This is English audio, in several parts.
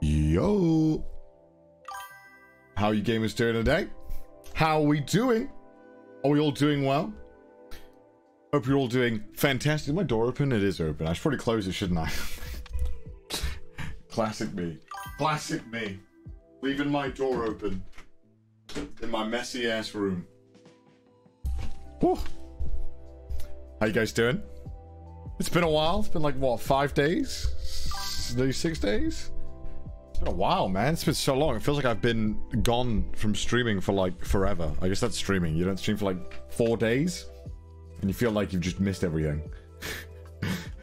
Yo. How you gamers doing today? How are we doing? Are we all doing well? Hope you're all doing fantastic. Is my door open? It is open. I should probably close it, shouldn't I? Classic me. Classic me. Leaving my door open in my messy ass room. Whew. How you guys doing? It's been a while. It's been like what, five days? Maybe six days? Been a while, man. It's been so long. It feels like I've been gone from streaming for like forever. I guess that's streaming. You don't stream for like four days, and you feel like you've just missed everything.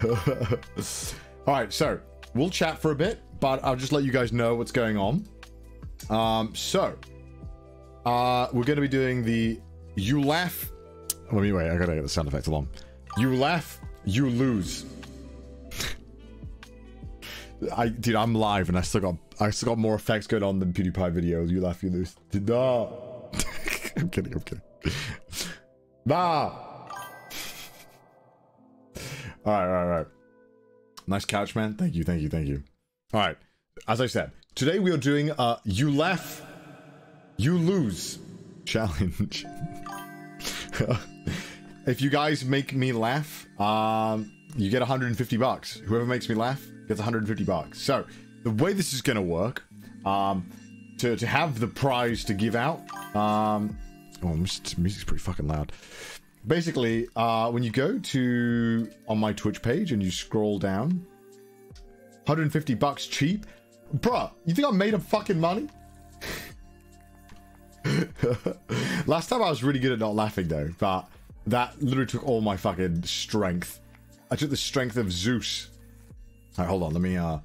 All right, so we'll chat for a bit, but I'll just let you guys know what's going on. Um, so uh, we're going to be doing the you laugh. Let me wait. I gotta get the sound effects along. You laugh, you lose. I dude, I'm live and I still got I still got more effects going on than PewDiePie videos. You laugh, you lose. No. I'm kidding. I'm kidding. Nah. All right, all right, all right. Nice couch, man. Thank you, thank you, thank you. All right. As I said, today we are doing uh you laugh, you lose challenge. if you guys make me laugh, um, you get 150 bucks. Whoever makes me laugh gets 150 bucks. So the way this is gonna work, um, to to have the prize to give out, um, oh, music's pretty fucking loud. Basically, uh, when you go to on my Twitch page and you scroll down, 150 bucks cheap, bruh. You think I made a fucking money? Last time I was really good at not laughing though, but that literally took all my fucking strength. I took the strength of Zeus. Hold on, let me uh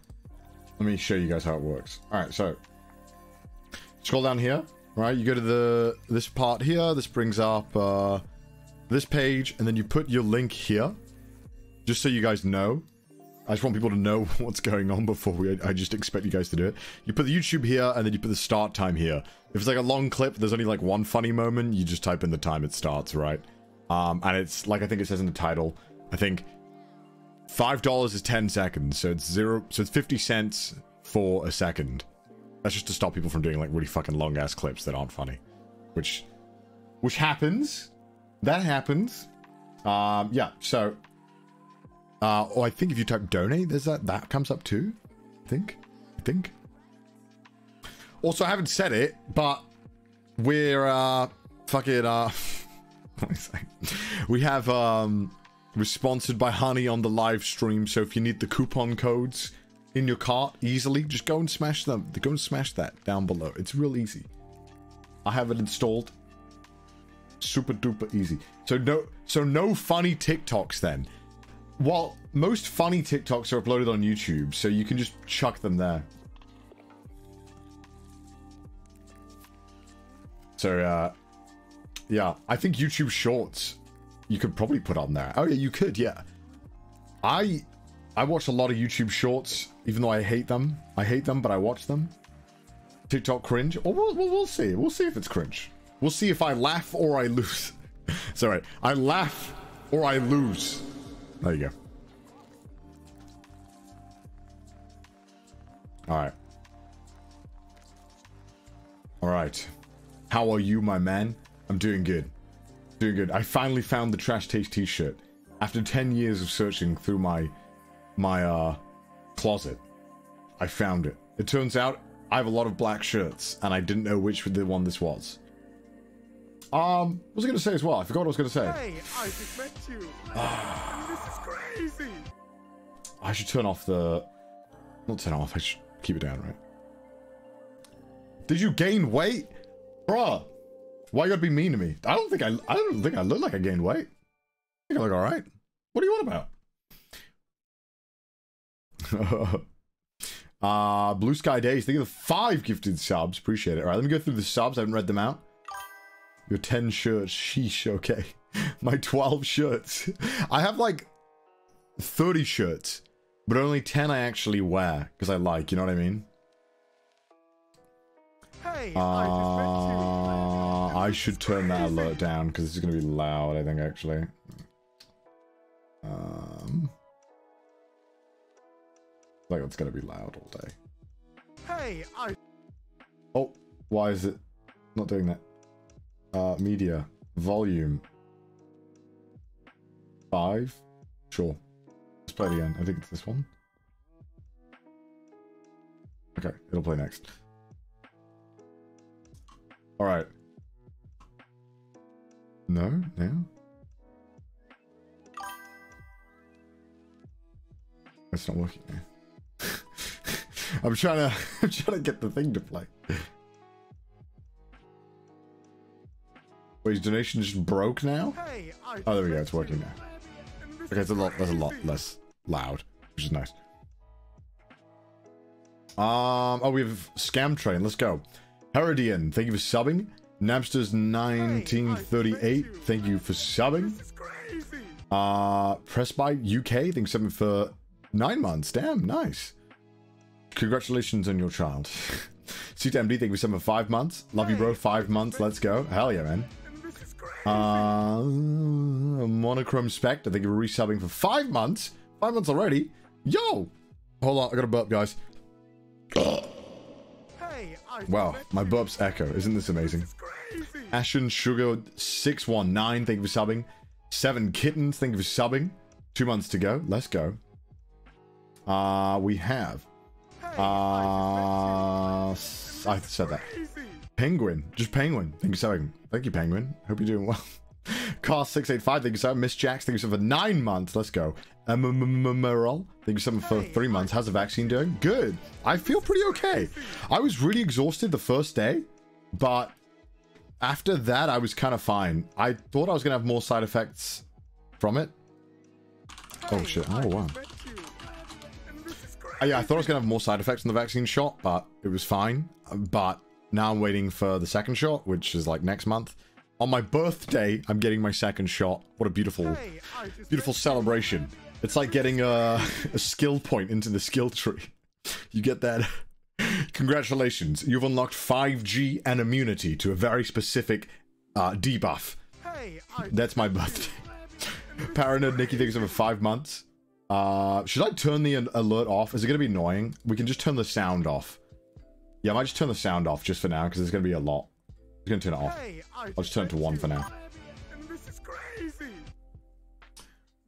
let me show you guys how it works. Alright, so scroll down here, right? You go to the this part here, this brings up uh this page, and then you put your link here. Just so you guys know. I just want people to know what's going on before we I just expect you guys to do it. You put the YouTube here and then you put the start time here. If it's like a long clip, there's only like one funny moment, you just type in the time it starts, right? Um, and it's like I think it says in the title, I think five dollars is ten seconds, so it's zero so it's fifty cents for a second. That's just to stop people from doing like really fucking long ass clips that aren't funny. Which which happens. That happens. Um yeah, so uh, oh, I think if you type donate, there's that that comes up too. I think. I think. Also, I haven't said it, but we're uh fucking uh we have um we're sponsored by Honey on the live stream, so if you need the coupon codes in your cart easily, just go and smash them. Go and smash that down below. It's real easy. I have it installed. Super duper easy. So no so no funny TikToks then well, most funny TikToks are uploaded on YouTube, so you can just chuck them there. So, uh, yeah, I think YouTube Shorts you could probably put on there. Oh yeah, you could, yeah. I I watch a lot of YouTube Shorts, even though I hate them. I hate them, but I watch them. TikTok cringe. Or we'll, we'll, we'll see. We'll see if it's cringe. We'll see if I laugh or I lose. Sorry, I laugh or I lose. There you go. Alright. Alright. How are you, my man? I'm doing good. Doing good. I finally found the Trash Taste t-shirt. After 10 years of searching through my, my, uh, closet, I found it. It turns out I have a lot of black shirts, and I didn't know which the one this was. Um, what was I going to say as well? I forgot what I was going to say. Hey, I just met you. I mean, this is crazy. I should turn off the... Not turn off, I should keep it down, right? Did you gain weight? Bruh, why you gotta be mean to me? I don't think I, I don't think I look like I gained weight. I think I look alright. What do you want about? uh, Blue Sky Days, thank you the five gifted subs. Appreciate it. Alright, let me go through the subs. I haven't read them out. Your 10 shirts. Sheesh, okay. My 12 shirts. I have like 30 shirts, but only 10 I actually wear because I like, you know what I mean? Hey, Uh, I just met you. I should turn that alert down because it's going to be loud, I think, actually. Um, like, it's going to be loud all day. Hey, I. Oh, why is it not doing that? Uh, media, volume. Five? Sure. Let's play it again. I think it's this one. Okay, it'll play next. Alright. No? Now? It's not working now. I'm trying to I'm trying to get the thing to play. Wait, his donation just broke now? Oh, there we go. It's working now. Okay, it's a lot. That's a lot less loud, which is nice. Um. Oh, we have Scam Train. Let's go. Herodian, thank you for subbing. Napsters 1938, thank you for subbing. Uh, Pressbyte UK, thank you for nine months. Damn, nice. Congratulations on your child. CTMD, thank you for subbing for five months. Love you, bro. Five months. Let's go. Hell yeah, man. Uh, Monochrome Spectre, thank you for resubbing for five months. Five months already. Yo! Hold on, I got a burp, guys. Wow, my burps echo. Isn't this amazing? This is crazy. Ashen Sugar 619, thank you for subbing. Seven Kittens, thank you for subbing. Two months to go. Let's go. Uh, we have. Uh, I said that. Penguin. Just Penguin. Thank you so much. Thank you, Penguin. Hope you're doing well. Cast685, thank you so much. Miss Jax, thank you so much for nine months. Let's go. Merle, thank you so much for three months. How's the vaccine doing? Good. I feel pretty okay. I was really exhausted the first day, but after that, I was kind of fine. I thought I was going to have more side effects from it. Oh, shit. Oh, wow. just met you. And this is Uh, yeah, I thought I was going to have more side effects from the vaccine shot, but it was fine. But now I'm waiting for the second shot, which is like next month. On my birthday, I'm getting my second shot. What a beautiful, Hey, I just beautiful celebration. It's like getting a, a skill point into the skill tree. You get that. Congratulations. You've unlocked 5G and immunity to a very specific uh, debuff. Hey. That's my birthday. Paranoid Nikki thinks of five months. Uh, should I turn the alert off? Is it going to be annoying? We can just turn the sound off. Yeah, I might just turn the sound off just for now because there's going to be a lot. I'm going to turn it off. I'll just turn it to one for now.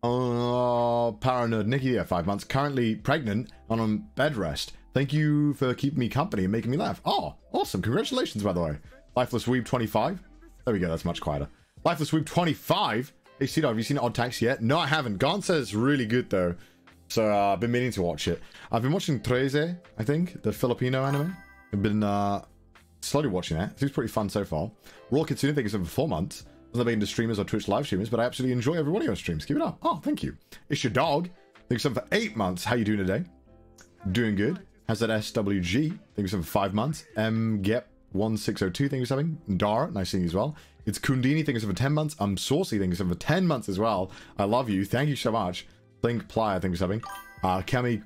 Uh, Paranoid Nikki, yeah, five months. Currently pregnant and on bed rest. Thank you for keeping me company and making me laugh. Oh, awesome. Congratulations, by the way. Lifeless Weeb 25. There we go. That's much quieter. Lifeless Weeb 25. Hey, Cedar, have you seen Odd Tax yet? No, I haven't. Garnt says it's really good, though. So uh, I've been meaning to watch it. I've been watching Trese, I think, the Filipino anime. I've been uh, slowly watching that. Seems pretty fun so far. Raw Kitsune, thank you for four months. Never been to streamers or Twitch live streamers, but I absolutely enjoy every one of your streams. Keep it up. Oh, thank you. It's your dog. Thank you so much for eight months. How you doing today? Doing good. Has that SWG? Thank you for five months. MGEP1602, thank you something. Dara, nice seeing you as well. It's Kundini, thank you for 10 months. I'm Saucy, thank you for 10 months as well. I love you. Thank you so much. Blink Playa, thank you something. Uh, Cami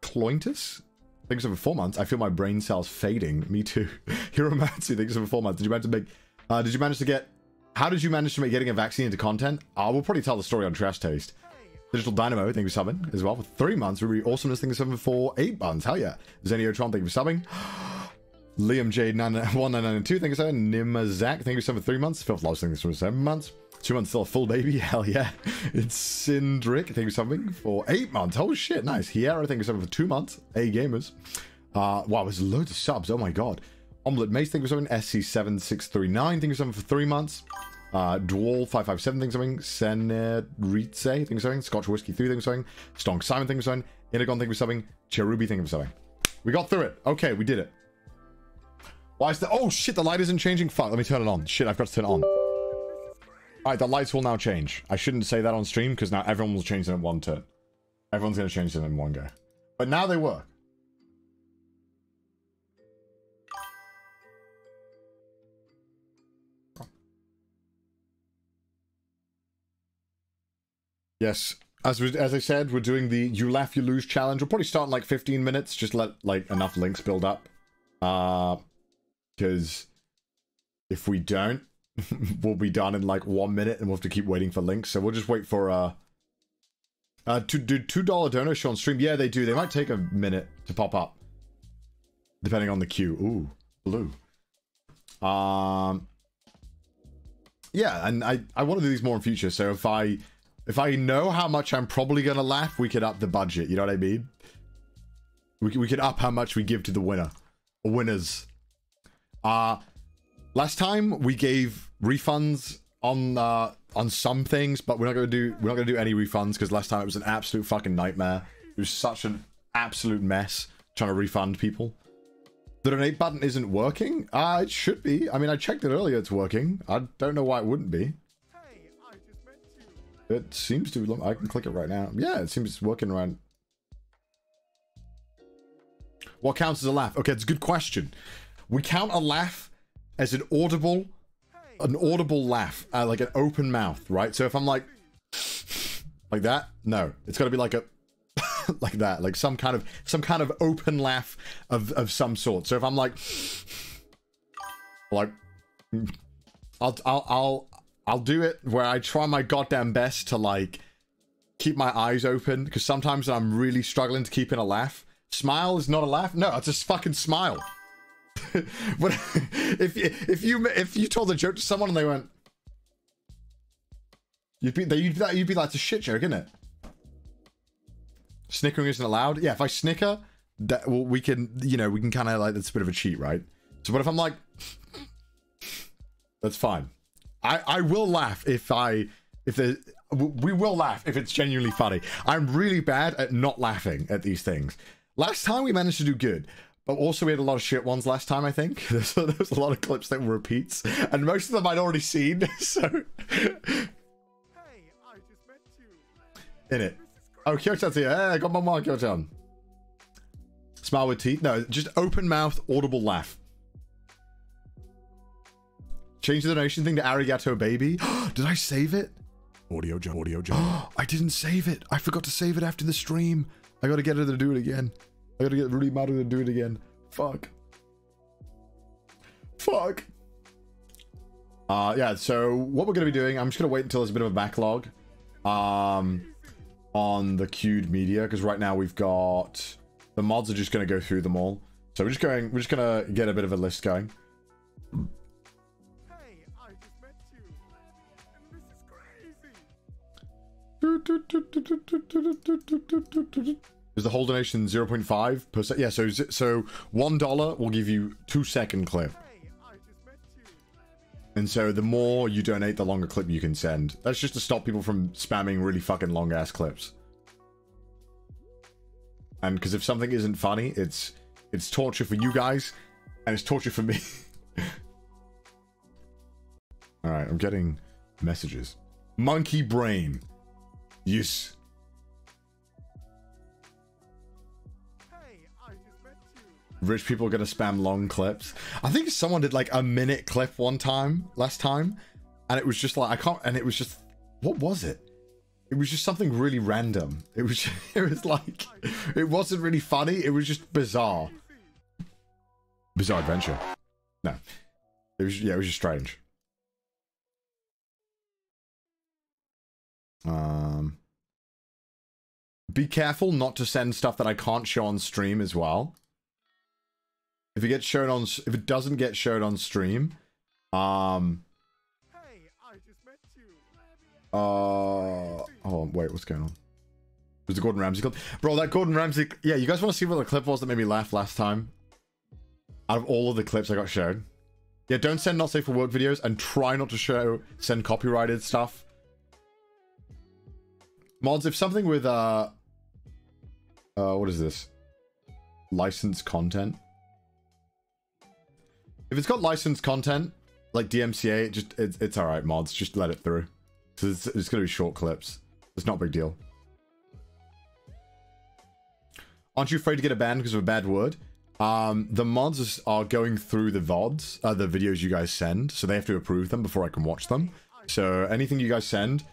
Clointus, thank you for four months. I feel my brain cells fading. Me too. Hiromatsu, thank you for four months. Did you manage to make, uh, did you manage to get, how did you manage to make getting a vaccine into content? Uh, we'll probably tell the story on Trash Taste. Digital Dynamo, thank you for subbing as well for three months. Ruby Awesomeness, thank you for subbing for eight months. Hell yeah. Zeniotron, thank you for subbing. Liam J 1992, thank you so much. Nimazak, thank you so much for three months. Filth Loves, thank you for seven months. Two months still a full baby. Hell yeah. It's Sindrick, thank you for subbing for eight months. Oh shit, nice. Hiera, thank you so much for two months. A Gamers. Uh, wow, there's loads of subs. Oh my god. Omelette Mace, thank you for something. SC7639, thank you so much for three months. Uh, Dwall557, thank you for something. Seneritze, thank you for something. Scotch Whiskey 3, thank you for something. Stonk Simon, thank you for something. Inagon, thank you for something. Cherubi, thank you for something. We got through it. Okay, we did it. Why is the... Oh, shit, the light isn't changing. Fuck, let me turn it on. Shit, I've got to turn it on. Alright, the lights will now change. I shouldn't say that on stream because now everyone will change them in one turn. Everyone's going to change them in one go. But now they work. Yes, as we, as I said, we're doing the you laugh you lose challenge. We'll probably start in like 15 minutes. Just let like enough links build up. Uh, because if we don't, we'll be done in like one minute, and we'll have to keep waiting for links. So we'll just wait for uh. Uh, to do two dollar donors show on stream? Yeah, they do. They might take a minute to pop up. depending on the queue. Ooh, blue. Um, yeah, and I I want to do these more in future. So if I if I know how much I'm probably gonna laugh, we could up the budget. You know what I mean? We we could up how much we give to the winner, or winners. Uh last time we gave refunds on uh on some things, but we're not gonna do we're not gonna do any refunds because last time it was an absolute fucking nightmare. It was such an absolute mess trying to refund people. The donate button isn't working? Uh, it should be. I mean, I checked it earlier, it's working. I don't know why it wouldn't be. It seems to be. I can click it right now. Yeah, it seems it's working right. What counts as a laugh? Okay, it's a good question. We count a laugh as an audible, an audible laugh, uh, like an open mouth, right? So if I'm like, like that, no, it's got to be like a, like that, like some kind of some kind of open laugh of of some sort. So if I'm like, like, I'll I'll I'll I'll do it where I try my goddamn best to like keep my eyes open because sometimes I'm really struggling to keep in a laugh. Smile is not a laugh. No, it's just fucking smile. but if if you if you told a joke to someone and they went, you'd be you'd be you'd be like it's a shit joke, isn't it? Snickering isn't allowed. Yeah, if I snicker, that well, we can you know we can kind of like that's a bit of a cheat, right? So what if I'm like, that's fine. I I will laugh if I if the we will laugh if it's genuinely funny. I'm really bad at not laughing at these things. Last time we managed to do good, but also we had a lot of shit ones last time. I think so there was a lot of clips that were repeats, and most of them I'd already seen. So Hey, I just met you. in it. Oh, Kyo-chan's here. Hey, I got my mark, Kyo-chan. Smile with teeth. No, just open mouth, audible laugh. Change the donation thing to Arigato Baby. Did I save it? Audio jump. Audio jump. I didn't save it. I forgot to save it after the stream. I gotta get her to do it again. I gotta get Rudy Maru to do it again. Fuck. Fuck. Uh, yeah, so what we're gonna be doing, I'm just gonna wait until there's a bit of a backlog. Um, on the queued media, because right now we've got the mods are just gonna go through them all. So we're just going, we're just gonna get a bit of a list going. Is the whole donation 0.5 percent? Yeah, so so one dollar will give you two second clip, and so the more you donate, the longer clip you can send. That's just to stop people from spamming really fucking long ass clips. And because if something isn't funny, it's it's torture for you guys, and it's torture for me. All right, I'm getting messages. Monkey brain. Yes. Rich people are gonna spam long clips. I think someone did like a minute clip one time last time, and it was just like I can't. And it was just what was it? It was just something really random. It was it was like it wasn't really funny. It was just bizarre. Bizarre adventure. No, it was yeah. It was just strange. Um. Be careful not to send stuff that I can't show on stream as well. If it gets shown on if it doesn't get shown on stream um Hey, I just met you. uh oh wait what's going on? It was the gordon ramsay clip bro that gordon ramsay yeah you guys want to see what the clip was that made me laugh last time? Out of all of the clips i got shown yeah don't send not safe for work videos and try not to show send copyrighted stuff mods if something with uh uh what is this licensed content if it's got licensed content, like DMCA, it just it's, it's all right. Mods, just let it through. So it's, it's gonna be short clips. It's not a big deal. Aren't you afraid to get a ban because of a bad word? Um, the mods are going through the VODs, uh, the videos you guys send, so they have to approve them before I can watch them. So anything you guys send,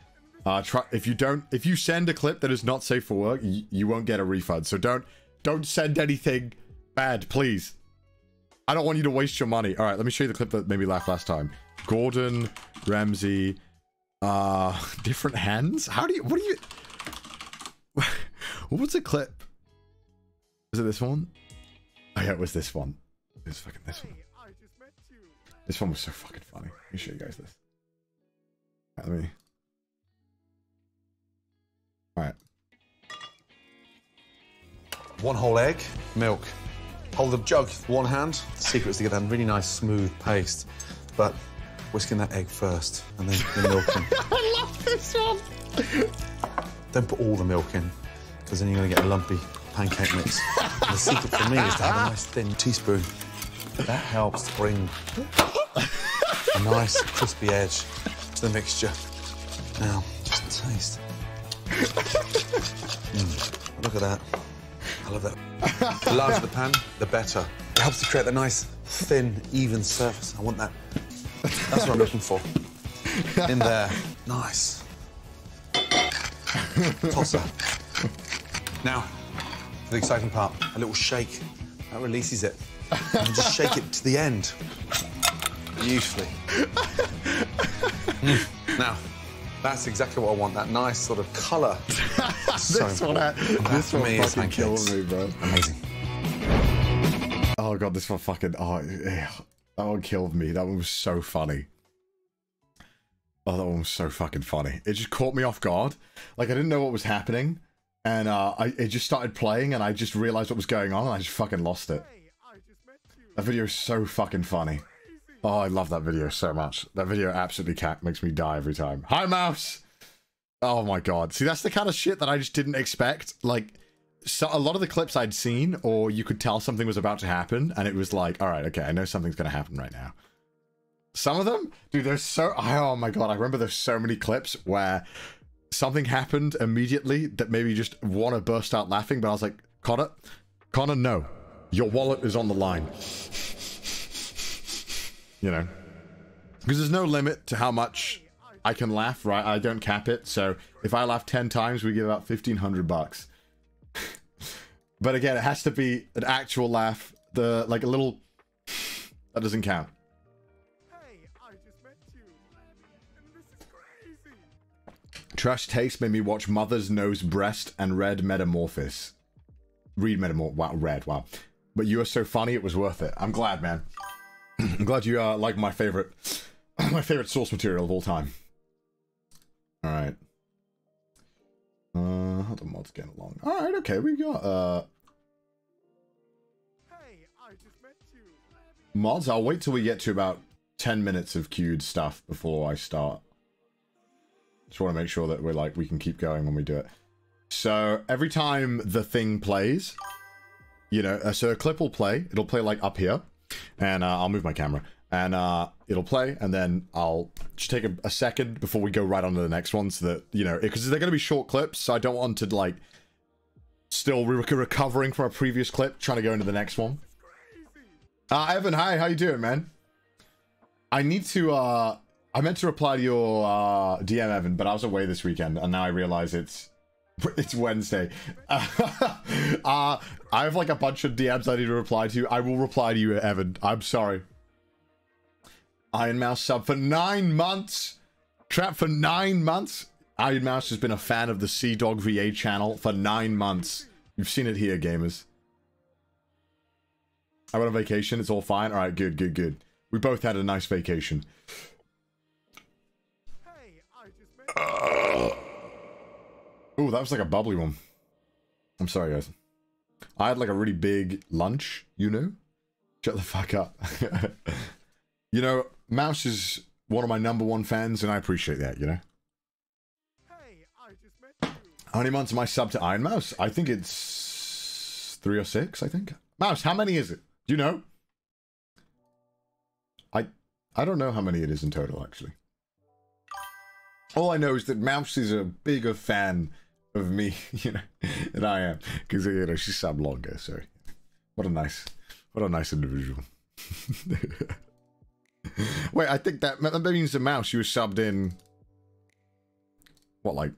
uh, try if you don't, if you send a clip that is not safe for work, you won't get a refund. So don't, don't send anything bad, please. I don't want you to waste your money. All right, let me show you the clip that made me laugh last time. Gordon Ramsay, uh, different hands. How do you? What do you? what was clip? Is it this one? Oh yeah, it was this one. It was fucking this one. This one was so fucking funny. Let me show you guys this. Let me. Alright. One whole egg, milk. Hold the jug with one hand. The secret is to get that really nice smooth paste, but whisking that egg first and then the milk in. I love this one! Don't put all the milk in, because then you're going to get a lumpy pancake mix. The secret for me is to have a nice thin teaspoon. That helps bring a nice crispy edge to the mixture. Now, just taste. Mm, look at that. I love that. The larger the pan, the better. It helps to create a nice, thin, even surface. I want that. That's what I'm looking for. In there. Nice. Tosser. Now, for the exciting part, a little shake. That releases it. And just shake it to the end. Beautifully. Mm. Now, that's exactly what I want. That nice sort of colour. so this one, important. This one me is fucking kills me, bro. Amazing. Oh god, this one fucking. Oh, that one killed me. That one was so funny. Oh, that one was so fucking funny. It just caught me off guard. Like I didn't know what was happening, and uh, I it just started playing, and I just realized what was going on, and I just fucking lost it. Hey, I just met you. That video is so fucking funny. Oh, I love that video so much. That video absolutely cat makes me die every time. Hi, mouse. Oh my god. See, that's the kind of shit that I just didn't expect. Like, so a lot of the clips I'd seen, or you could tell something was about to happen, and it was like, all right, okay, I know something's gonna happen right now. Some of them, dude, there's so. Oh my god, I remember there's so many clips where something happened immediately that made me just want to burst out laughing, but I was like, Connor, Connor, no, your wallet is on the line. You know, because there's no limit to how much I can laugh, right? I don't cap it, so if I laugh 10 times, we get about 1500 bucks. but again, it has to be an actual laugh. The like a little that doesn't count. Trash taste made me watch Mother's Nose Breast and Red Metamorphosis. Read Metamorph. Wow, Red. Wow. But you are so funny, it was worth it. I'm glad, man. I'm glad you uh, like my favorite, my favorite source material of all time. All right. Uh, how the mods getting along? All right, okay, we got uh Hey, I just met you. mods. I'll wait till we get to about ten minutes of queued stuff before I start. Just want to make sure that we're like we can keep going when we do it. So every time the thing plays, you know, uh, so a clip will play. It'll play like up here, and uh, I'll move my camera, and uh, it'll play, and then I'll just take a, a second before we go right on to the next one, so that you know, because they're going to be short clips, so I don't want to like still re- recovering from a previous clip, trying to go into the next one. Uh, Evan, hi, how you doing, man? I need to, uh, I meant to reply to your, uh, DM, Evan, but I was away this weekend, and now I realize it's, it's Wednesday. Uh, I have, like, a bunch of DMs I need to reply to. I will reply to you, Evan. I'm sorry. Ironmouse sub for nine months. Trap for nine months. Ironmouse has been a fan of the CDawgVA channel for nine months. You've seen it here, gamers. I went on vacation. It's all fine. All right, good, good, good. We both had a nice vacation. Hey, I just met you. Oh, that was like a bubbly one. I'm sorry, guys. I had like a really big lunch, you know? Shut the fuck up. you know, Mouse is one of my number one fans, and I appreciate that, you know? Hey, I just met you. How many months am I sub to Ironmouse? I think it's three or six, I think. Mouse, how many is it? Do you know? I I don't know how many it is in total, actually. All I know is that Mouse is a bigger fan of me, you know, than I am. Because, you know, she's sub longer, so what a nice, what a nice individual. Wait, I think that, that means the Mouse, you were subbed in, what, like,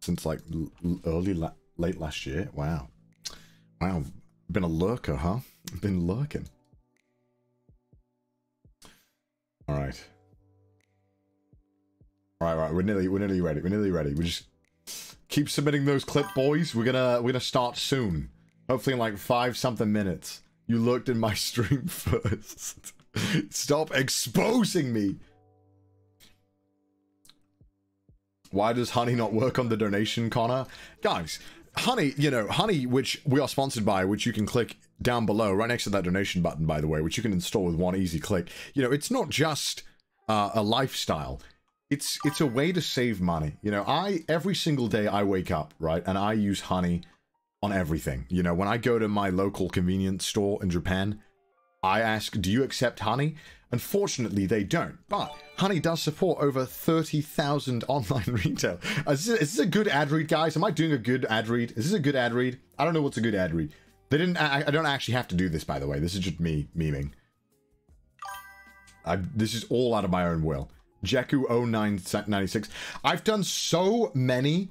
since like early la- late last year. Wow, wow, been a lurker, huh? Been lurking. All right, all right, right. We're nearly, we're nearly ready. We're nearly ready. We just keep submitting those clip, boys. We're gonna, we're gonna start soon. Hopefully in like five something minutes. You looked in my stream first. Stop exposing me. Why does Honey not work on the donation, Connor? Guys, Honey, you know, Honey, which we are sponsored by, which you can click down below, right next to that donation button, by the way, which you can install with one easy click. You know, it's not just uh, a lifestyle. It's it's a way to save money. You know, I every single day I wake up, right, and I use Honey on everything. You know, when I go to my local convenience store in Japan, I ask, do you accept Honey? Unfortunately, they don't. But Honey does support over 30,000 online retail. Uh, is this, is this a good ad read, guys? Am I doing a good ad read? Is this a good ad read? I don't know what's a good ad read. They didn't. I, I don't actually have to do this, by the way. This is just me memeing. I, this is all out of my own will. Jeku0996. I've done so many,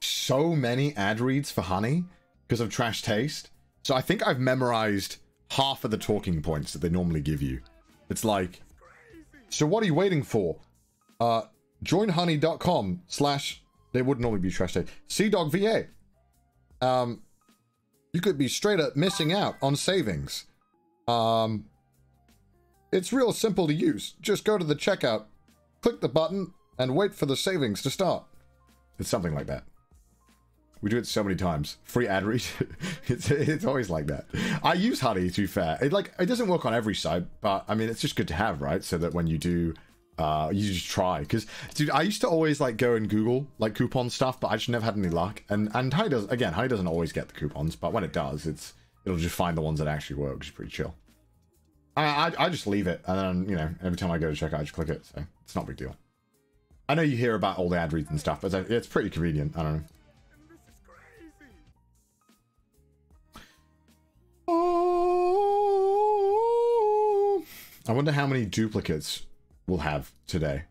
so many ad reads for Honey because of Trash Taste. So I think I've memorized half of the talking points that they normally give you. It's like, so what are you waiting for? Uh, joinhoney.com slash, they would normally be Trash Taste. CDawgVA. Um, you could be straight up missing out on savings. Um, it's real simple to use. Just go to the checkout, click the button, and wait for the savings to start. It's something like that. We do it so many times. Free ad read. it's, it's always like that. I use Honey, to be fair. It like it doesn't work on every site, but I mean it's just good to have, right? So that when you do uh, you just try because dude i used to always like go and google like coupon stuff but i just never had any luck and and honey does again honey doesn't always get the coupons but when it does it's it'll just find the ones that actually work which is pretty chill I, I i just leave it and then you know every time i go to check i just click it so it's not a big deal i know you hear about all the ad reads and stuff but it's pretty convenient i don't know Oh, I wonder how many duplicates we'll have today.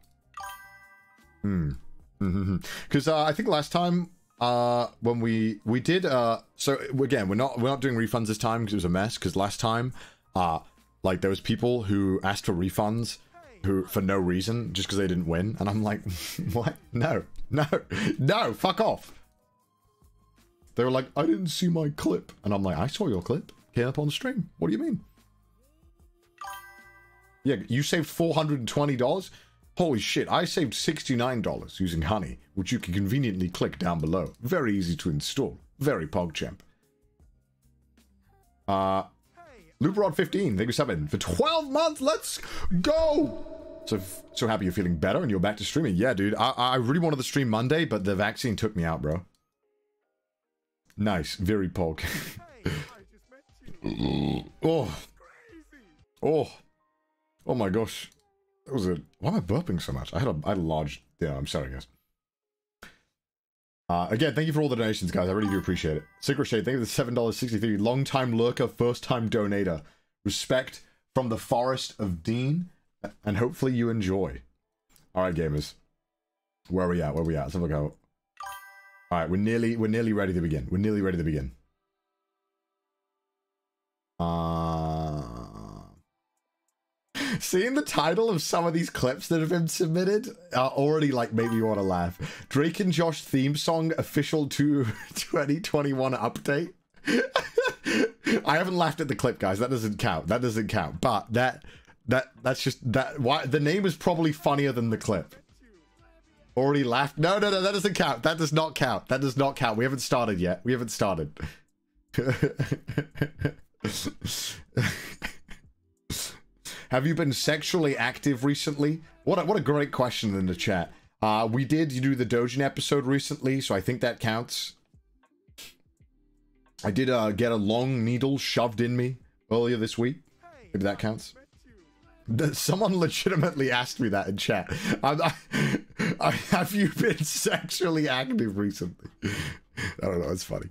Hmm. Because uh, I think last time uh, when we we did uh, so again we're not we're not doing refunds this time because it was a mess. Because last time uh, like there was people who asked for refunds who for no reason just because they didn't win, and I'm like, what? No, no, no, fuck off. They were like, I didn't see my clip, and I'm like, I saw your clip. Came up on the stream. What do you mean? Yeah, you saved $420? Holy shit, I saved $69 using Honey, which you can conveniently click down below. Very easy to install. Very PogChamp. Uh, Looprod15, thank you seven for 12 months. Let's go! So, so happy you're feeling better and you're back to streaming. Yeah, dude, I, I really wanted to stream Monday, but the vaccine took me out, bro. Nice, very pog. oh, oh. Oh my gosh. That was a... Why am I burping so much? I had a, I had a large... Yeah, I'm sorry, guys. Uh, again, thank you for all the donations, guys. I really do appreciate it. Secret Shade, thank you for the $7.63. Long time lurker, first time donator. Respect from the Forest of Dean, and hopefully you enjoy. Alright, gamers. Where are we at? Where are we at? Let's have a go. Alright, we're nearly we're nearly ready to begin. We're nearly ready to begin. Uh Seeing the title of some of these clips that have been submitted uh, already like make me want to laugh. Drake and Josh theme song official to 2021 update. I haven't laughed at the clip, guys. That doesn't count. That doesn't count. But that that that's just that. Why the name is probably funnier than the clip. Already laughed. No, no, no. That doesn't count. That does not count. That does not count. We haven't started yet. We haven't started. Have you been sexually active recently? What a, what a great question in the chat. Uh, we did do the Dojin episode recently, so I think that counts. I did uh, get a long needle shoved in me earlier this week. Maybe that counts. Someone legitimately asked me that in chat. I, I, have you been sexually active recently? I don't know. It's funny.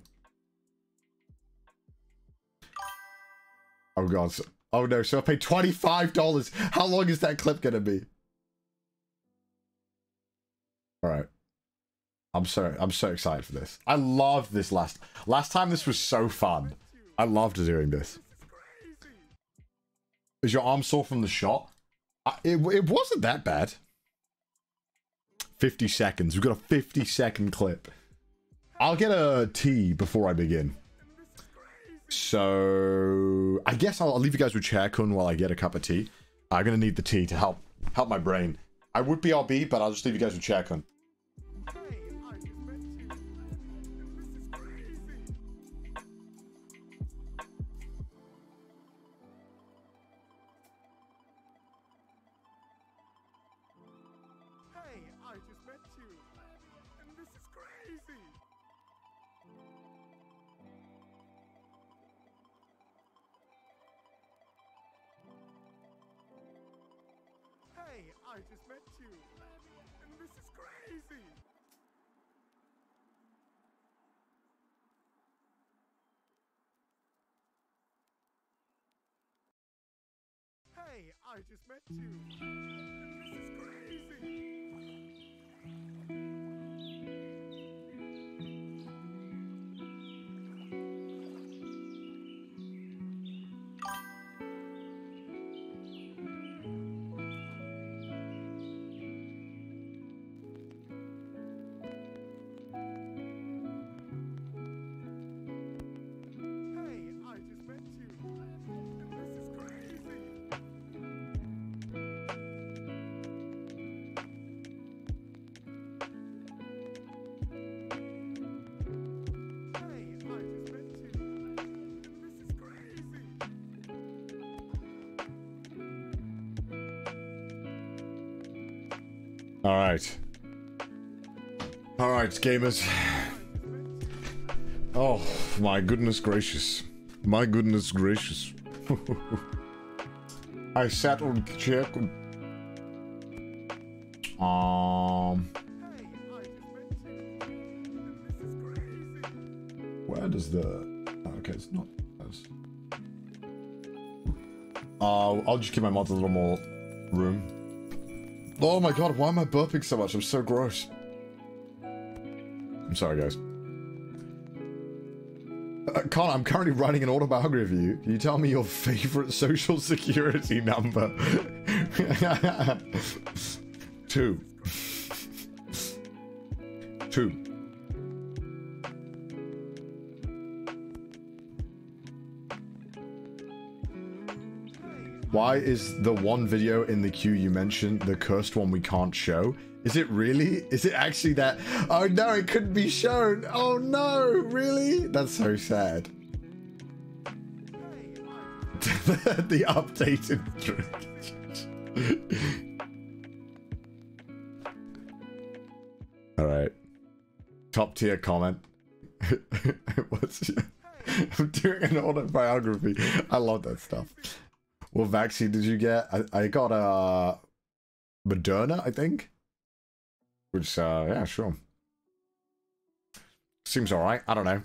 Oh god. Oh no. So I paid twenty five dollars. How long is that clip gonna be? All right. I'm so I'm so excited for this. I love this last last time. This was so fun. I loved doing this. Is your arm sore from the shot? I, it, it wasn't that bad. 50 seconds. We've got a 50 second clip. I'll get a tea before I begin. So I guess I'll, I'll leave you guys with Chairkun while I get a cup of tea. I'm gonna need the tea to help help my brain. I would be RB, but I'll just leave you guys with Chairkun. I just Gamers. Oh, my goodness gracious. My goodness gracious. I sat on the chair. Um, where does the. Okay, it's not. Uh, I'll just give my mods a little more room. Oh my god, why am I burping so much? I'm so gross. Sorry, guys. Uh, Connor, I'm currently writing an autobiography of you. Can you tell me your favorite social security number? Two. Two. Why is the one video in the queue you mentioned the cursed one we can't show? Is it really? Is it actually that? Oh no, it couldn't be shown. Oh no, really? That's so sad. the updated All right. Top tier comment. What's I'm doing an autobiography. I love that stuff. What vaccine did you get? I, I got a uh, Moderna, I think. Which, uh, yeah, sure. Seems alright. I don't know.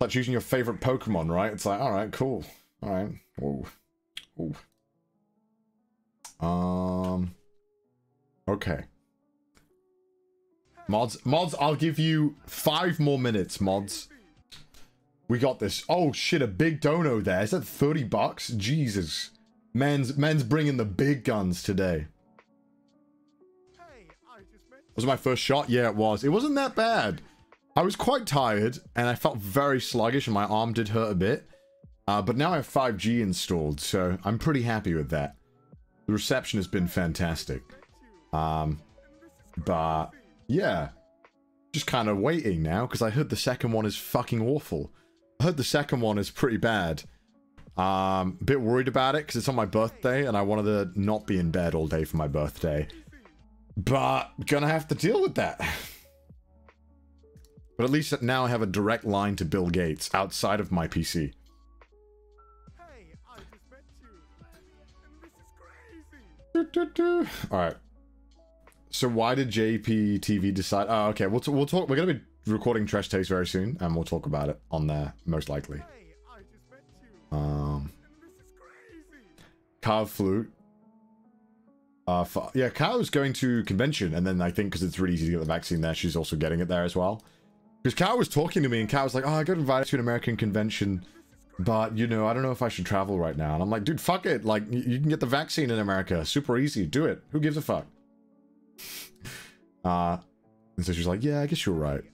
Like choosing your favorite Pokemon, right? It's like, alright, cool. Alright. Ooh. Ooh. Um. Okay. Mods, mods, I'll give you five more minutes, mods. We got this. Oh shit, a big dono there. Is that 30 bucks? Jesus. Man's, man's bringing the big guns today. Was it my first shot? Yeah, it was. It wasn't that bad. I was quite tired and I felt very sluggish and my arm did hurt a bit. Uh, but now I have 5G installed, so I'm pretty happy with that. The reception has been fantastic. Um, but yeah, just kind of waiting now because I heard the second one is fucking awful. I heard the second one is pretty bad. Um, a bit worried about it because it's on my birthday and I wanted to not be in bed all day for my birthday. But gonna have to deal with that. But at least now I have a direct line to Bill Gates outside of my PC. Hey, I just met you. This is crazy. All right. So why did JPTV decide? Oh, okay. We'll, we'll talk. We're gonna be recording Trash Taste very soon, and we'll talk about it on there most likely. Hey, I just met you. Um, And this is crazy. Carl Flute. Uh, for, yeah, Carl's going to convention, and then I think because it's really easy to get the vaccine there, she's also getting it there as well. Because Carl was talking to me, and Carl was like, "Oh, I got invited to an American convention, but you know, I don't know if I should travel right now." And I'm like, "Dude, fuck it! Like, you can get the vaccine in America, super easy. Do it. Who gives a fuck?" Uh, and so she's like, "Yeah, I guess you're right."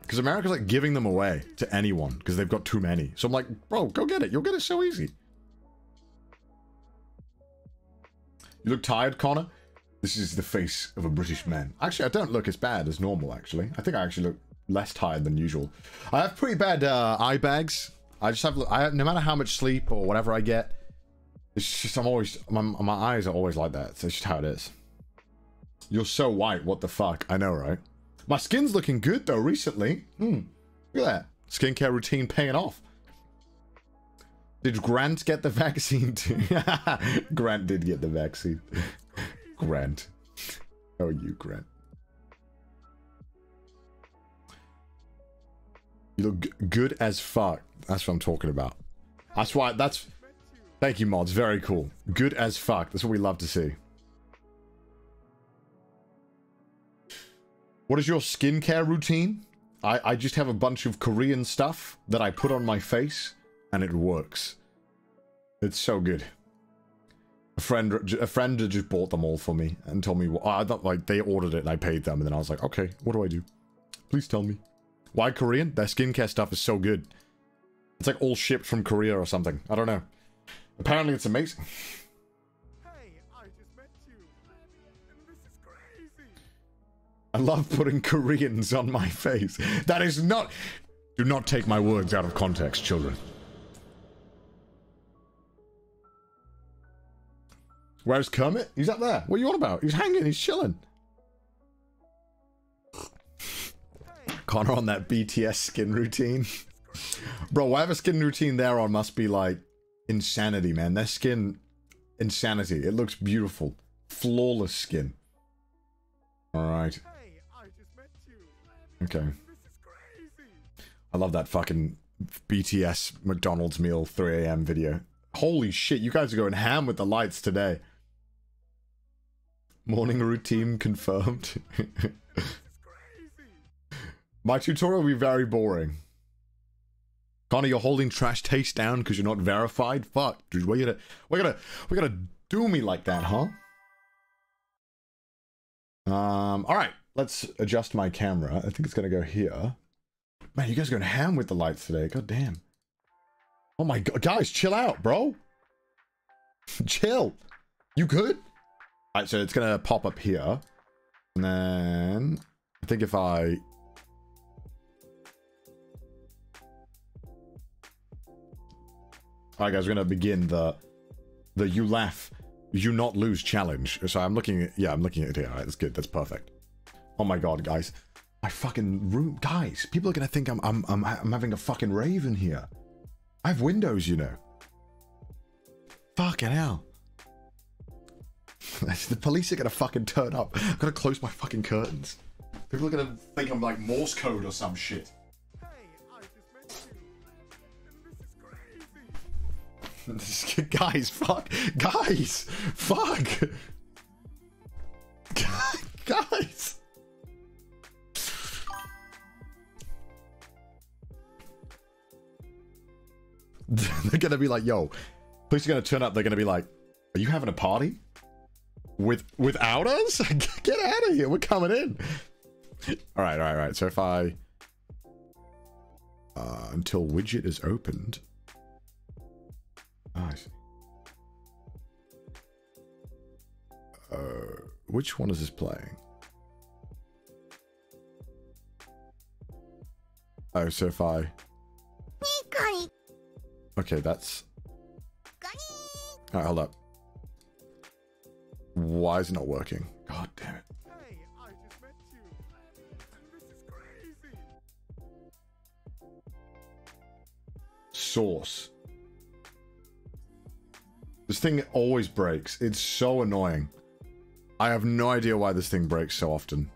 Because America's like giving them away to anyone because they've got too many. So I'm like, bro, go get it. You'll get it so easy. You look tired, Connor. This is the face of a British man. Actually, I don't look as bad as normal. Actually, I think I actually look less tired than usual. I have pretty bad uh, eye bags. I just have, I no matter how much sleep or whatever I get, it's just I'm always my my eyes are always like that. So it's just how it is. You're so white. What the fuck? I know, right? My skin's looking good though recently. Hmm. Look at that. Skincare routine paying off. Did Garnt get the vaccine too? Garnt did get the vaccine. Garnt. How are you, Garnt? You look good as fuck. That's what I'm talking about. That's why. That's. Thank you, mods. Very cool. Good as fuck. That's what we love to see. What is your skincare routine? I, I just have a bunch of Korean stuff that I put on my face, and it works. It's so good. A friend, a friend just bought them all for me and told me. Well, I thought like they ordered it and I paid them, and then I was like, okay, what do I do? Please tell me. Why Korean? Their skincare stuff is so good. It's like all shipped from Korea or something. I don't know. Apparently, it's amazing. Hey, I just met you. And this is crazy. I love putting Koreans on my face. That is not. Do not take my words out of context, children. Where's Kermit? He's up there. What are you on about? He's hanging. He's chilling. Connor on that BTS skin routine. Bro, whatever skin routine they're on must be like insanity, man. Their skin, insanity. It looks beautiful. Flawless skin. Alright. Hey, I just met you. Okay. And this is crazy. I love that fucking BTS McDonald's meal 3 a.m. video. Holy shit, you guys are going ham with the lights today. Morning routine confirmed. My tutorial will be very boring. Connor, you're holding trash taste down because you're not verified? Fuck, dude, we're gonna, we're gonna, we're gonna do me like that, huh? Um, alright, let's adjust my camera. I think it's gonna go here. Man, you guys are going ham with the lights today. God damn. Oh my god, guys, chill out, bro. chill. You good? Alright, so it's gonna pop up here. And then I think if I Alright guys, we're gonna begin the the you laugh, you not lose challenge. So I'm looking at yeah, I'm looking at it here. Alright, that's good, that's perfect. Oh my god, guys. My fucking room guys, people are gonna think I'm I'm I'm I'm having a fucking rave in here. I have windows, you know. Fucking hell. the police are gonna fucking turn up. I'm gonna close my fucking curtains. People are gonna think I'm like Morse code or some shit. Guys, fuck. Guys, fuck. guys. They're gonna be like, yo, police are gonna turn up. They're gonna be like, are you having a party? With without us? Get out of here. We're coming in. All right, all right, all right. So if I uh, until widget is opened. I see. Uh, which one is this playing? Oh, so if I. Okay, that's. Alright, hold up. Why is it not working? God damn it. Hey, I just met you. This is crazy. Source. This thing always breaks. It's so annoying. I have no idea why this thing breaks so often.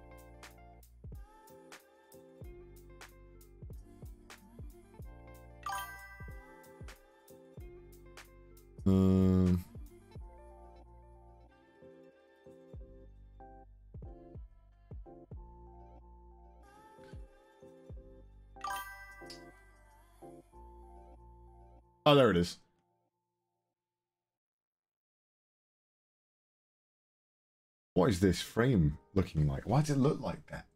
Um, oh, there it is. What is this frame looking like? Why does it look like that?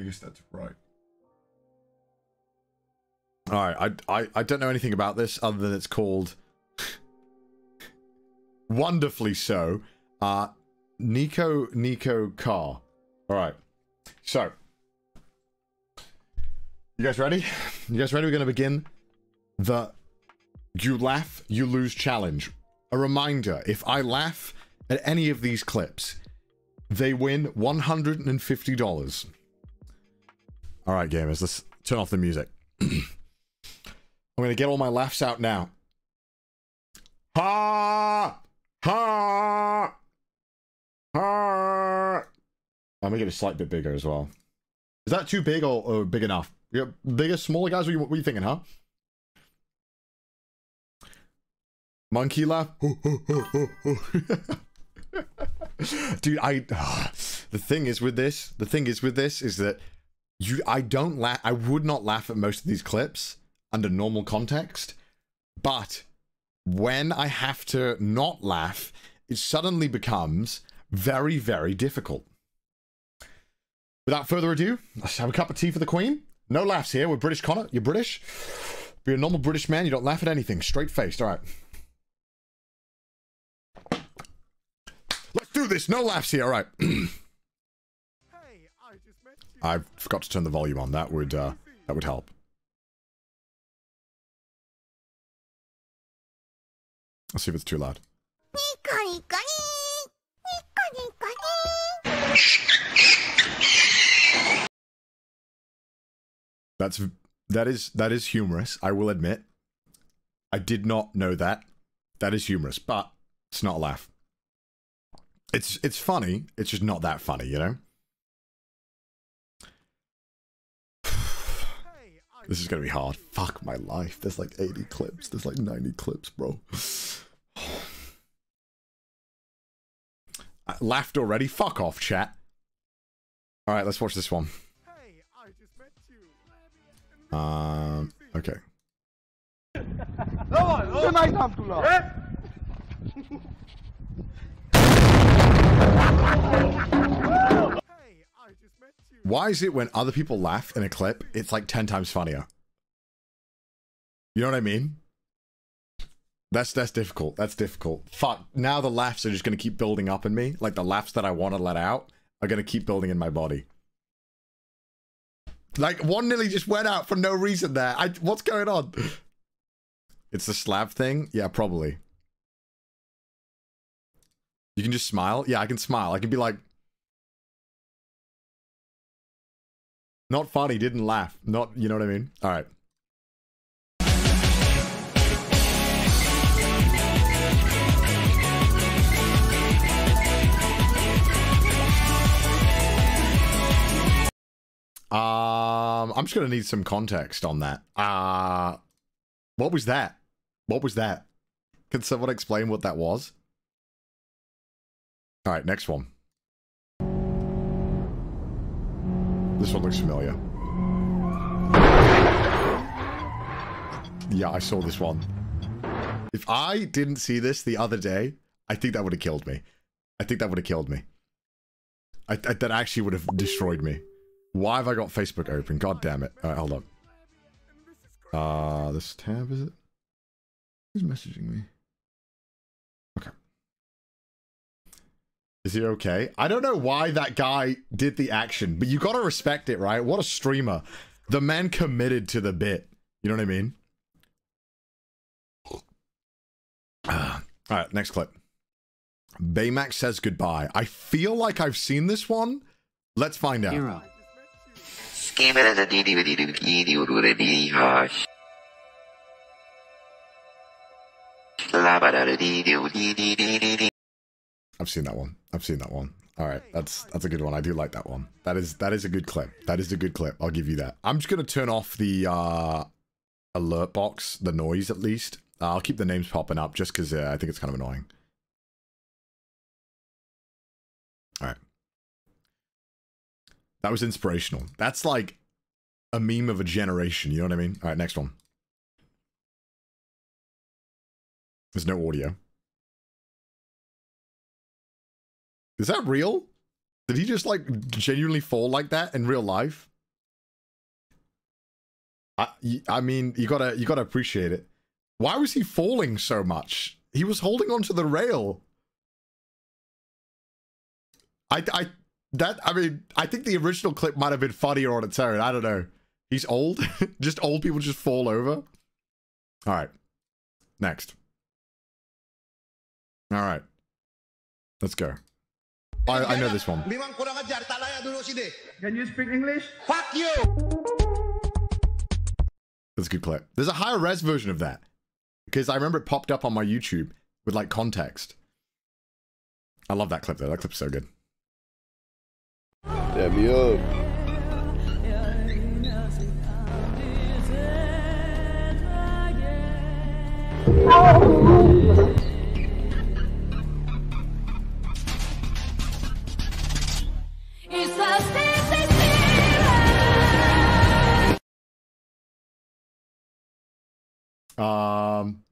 I guess that's right. All right, I, I I don't know anything about this other than it's called wonderfully so. Uh, Nico Nico Car. All right, so you guys ready? You guys ready? We're gonna begin the you laugh, you lose challenge. A reminder: if I laugh at any of these clips, they win one hundred and fifty dollars. All right, gamers, let's turn off the music. I'm gonna get all my laughs out now. Ha! Ha! Ha! Oh, I'm gonna get a slight bit bigger as well. Is that too big or, or big enough? Yeah, bigger, smaller guys? What are, you, what are you thinking, huh? Monkey laugh. Dude, I. the thing is with this, the thing is with this is that you, I don't laugh. I would not laugh at most of these clips under normal context, but when I have to not laugh, it suddenly becomes very, very difficult. Without further ado, let's have a cup of tea for the Queen. No laughs here. We're British, Connor. You're British. Be a normal British man. You don't laugh at anything. Straight faced. All right. Let's do this. No laughs here. All right. Hey, I just met you. I forgot to turn the volume on. That would uh, that would help. Let's see if it's too loud. That's that is that is humorous. I will admit. I did not know that. That is humorous, but it's not a laugh. It's it's funny. It's just not that funny, you know. This is gonna be hard. Fuck my life. There's like 80 clips. There's like 90 clips, bro. I uh, laughed already. Fuck off, chat. All right, let's watch this one. Um. Okay. Why is it when other people laugh in a clip, it's like 10 times funnier? You know what I mean? That's that's difficult. That's difficult. Fuck. Now the laughs are just gonna keep building up in me. Like the laughs that I want to let out are gonna keep building in my body. Like one nearly just went out for no reason there. I what's going on? It's the slab thing? Yeah, probably. You can just smile? Yeah, I can smile. I can be like Not funny, didn't laugh. Not, you know what I mean? All right. Um, I'm just gonna need some context on that. Uh what was that? What was that? Can someone explain what that was? All right, next one. This one looks familiar. Yeah, I saw this one. If I didn't see this the other day, I think that would have killed me. I think that would have killed me. I, I- that actually would have destroyed me. Why have I got Facebook open? God damn it. Hold on. Uh, this tab, is it? Who's messaging me? Okay. Is he okay? I don't know why that guy did the action, but you gotta respect it, right? What a streamer. The man committed to the bit. You know what I mean? Ah. All right, next clip. Baymax says goodbye. I feel like I've seen this one. Let's find out. Hero. I've seen that one. I've seen that one. All right, that's that's a good one. I do like that one. That is that is a good clip. That is a good clip. I'll give you that. I'm just gonna turn off the uh, alert box, the noise at least. Uh, I'll keep the names popping up just because uh, I think it's kind of annoying. All right, that was inspirational. That's like a meme of a generation. You know what I mean? All right, next one. There's no audio. Is that real? Did he just like genuinely fall like that in real life? I I mean, you gotta you gotta appreciate it. Why was he falling so much? He was holding onto the rail. I I that I mean, I think the original clip might have been funnier on its own. I don't know. He's old. just old people just fall over. All right. Next. All right. Let's go. I, I know this one. Memang kurang ajar, tak layak duduk sini. Can you speak English? Fuck you! That's a good clip. There's a higher res version of that because I remember it popped up on my YouTube with like context. I love that clip though. That clip's so good. Dab me up. It's a state Um,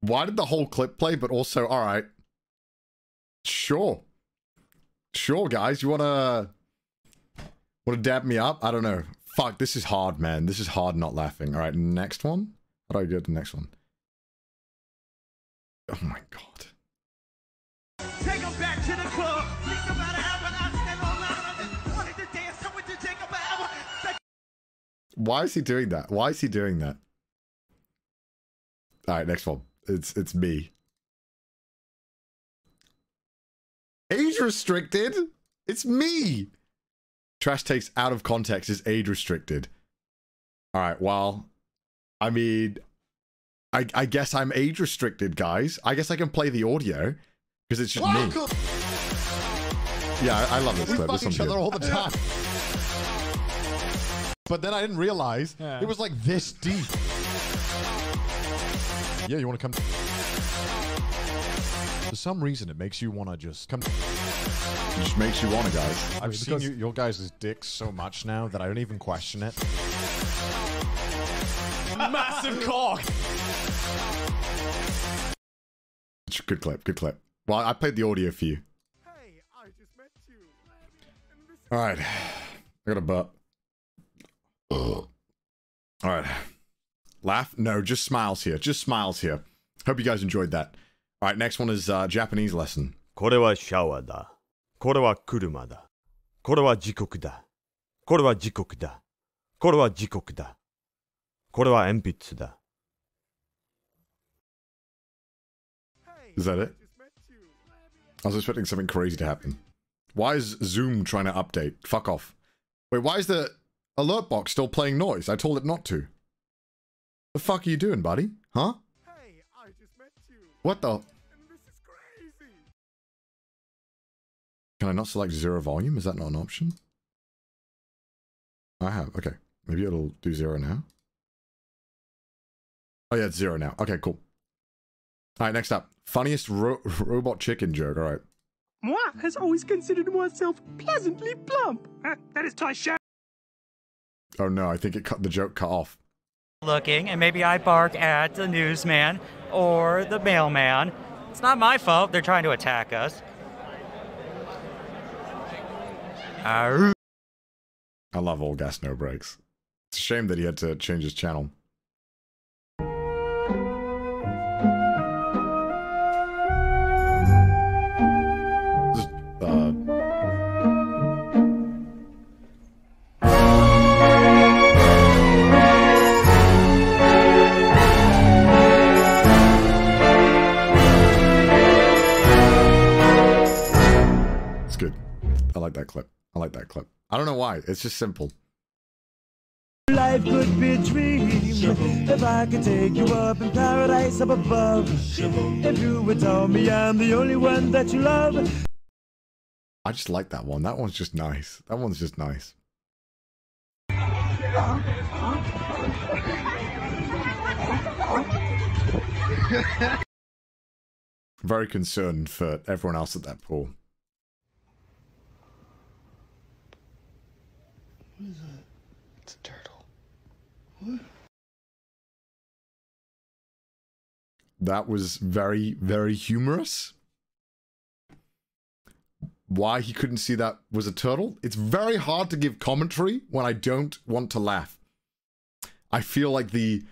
why did the whole clip play? But also, all right, sure, sure, guys. You wanna wanna dab me up? I don't know. Fuck, this is hard, man. This is hard. Not laughing. All right, next one. How do I go to the next one? Oh my god. Take 'em back to the club. Think about it, have an stand online. and Wanted to dance, so with the take 'em back. Why is he doing that? Why is he doing that? All right, next one. It's it's me. Age restricted. It's me. Trash Taste out of context is age restricted. All right. Well, I mean, I I guess I'm age restricted, guys. I guess I can play the audio because it's just me. Yeah, I, I love this We clip. fuck This one's each other good. all the time. But then I didn't realize it was like this deep. Yeah, you want to come? For some reason, it makes you want to just come. It just makes you wanna, guys. I've seen you, your guys' dicks so much now that I don't even question it. Massive cock. Good clip. Good clip. Well, I played the audio for you. Hey, I just met you. And this All right. I got a butt. All right. Laugh? No, just smiles here. Just smiles here. Hope you guys enjoyed that. All right, next one is uh, Japanese lesson. これはシャワーだ。 これは車だ。これは時刻だ。これは時刻だ。これは時刻だ。これは鉛筆だ。 Is that it? I was expecting something crazy to happen. Why is Zoom trying to update? Fuck off. Wait, why is the alert box still playing noise? I told it not to. The fuck are you doing, buddy? Huh? Hey, I just met you. What the? Can I not select zero volume? Is that not an option? I have. Okay. Maybe it'll do zero now. Oh, yeah, it's zero now. Okay, cool. All right, next up. Funniest ro- robot chicken joke. All right. Moi has always considered myself pleasantly plump. that is Tai Shan. Oh, no. I think it cut the joke cut off. looking, and maybe I bark at the newsman or the mailman. It's not my fault they're trying to attack us. Arr. I love all gas, no brakes. It's a shame that he had to change his channel. Uh, It's good. I like that clip. I like that clip. I don't know why. It's just simple. Life could be a dream if I could take you up in paradise up above. If you would tell me I'm the only one that you love. I just like that one. That one's just nice. That one's just nice. Very concerned for everyone else at that pool. It's a turtle. That was very, very humorous. Why he couldn't see that was a turtle? It's very hard to give commentary when I don't want to laugh. I feel like the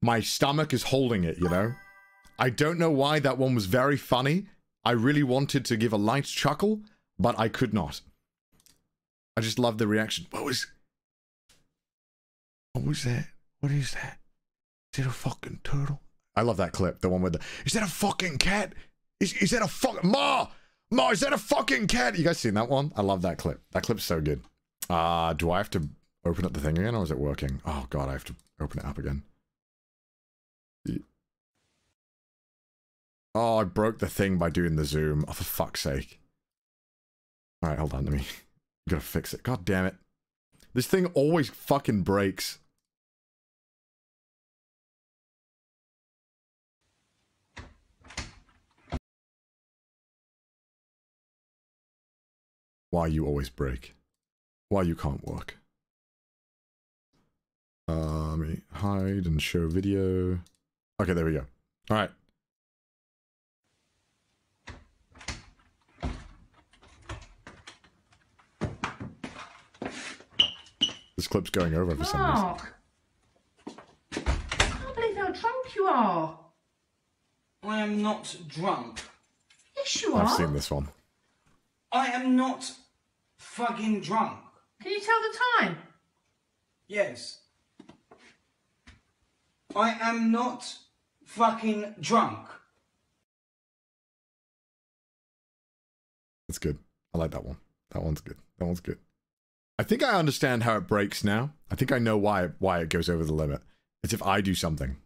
my stomach is holding it, you know? I don't know why that one was very funny. I really wanted to give a light chuckle, but I could not. I just love the reaction. What was What was that? What is that? Is it a fucking turtle? I love that clip. The one with the Is that a fucking cat? Is is that a fucking Ma? Ma, is that a fucking cat? You guys seen that one? I love that clip. That clip's so good. Uh do I have to open up the thing again or is it working? Oh god, I have to open it up again. Oh, I broke the thing by doing the zoom. Oh, for fuck's sake. Alright, hold on, to me gotta fix it. God damn it. This thing always fucking breaks. Why you always break. Why you can't work. Uh, let me hide and show video. Okay, there we go. Alright. This clip's going over for some reason. Mark! I can't believe how drunk you are. I am not drunk. Yes, you I've are. seen this one. I am not fucking drunk. Can you tell the time? Yes. I am not fucking drunk. That's good. I like that one. That one's good. That one's good. I think I understand how it breaks now. I think I know why why it goes over the limit. It's if I do something.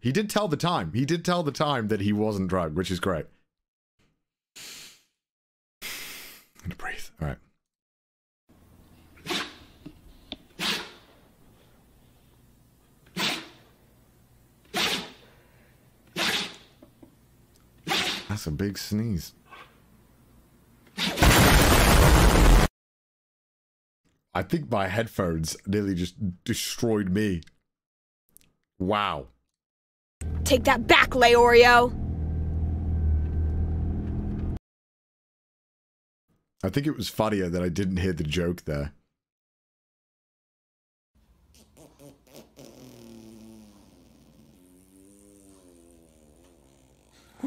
He did tell the time. He did tell the time that he wasn't drugged, which is great. I'm gonna breathe. All right. A big sneeze. I think my headphones nearly just destroyed me. Wow. Take that back, Leorio! I think it was funnier that I didn't hear the joke there.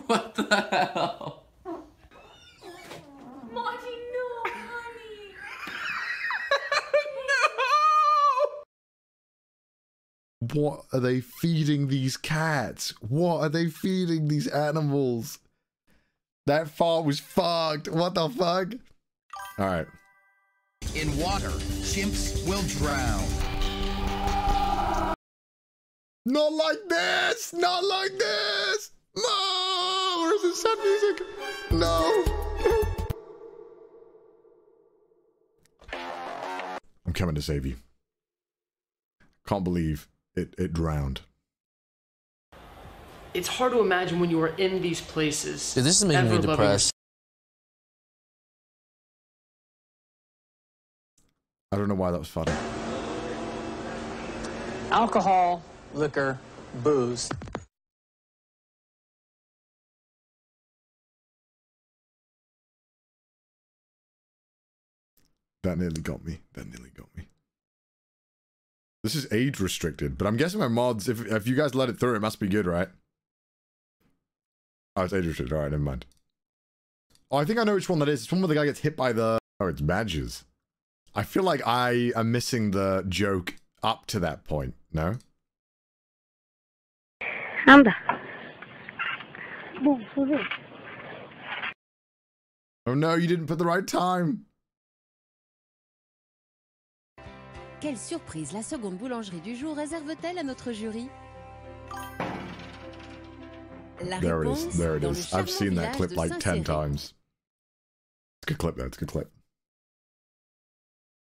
What the hell? Marty, no, honey. What are they feeding these cats? What are they feeding these animals? That fart was fucked. What the fuck? All right. In water, chimps will drown. Not like this! Not like this! No! Where's the sad music? No! I'm coming to save you. Can't believe it, it drowned. It's hard to imagine when you are in these places. Dude, this is making me depressed. I don't know why that was funny. Alcohol, liquor, booze. That nearly got me. That nearly got me. This is age restricted, but I'm guessing my mods, if, if you guys let it through, it must be good, right? Oh, it's age restricted. All right, never mind. Oh, I think I know which one that is. It's one where the guy gets hit by the... Oh, it's badges. I feel like I am missing the joke up to that point, no? Anda. Bom, foder. Oh no, you didn't put the right time. Quelle surprise la seconde boulangerie du jour réserve-t-elle à notre jury La There it réponse is. There it dans le is. I've charmant seen that clip like 10 Saint-Céré. times. It's a good clip, though. It's a good clip.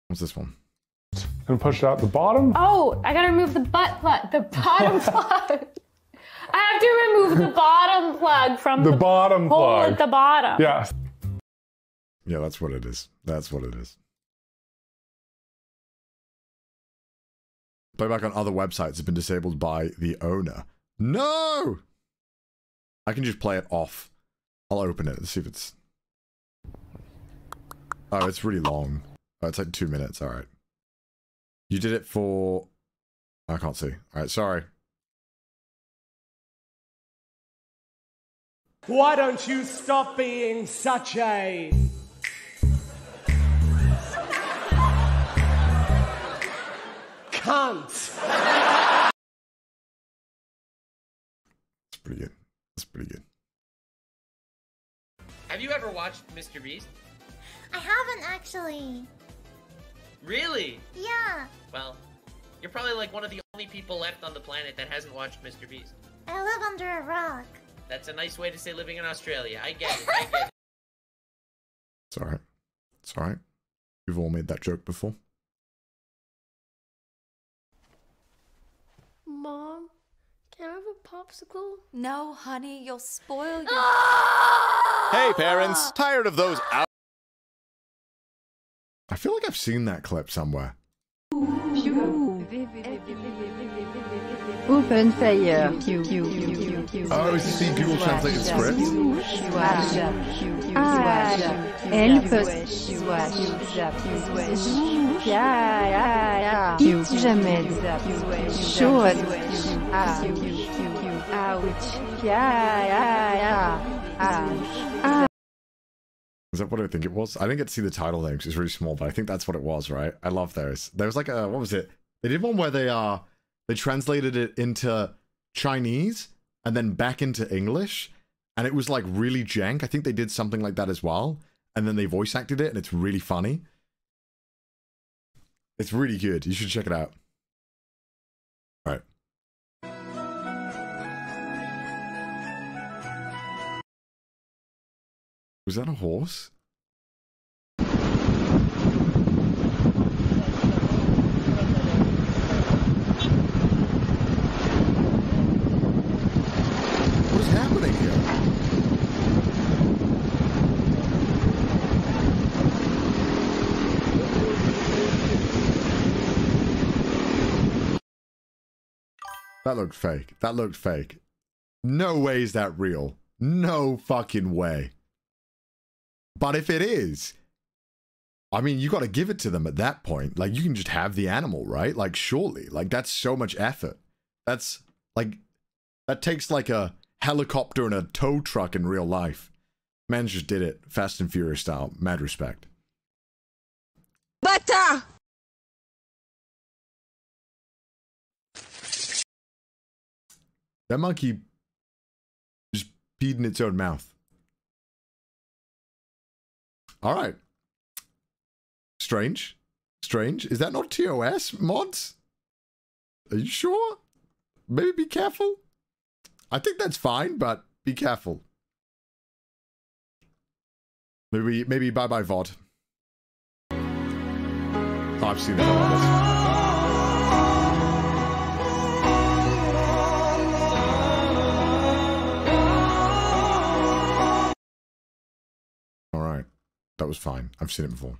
What's this one? And push it out the bottom? Oh, I gotta remove the butt plug, the bottom plug. I have to remove the bottom plug from The the, bottom hole plug. at the bottom. Yeah. Yeah, that's what it is. That's what it is. Playback on other websites has been disabled by the owner. No! I can just play it off. I'll open it and see if it's... Oh, it's really long. Oh, it's like two minutes. All right. You did it for I can't see. All right, sorry. Why don't you stop being such a. cunt? It's pretty good. It's pretty good. Have you ever watched Mr. Beast? I haven't actually. Really? Yeah, Well, you're probably like one of the only people left on the planet that hasn't watched Mr. Beast. I live under a rock. That's a nice way to say living in Australia. I get it. I get it. It's all right. It's all right. We've all made that joke before. Mom, can I have a popsicle? No, honey, you'll spoil your. Ah! Hey, parents! Tired of those out? I feel like I've seen that clip somewhere. Open fire. Oh, is this the Google Translated script? Help us. Yeah, yeah, yeah. Eat jamais. Ah. Is that what I think it was? I didn't get to see the title name 'cause it's really small, but I think that's what it was, right? I love those. There was like a what was it? They did one where they uh they translated it into Chinese and then back into English, and it was like really jank. I think they did something like that as well, and then they voice acted it, and it's really funny. It's really good. You should check it out. All right. Was that a horse? What is happening here? That looked fake. That looked fake. No way is that real. No fucking way. But if it is, I mean, you got to give it to them at that point. Like, you can just have the animal, right? Like, surely. Like, that's so much effort. That's like, that takes like a helicopter and a tow truck in real life. Man just did it, Fast and Furious style. Mad respect. Butter! That monkey just peed in its own mouth. All right. Strange. Strange. Is that not TOS mods? Are you sure? Maybe be careful. I think that's fine, but be careful. Maybe maybe bye bye VOD. Oh, I've seen that. That was fine. I've seen it before.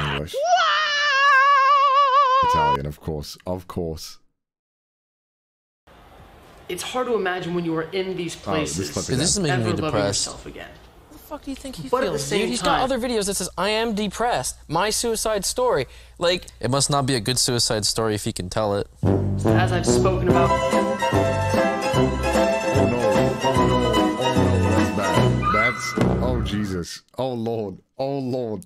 English. Italian, of course. Of course. It's hard to imagine when you are in these Oh, this places. clip. This is making me depressed. yourself again. the fuck do you think he But at the same dude? He's time- got other videos that says I am depressed. My suicide story. Like It must not be a good suicide story if he can tell it. As I've spoken about. Jesus. Oh Lord. Oh Lord.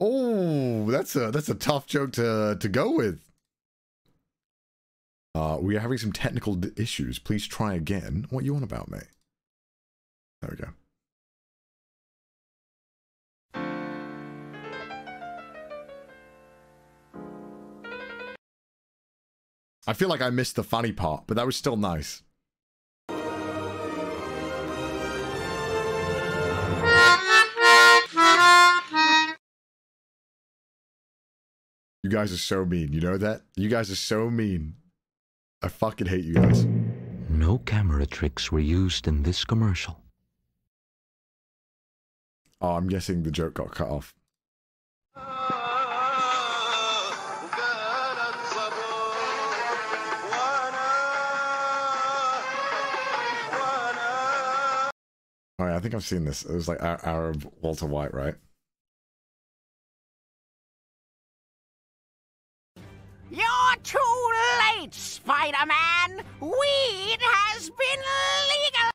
Oh, that's a that's a tough joke to to go with. Uh, we are having some technical issues. Please try again. What you on about, mate? There we go. I feel like I missed the funny part, but that was still nice. You guys are so mean. You know that? You guys are so mean. I fucking hate you guys. No camera tricks were used in this commercial. Oh, I'm guessing the joke got cut off. Oh yeah, I think I've seen this. It was like Ar- Arab Walter White, right? Late, Spider-Man! Weed has been legal!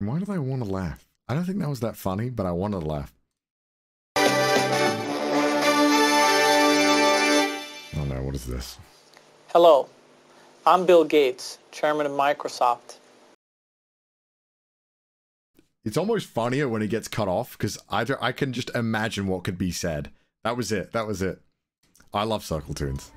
Why did I want to laugh? I don't think that was that funny, but I wanted to laugh. Oh no, what is this? Hello, I'm Bill Gates, chairman of Microsoft. It's almost funnier when it gets cut off because I, I can just imagine what could be said. That was it. That was it. I love Circle Toons.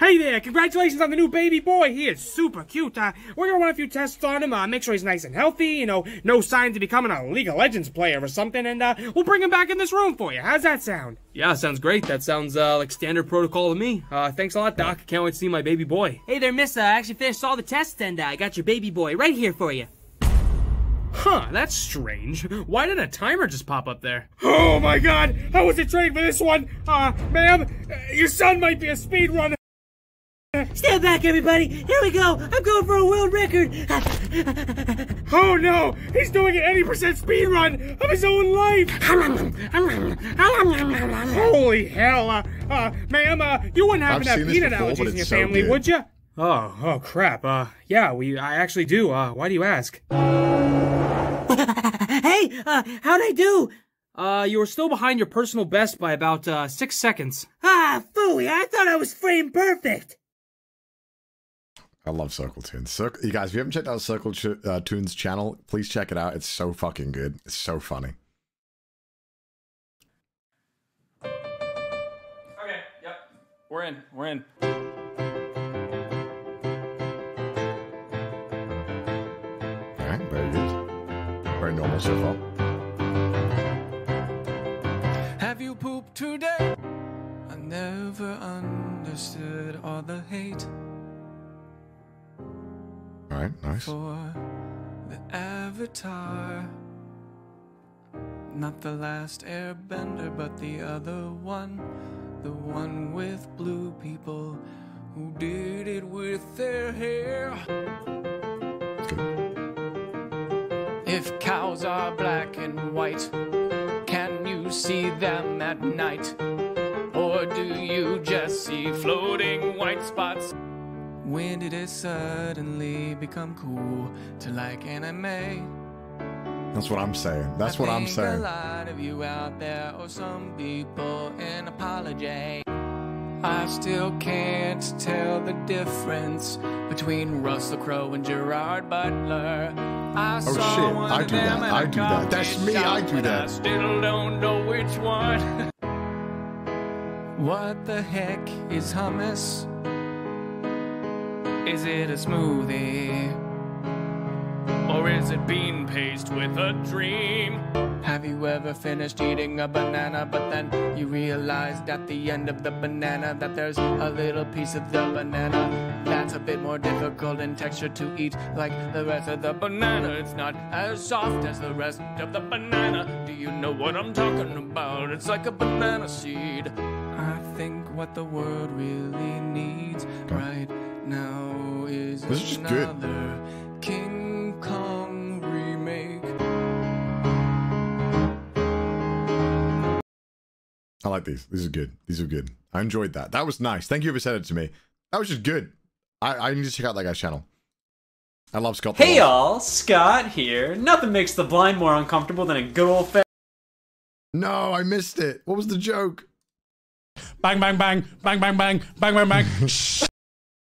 Hey there, congratulations on the new baby boy. He is super cute. Uh, we're gonna run a few tests on him, uh, make sure he's nice and healthy, you know, no signs of becoming a League of Legends player or something, and uh, we'll bring him back in this room for you. How's that sound? Yeah, sounds great. That sounds uh, like standard protocol to me. Uh, thanks a lot, Doc. Can't wait to see my baby boy. Hey there, miss. Uh, I actually finished all the tests, and uh, I got your baby boy right here for you. Huh, that's strange. Why did a timer just pop up there? Oh my god, I wasn't trained for this one. Uh, ma'am, uh, your son might be a speed runner. Stand back, everybody. Here we go. I'm going for a world record. Oh no, he's doing an 80% speed run of his own life. Holy hell, uh, uh, ma'am, uh, you wouldn't happen I've to have peanut before, allergies in your so family, good. would you? Oh, oh crap. Uh, yeah, we I actually do. Uh, why do you ask? hey, uh, how'd I do? Uh, you were still behind your personal best by about uh six seconds. Ah, phooey, I thought I was frame perfect. I love Circle Toons. Circle, you guys, if you haven't checked out Circle Ch- uh, Toons channel, please check it out. It's so fucking good. It's so funny. Okay, yep. We're in. We're in. All right, very good. Very normal so far. Have you pooped today? I never understood all the hate All right, nice. for the avatar. Not the last airbender, but the other one. The one with blue people who did it with their hair. If cows are black and white, can you see them at night? Or do you just see floating white spots? When did it suddenly become cool to like anime? That's what I'm saying. That's what I'm A saying. lot of you out there, or some people, an apology. I still can't tell the difference between Russell Crowe and Gerard Butler. I Oh, saw shit. one I do that. I do that. That's me. I do that. I still don't know which one. what the heck is hummus? Is it a smoothie? Or is it bean paste with a dream? Have you ever finished eating a banana, but then you realized at the end of the banana that there's a little piece of the banana that's a bit more difficult in texture to eat, like the rest of the banana? It's not as soft as the rest of the banana. Do you know what I'm talking about? It's like a banana seed. I think what the world really needs right now is This is just good. King Kong remake. I like these. These are good. These are good. I enjoyed that. That was nice. Thank you for sending it to me. That was just good. I, I need to check out that guy's channel. I love Scott. Hey y'all, Scott here. Nothing makes the blind more uncomfortable than a good old fashioned. No, I missed it. What was the joke? Bang, bang, bang, bang, bang, bang, bang, bang, bang.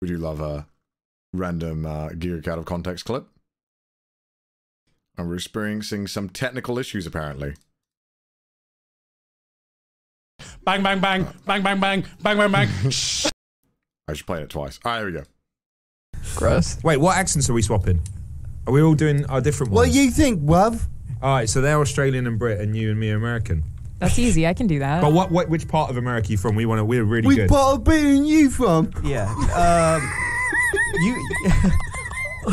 Would you love a random uh, geek out of context clip? And we're experiencing some technical issues apparently. bang, bang, bang, bang, bang, bang, bang, bang, bang. I should play it twice. All right, here we go. Gross. Wait, what accents are we swapping? Are we all doing our different ones? What do you think, bruv? All right, so they're Australian and Brit, and you and me are American. That's easy. I can do that. But what, what which part of America are you from? We want to. We're really Which good. part of Britain you from? Yeah. Um, you.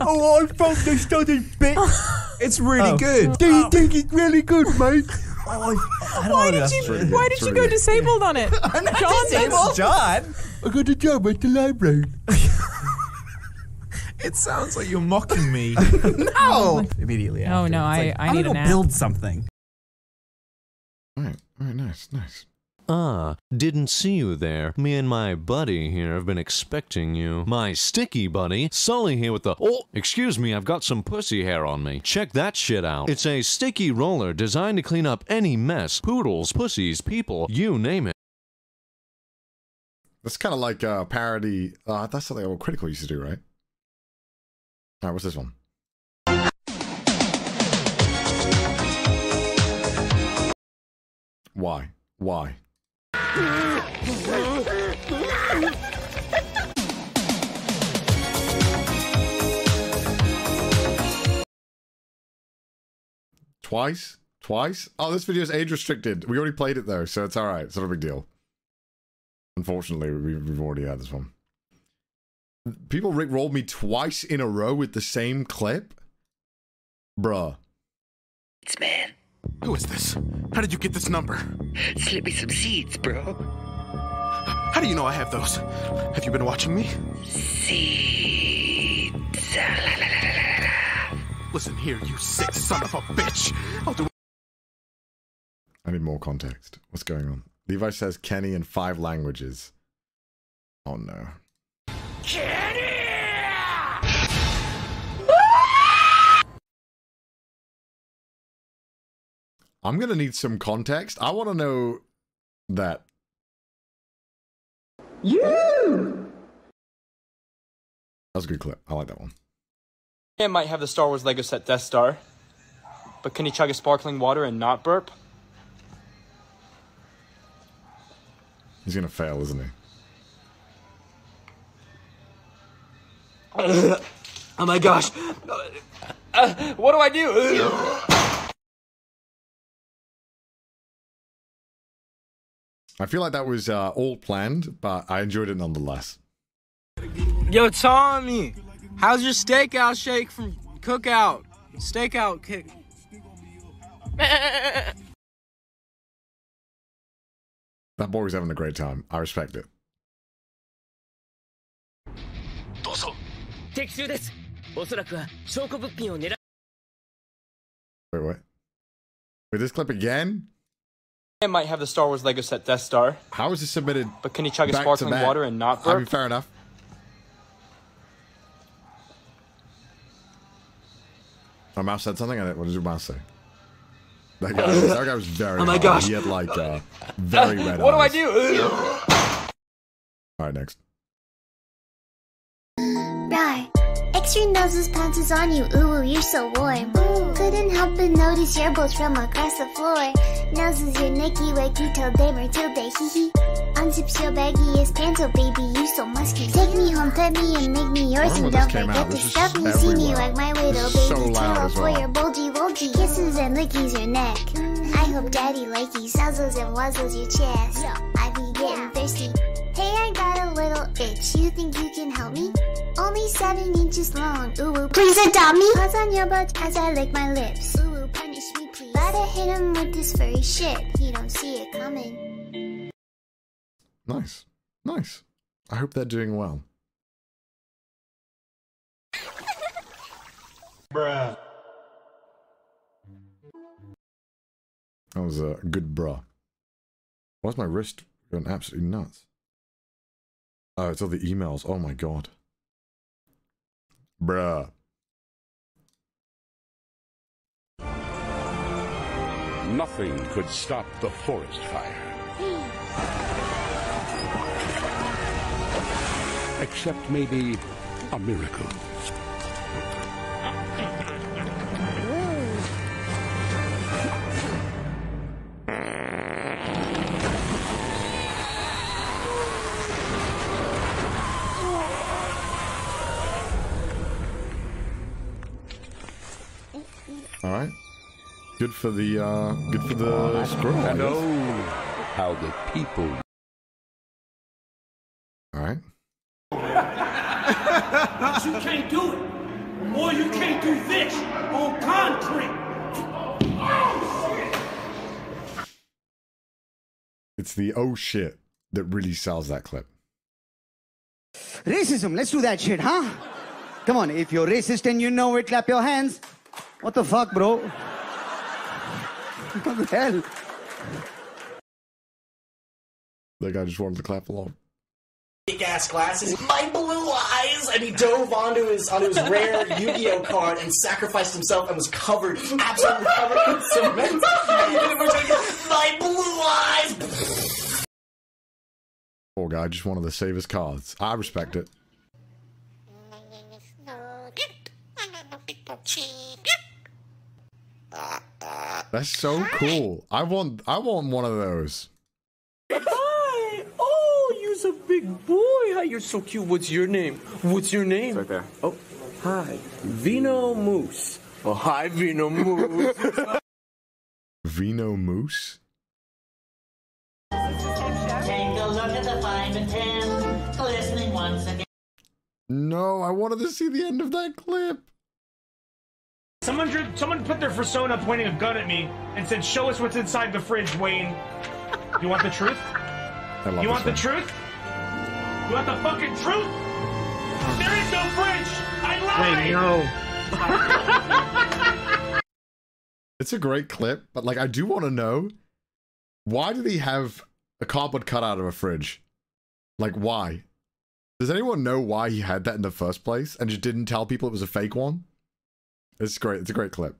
oh, I'm from the southern bit. It's really Oh. good. Do you think it's really good, mate? Why did you? Why did you go disabled on it? I'm not John, John, I got a job at the library. It sounds like you're mocking me. no! Immediately. Oh, no, It's I- like, I I'm need gonna a go build something. Alright, alright, nice, nice. Ah, didn't see you there. Me and my buddy here have been expecting you. My sticky buddy, Sully here with the. Oh, excuse me, I've got some pussy hair on me. Check that shit out. It's a sticky roller designed to clean up any mess poodles, pussies, people, you name it. That's kind of like a parody. Uh, that's something what Critical used to do, right? Alright, what's this one? Why? Why? Twice? Twice? Oh, this video is age restricted. We already played it though, so it's alright. It's not a big deal. Unfortunately, we- we've already had this one. People Rick rolled me twice in a row with the same clip? Bruh. It's man. Who is this? How did you get this number? Slip me some seeds, bro. How do you know I have those? Have you been watching me? Seeds. Listen here, you sick son of a bitch. I'll do I need more context. What's going on? Levi says Kenny in five languages. Oh no. I'm gonna need some context. I want to know that. You! That was a good clip. I like that one. It might have the Star Wars Lego set Death Star, but can he chug a sparkling water and not burp? He's gonna fail, isn't he? Oh my gosh. Uh, what do I do? I feel like that was uh, all planned, but I enjoyed it nonetheless. Yo, Tommy, how's your stakeout shake from Cookout? Stakeout kick. That boy was having a great time. I respect it. 的中ですおそらくは証拠物品を狙 Wait, wait. Wait, this clip again? It might have the Star Wars Lego set Death Star, How is this submitted? but can he chug a back to sparkling back? water and not I mean, burp? fair enough. My mouse said something. I didn't- What did your mouse say? That guy, was, that guy was very. Oh my hard. gosh. He had like uh, very red what eyes. do I do? All right, next. Right. Extra noses pounces on you, ooh, ooh, you're so warm. Couldn't help but notice your bones from across the floor. Noses your Nicky Wakey till day Matilda, hee hee. Unzips your baggiest pants, oh baby, you so musky. Take me home, pet me, and make me yours, and don't forget to stuff me. See me like my widow, baby, so old for well. your bulgy bulgy Kisses and lickies your neck. I hope daddy likes likey nuzzles and wuzzles your chest. I be getting thirsty. Hey, I got a little itch. You think you can help me? Only seven inches long. Ooh, ooh. please adopt me. Paws on your butt as I lick my lips. Ooh, ooh, punish me, please. Gotta hit him with this furry shit. He don't see it coming. Nice, nice. I hope they're doing well. Bruh. That was a good bruh. Why's my wrist going absolutely nuts? Oh, it's all the emails. Oh my god. Bruh. Nothing could stop the forest fire. Except maybe a miracle. All right. Good for the uh good for the squirrel. I And oh, how the people All right. you can't do it. Or you can't do this on concrete. It's the oh shit that really sells that clip. Racism, let's do that shit, huh? Come on, if you're racist and you know it, clap your hands. What the fuck, bro? what the hell? That guy just wanted to clap along. Big ass glasses, my blue eyes, and he dove onto his on his rare Yu-Gi-Oh card and sacrificed himself and was covered, absolutely covered in cement. And we're talking, my blue eyes. Poor guy just wanted to save his cards. I respect it. That's so cool. I want I want one of those. Hi! Oh, you're a big boy. Hi, you're so cute. What's your name? What's your name? Right there. Oh, hi. Vino Moose. Oh, hi, Vino Moose. Vino Moose? Take a look at the five glistening once again. No, I wanted to see the end of that clip. Someone drew, someone put their persona pointing a gun at me and said, "Show us what's inside the fridge, Wayne." You want the truth? I love You want the truth? You want the fucking truth? There is no fridge. I lied. Wait, no. It's a great clip, but like I do want to know why did he have a cardboard cutout of a fridge? Like why? Does anyone know why he had that in the first place and just didn't tell people it was a fake one? It's great. It's a great clip.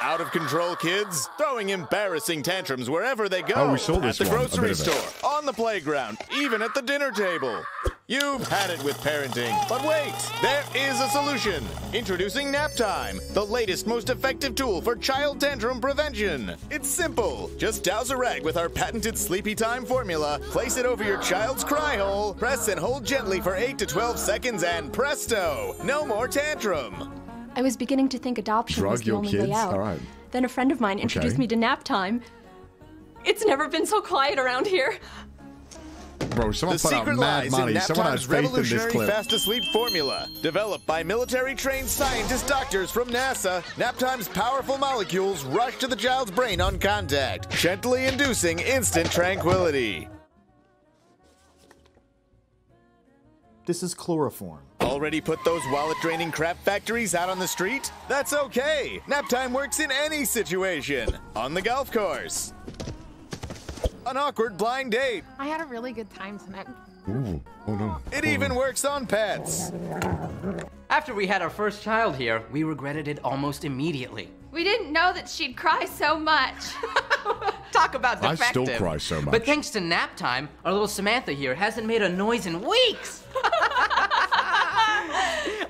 Out of control kids, throwing embarrassing tantrums wherever they go. Oh, we saw this At the one, grocery bit of it. store, on the playground, even at the dinner table. You've had it with parenting, but wait, there is a solution. Introducing Nap Time, the latest, most effective tool for child tantrum prevention. It's simple. Just douse a rag with our patented Sleepy Time formula, place it over your child's cry hole, press and hold gently for 8 to 12 seconds, and presto, no more tantrum. I was beginning to think adoption was the your only kids? way out. All right. Then a friend of mine introduced Okay. me to nap time. It's never been so quiet around here. Bro, someone the put out secret mad lies money. in Someone had Naptime's faith in this revolutionary clip. fast asleep formula. Developed by military trained scientist doctors from NASA, Naptime's powerful molecules rush to the child's brain on contact, gently inducing instant tranquility. This is chloroform. Already put those wallet draining crap factories out on the street? That's okay. Naptime works in any situation. On the golf course. An awkward blind date. I had a really good time tonight. Ooh. Oh no. It even oh, works on pets. After we had our first child here, we regretted it almost immediately. We didn't know that she'd cry so much. Talk about defective. I still cry so much. But thanks to nap time, our little Samantha here hasn't made a noise in weeks.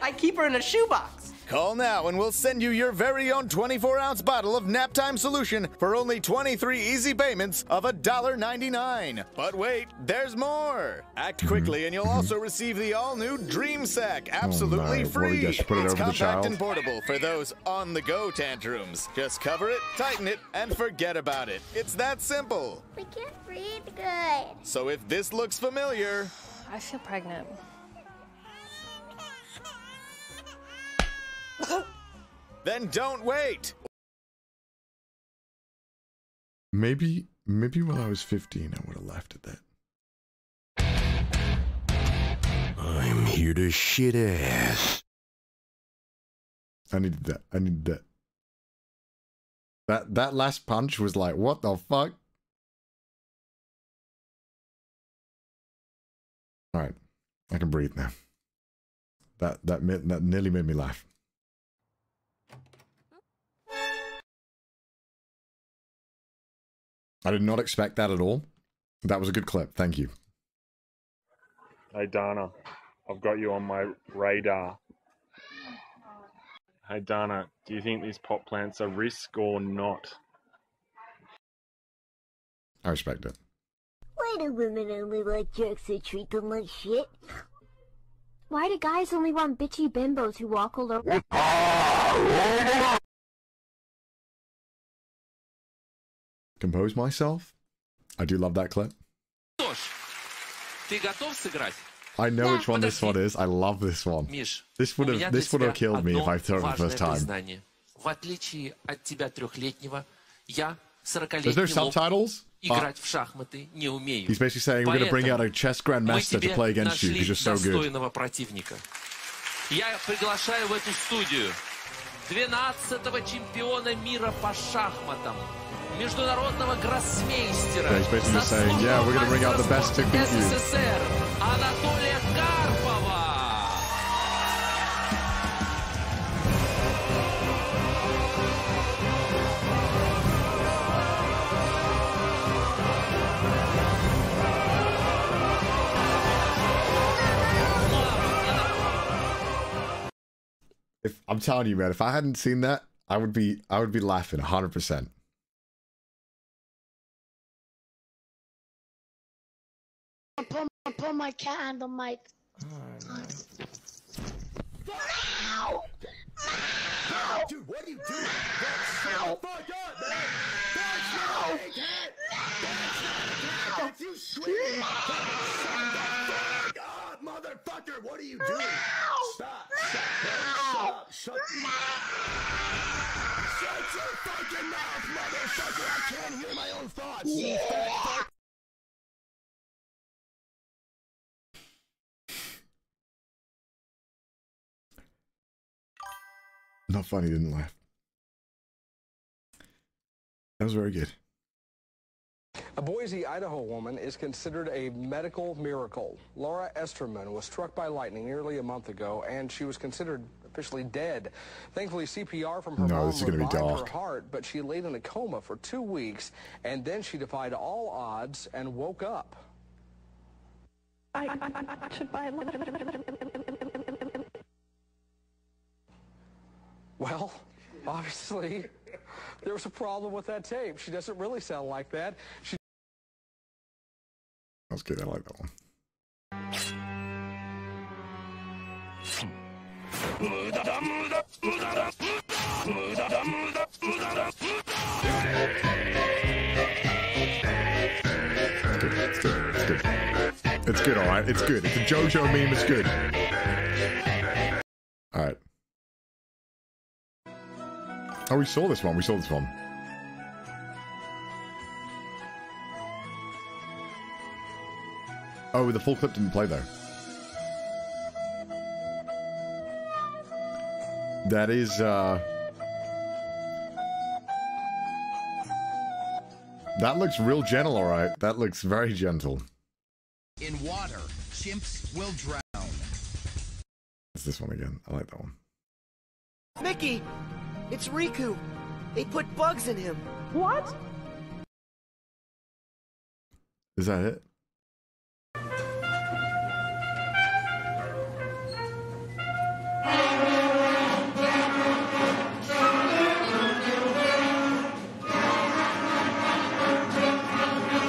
I keep her in a shoebox. Call now and we'll send you your very own 24 ounce bottle of Naptime Solution for only 23 easy payments of $1.99. But wait, there's more! Act quickly and you'll also receive the all new Dream Sack oh, absolutely no. What, we free. just put it it's over compact child? and portable for those on the go tantrums. Just cover it, tighten it, and forget about it. It's that simple. We can't breathe good. So if this looks familiar, I feel pregnant. Then don't wait. Maybe, maybe when I was 15, I would have laughed at that. I'm here to shit ass. I needed that. I needed that. That that last punch was like, what the fuck? All right, I can breathe now. That that ma- that nearly made me laugh. I did not expect that at all. That was a good clip. Thank you. Hey Dana, I've got you on my radar. Hey Dana, do you think these pot plants are risk or not? I respect it. Why do women only like jerks who treat them like shit? Why do guys only want bitchy bimbos who walk all over? Compose myself. I do love that clip. Ты готов сыграть? I know which one this one is. I love this one. Миш, This would у меня have для this would have тебя killed me if одно I thought it the важное first time. признание. В отличие от тебя трехлетнего, я There's no сорокалетний лоб, subtitles. but играть в шахматы не умею. He's basically saying we're going to bring out a chess мы grandmaster to тебе play against you нашли because you're so good. достойного противника. я приглашаю в эту студию 12-го чемпиона мира по шахматам, международного гроссмейстера, Yeah, he's basically just saying, yeah, we're gonna bring out the best to beat you. СССР Анатолия Карпова. If I'm telling you, man, if I hadn't seen that, I would be I would be laughing 100. Percent Put, put my cat on the mic. Dude, what are you doing? That's so fucked up, man. That's not a cat. That's not a cat. If you scream, shut the fuck up, motherfucker. What are you doing? Stop. Stop. Stop. Shut. Shut your fucking mouth, motherfucker. I can't hear my own thoughts. You Not funny, didn't laugh. That was very good. A Boise, Idaho woman is considered a medical miracle. Laura Esterman was struck by lightning nearly a month ago, and she was considered officially dead. Thankfully, CPR from her No, mom this is gonna be revived her dark. heart, but she laid in a coma for two weeks, and then she defied all odds and woke up. I, I, I, Well, obviously, there was a problem with that tape. She doesn't really sound like that. She That good. I like that one. It's good. It's good. It's good. It's good. All right. It's good. It's a JoJo meme. It's good. All right. Oh, we saw this one. We saw this one. Oh, the full clip didn't play though. That is uh That looks real gentle, alright. That looks very gentle. In water, chimps will drown. It's this one again. I like that one. Mickey, it's Riku. They put bugs in him. What? Is that it?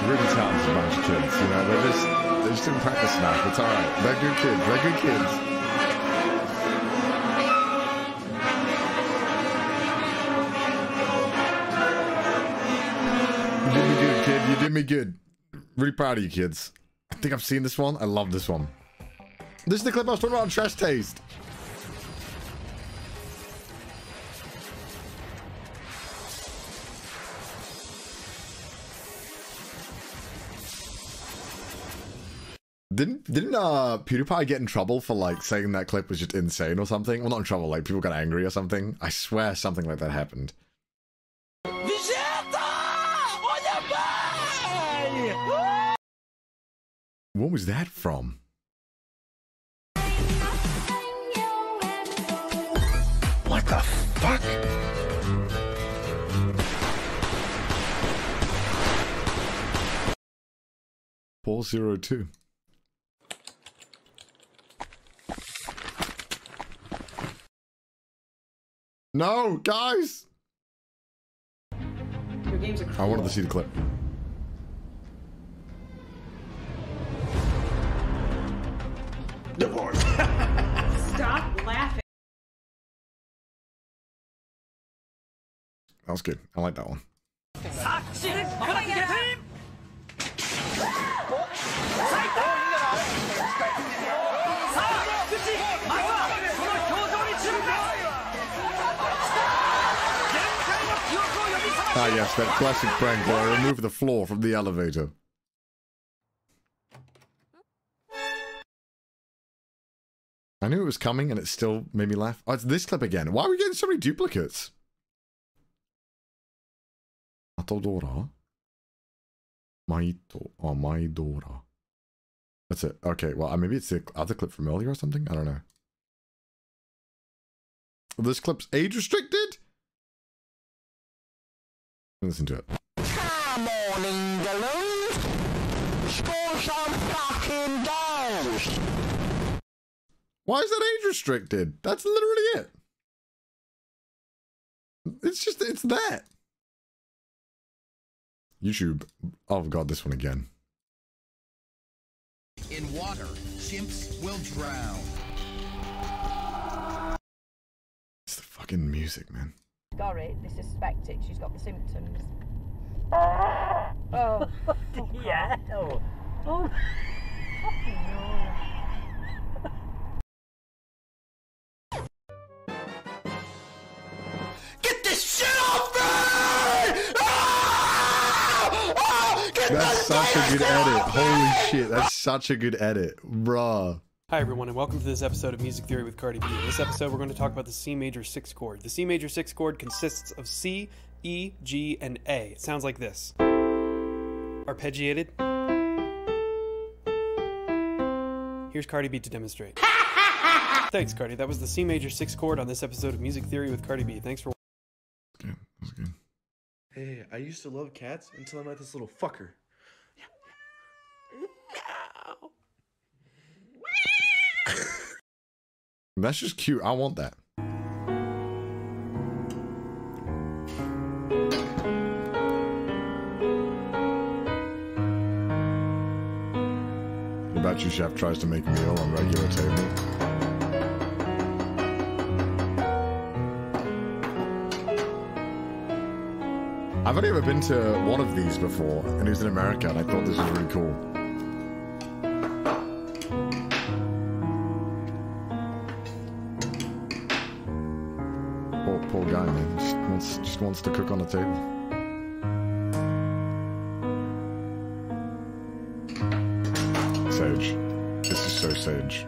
Really talented bunch of kids, you know. They're just they're just doing practice now. It's alright. They're good kids. They're good kids. Me good. Really proud of you, kids. I think I've seen this one. I love this one. This is the clip I was talking about on Trash Taste. Didn't didn't uh PewDiePie get in trouble for like saying that clip was just insane or something? Well, not in trouble. Like people got angry or something. I swear something like that happened. What was that from? What the fuck? Paul zero two. No, guys. Your game's a I wanted to see the clip. Divorce. Stop laughing. That was good. I like that one. Ah, yes, that classic prank where I remove the floor from the elevator. I knew it was coming and it still made me laugh. Oh, it's this clip again. Why are we getting so many duplicates? Atodora. Maito. Oh, Maidora. That's it. Okay, well, uh, maybe it's the other clip from earlier or something? I don't know. This clip's age restricted? Listen to it. Come on, England! Score some fucking goals! Why is that age restricted? That's literally it. It's just, it's that. YouTube. Oh god, this one again. In water, chimps will drown. It's the fucking music, man. Sorry, they suspect it. She's got the symptoms. Oh. oh yeah. Oh. Oh. Fucking no. Such a good edit. Holy shit, that's such a good edit. Bruh. Hi, everyone, and welcome to this episode of Music Theory with Cardi B. In this episode, we're going to talk about the C major 6 chord. The C major 6 chord consists of C, E, G, and A. It sounds like this Arpeggiated. Here's Cardi B to demonstrate. Thanks, Cardi. That was the C major 6 chord on this episode of Music Theory with Cardi B. Thanks for good. Hey, I used to love cats until I met this little fucker. That's just cute. I want that. The Battery Chef tries to make meal on regular table. I've only ever been to one of these before, and it was in America, and I thought this was really cool. To cook on the table. Sage. This is so sage.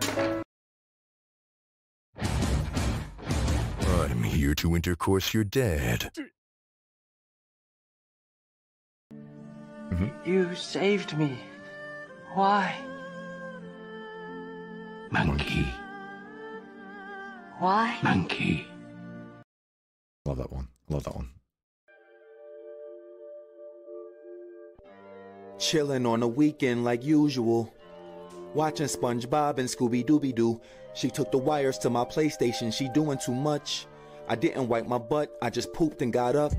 I'm here to intercourse your dad. Mm-hmm. You saved me. Why? Monkey. Why? Monkey. Love that one. Love that one. Chilling on the weekend like usual. Watching SpongeBob and Scooby Dooby Doo. She took the wires to my PlayStation. She doing too much. I didn't wipe my butt. I just pooped and got up.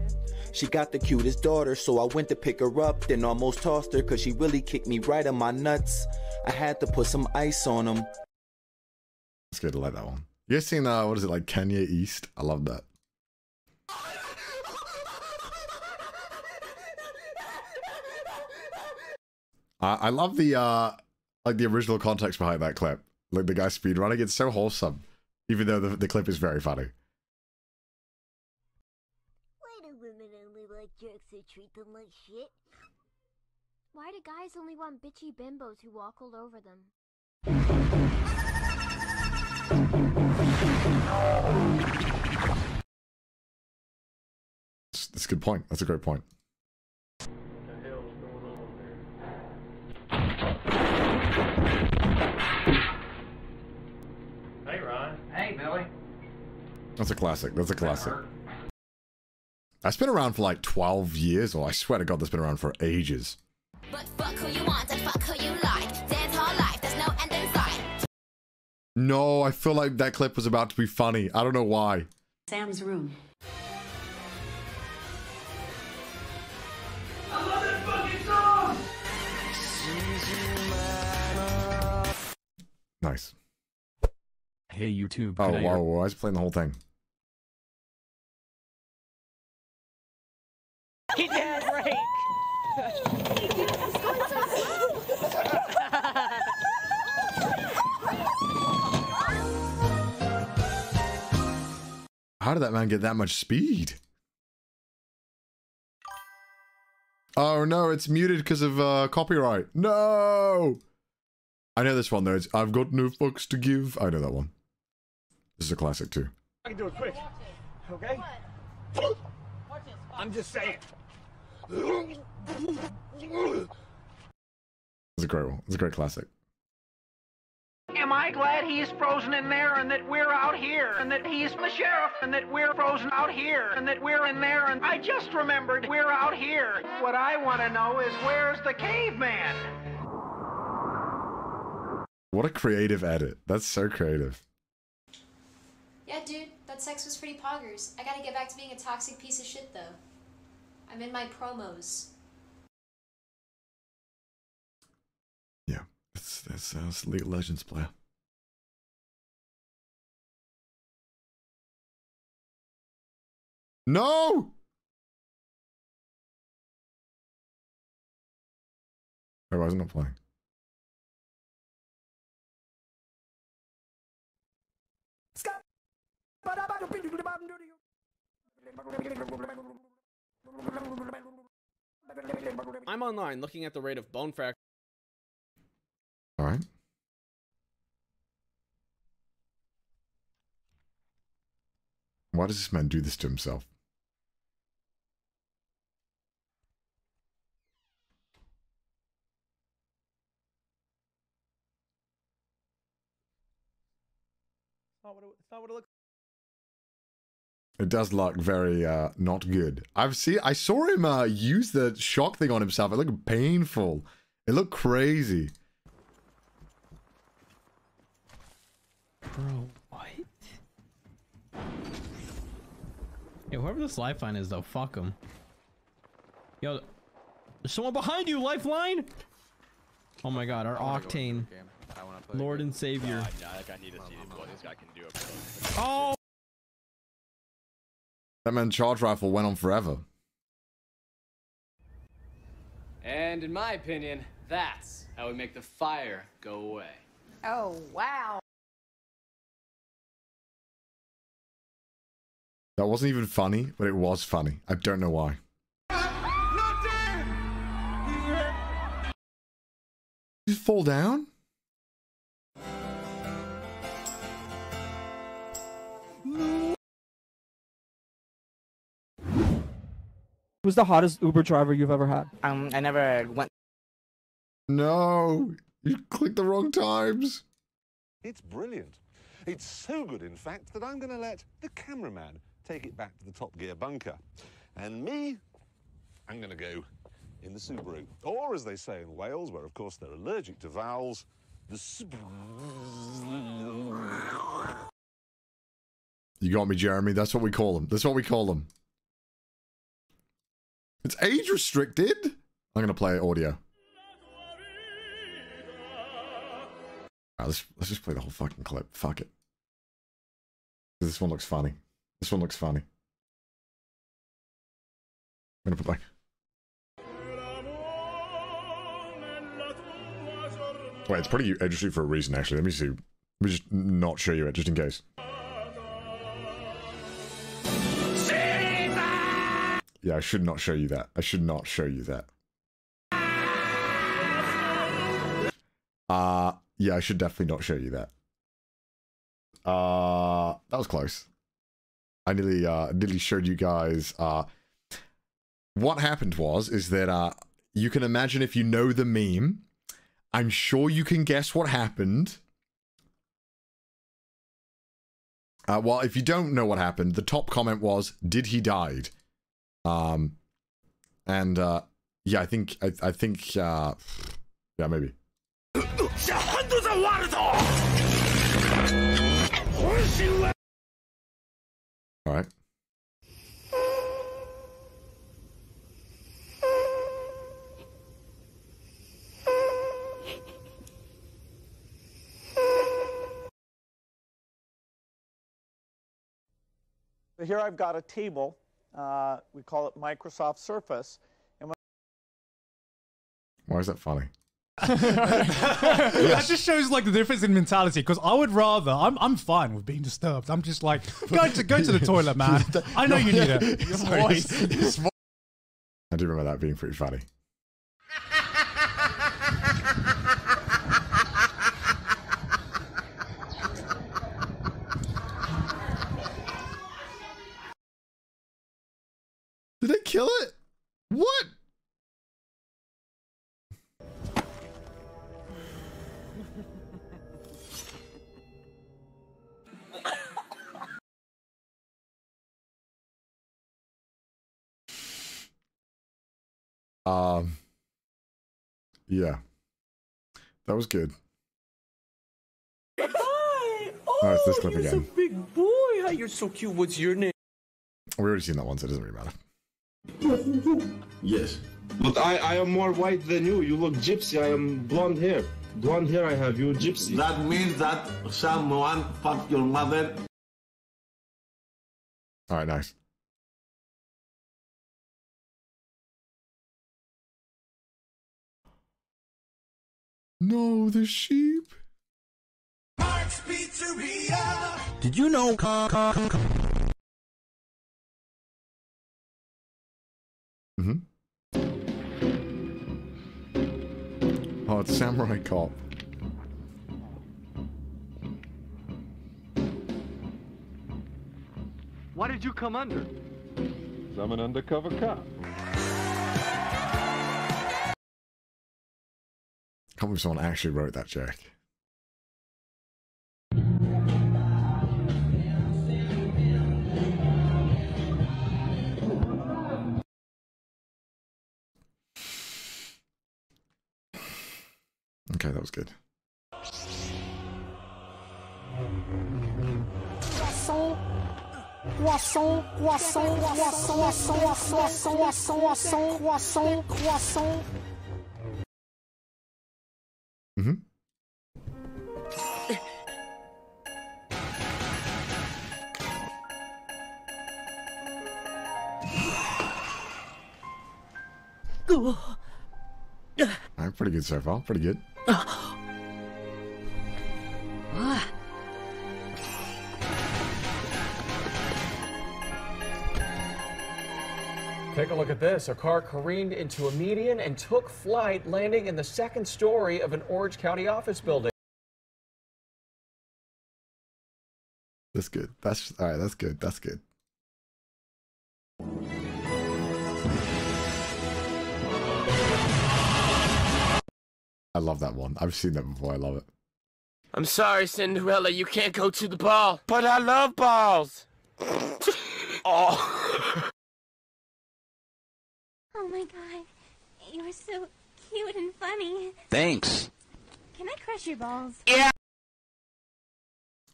She got the cutest daughter, so I went to pick her up, then almost tossed her cause she really kicked me right in my nuts. I had to put some ice on them. Good. I like that one. You guys seen, uh, what is it, like Kenya East? I love that. I I love the, uh, like the original context behind that clip. Like the guy speedrunning. It's so wholesome, even though the, the clip is very funny. Why do women only like jerks who treat them like shit? Why do guys only want bitchy bimbos who walk all over them? That's a good point. That's a great point. That's a classic. That's a classic. That's been around for like 12 years, or I swear to God, that's been around for ages. Fuck who you want and fuck who you like. Dance all life, there's no end in sight. No, I feel like that clip was about to be funny. I don't know why. Sam's room. Nice. Hey YouTube. Oh, can I- wow, why is he playing the whole thing? He did right. How did that man get that much speed? Oh no, it's muted because of uh, copyright. No! I know this one though. It's I've got no fucks to give. I know that one. This is a classic too. I can do it quick. Okay? I'm just saying. It's a great one. It's a great classic. Am I glad he's frozen in there and that we're out here and that he's the sheriff and that we're frozen out here and that we're in there and I just remembered we're out here. What I want to know is where's the caveman? What a creative edit. That's so creative. Yeah, dude, that sex was pretty poggers. I gotta get back to being a toxic piece of shit, though. I'm in my promos. Yeah, that's that's, uh, that's League of Legends player. No. Wait, why is it not playing? I'm online looking at the rate of bone fracture. All right. Why does this man do this to himself? It's not what it, it's not what it looks. It does look very uh not good. I've seen I saw him uh use the shock thing on himself. It looked painful. It looked crazy. Bro, what? Yo, whoever this lifeline is, though, fuck him. Yo, there's someone behind you, lifeline! Oh my god, our Octane. Lord and Savior. Oh! That man charge rifle went on forever. And in my opinion, that's how we make the fire go away. Oh, wow. That wasn't even funny, but it was funny. I don't know why. Did you fall down? Who's the hottest Uber driver you've ever had? Um, I never went. No, you clicked the wrong times. It's brilliant. It's so good, in fact, that I'm going to let the cameraman take it back to the Top Gear bunker. And me, I'm going to go in the Subaru. Or, as they say in Wales, where, of course, they're allergic to vowels, the Subaru. You got me, Jeremy. That's what we call them. That's what we call them. It's age restricted. I'm gonna play audio. Alright, let's let's just play the whole fucking clip. Fuck it. This one looks funny. This one looks funny. I'm gonna put back. Wait, it's pretty restricted for a reason. Actually, let me see. Let me just not show you it, just in case. Yeah, I should not show you that. I should not show you that. Uh, yeah, I should definitely not show you that. Uh, that was close. I nearly, uh, nearly showed you guys, uh, what happened was, is that, uh, you can imagine if you know the meme, I'm sure you can guess what happened. Uh, well, if you don't know what happened, the top comment was, did he died? Um, and uh, yeah, I think I, I think uh, yeah, maybe. All right. Here I've got a table. Uh, we call it Microsoft Surface. And when Why is that funny? that just shows like the difference in mentality. Because I would rather, I'm I'm fine with being disturbed. I'm just like go to go to the toilet, man. I know you need it. Your voice. his- his vo- I do remember that being pretty funny. Um. Yeah, that was good. Hi! Oh, it's this clip you're again. so big boy. How you're so cute. What's your name? We already seen that one, so it doesn't really matter. Yes. But I, I am more white than you. You look gypsy. I am blonde hair. Blonde hair I have. You gypsy. That means that someone fucked your mother. All right, nice. No, the sheep. Mark's Pizzeria. Did you know? Mm-hmm. Oh, it's Samurai Cop. Why did you come under? I'm an undercover cop. Can't believe someone actually wrote that check. Okay, that was good. Croissant, croissant, croissant, croissant, croissant, croissant, croissant, croissant. Alright, pretty good so far. Pretty good. Take a look at this. A car careened into a median and took flight, landing in the second story of an Orange County office building. That's good. That's all right. That's good. That's good. I love that one. I've seen that before. I love it. I'm sorry, Cinderella, you can't go to the ball. But I love balls. oh. Oh my god, you're so cute and funny. Thanks. Can I crush your balls? Yeah.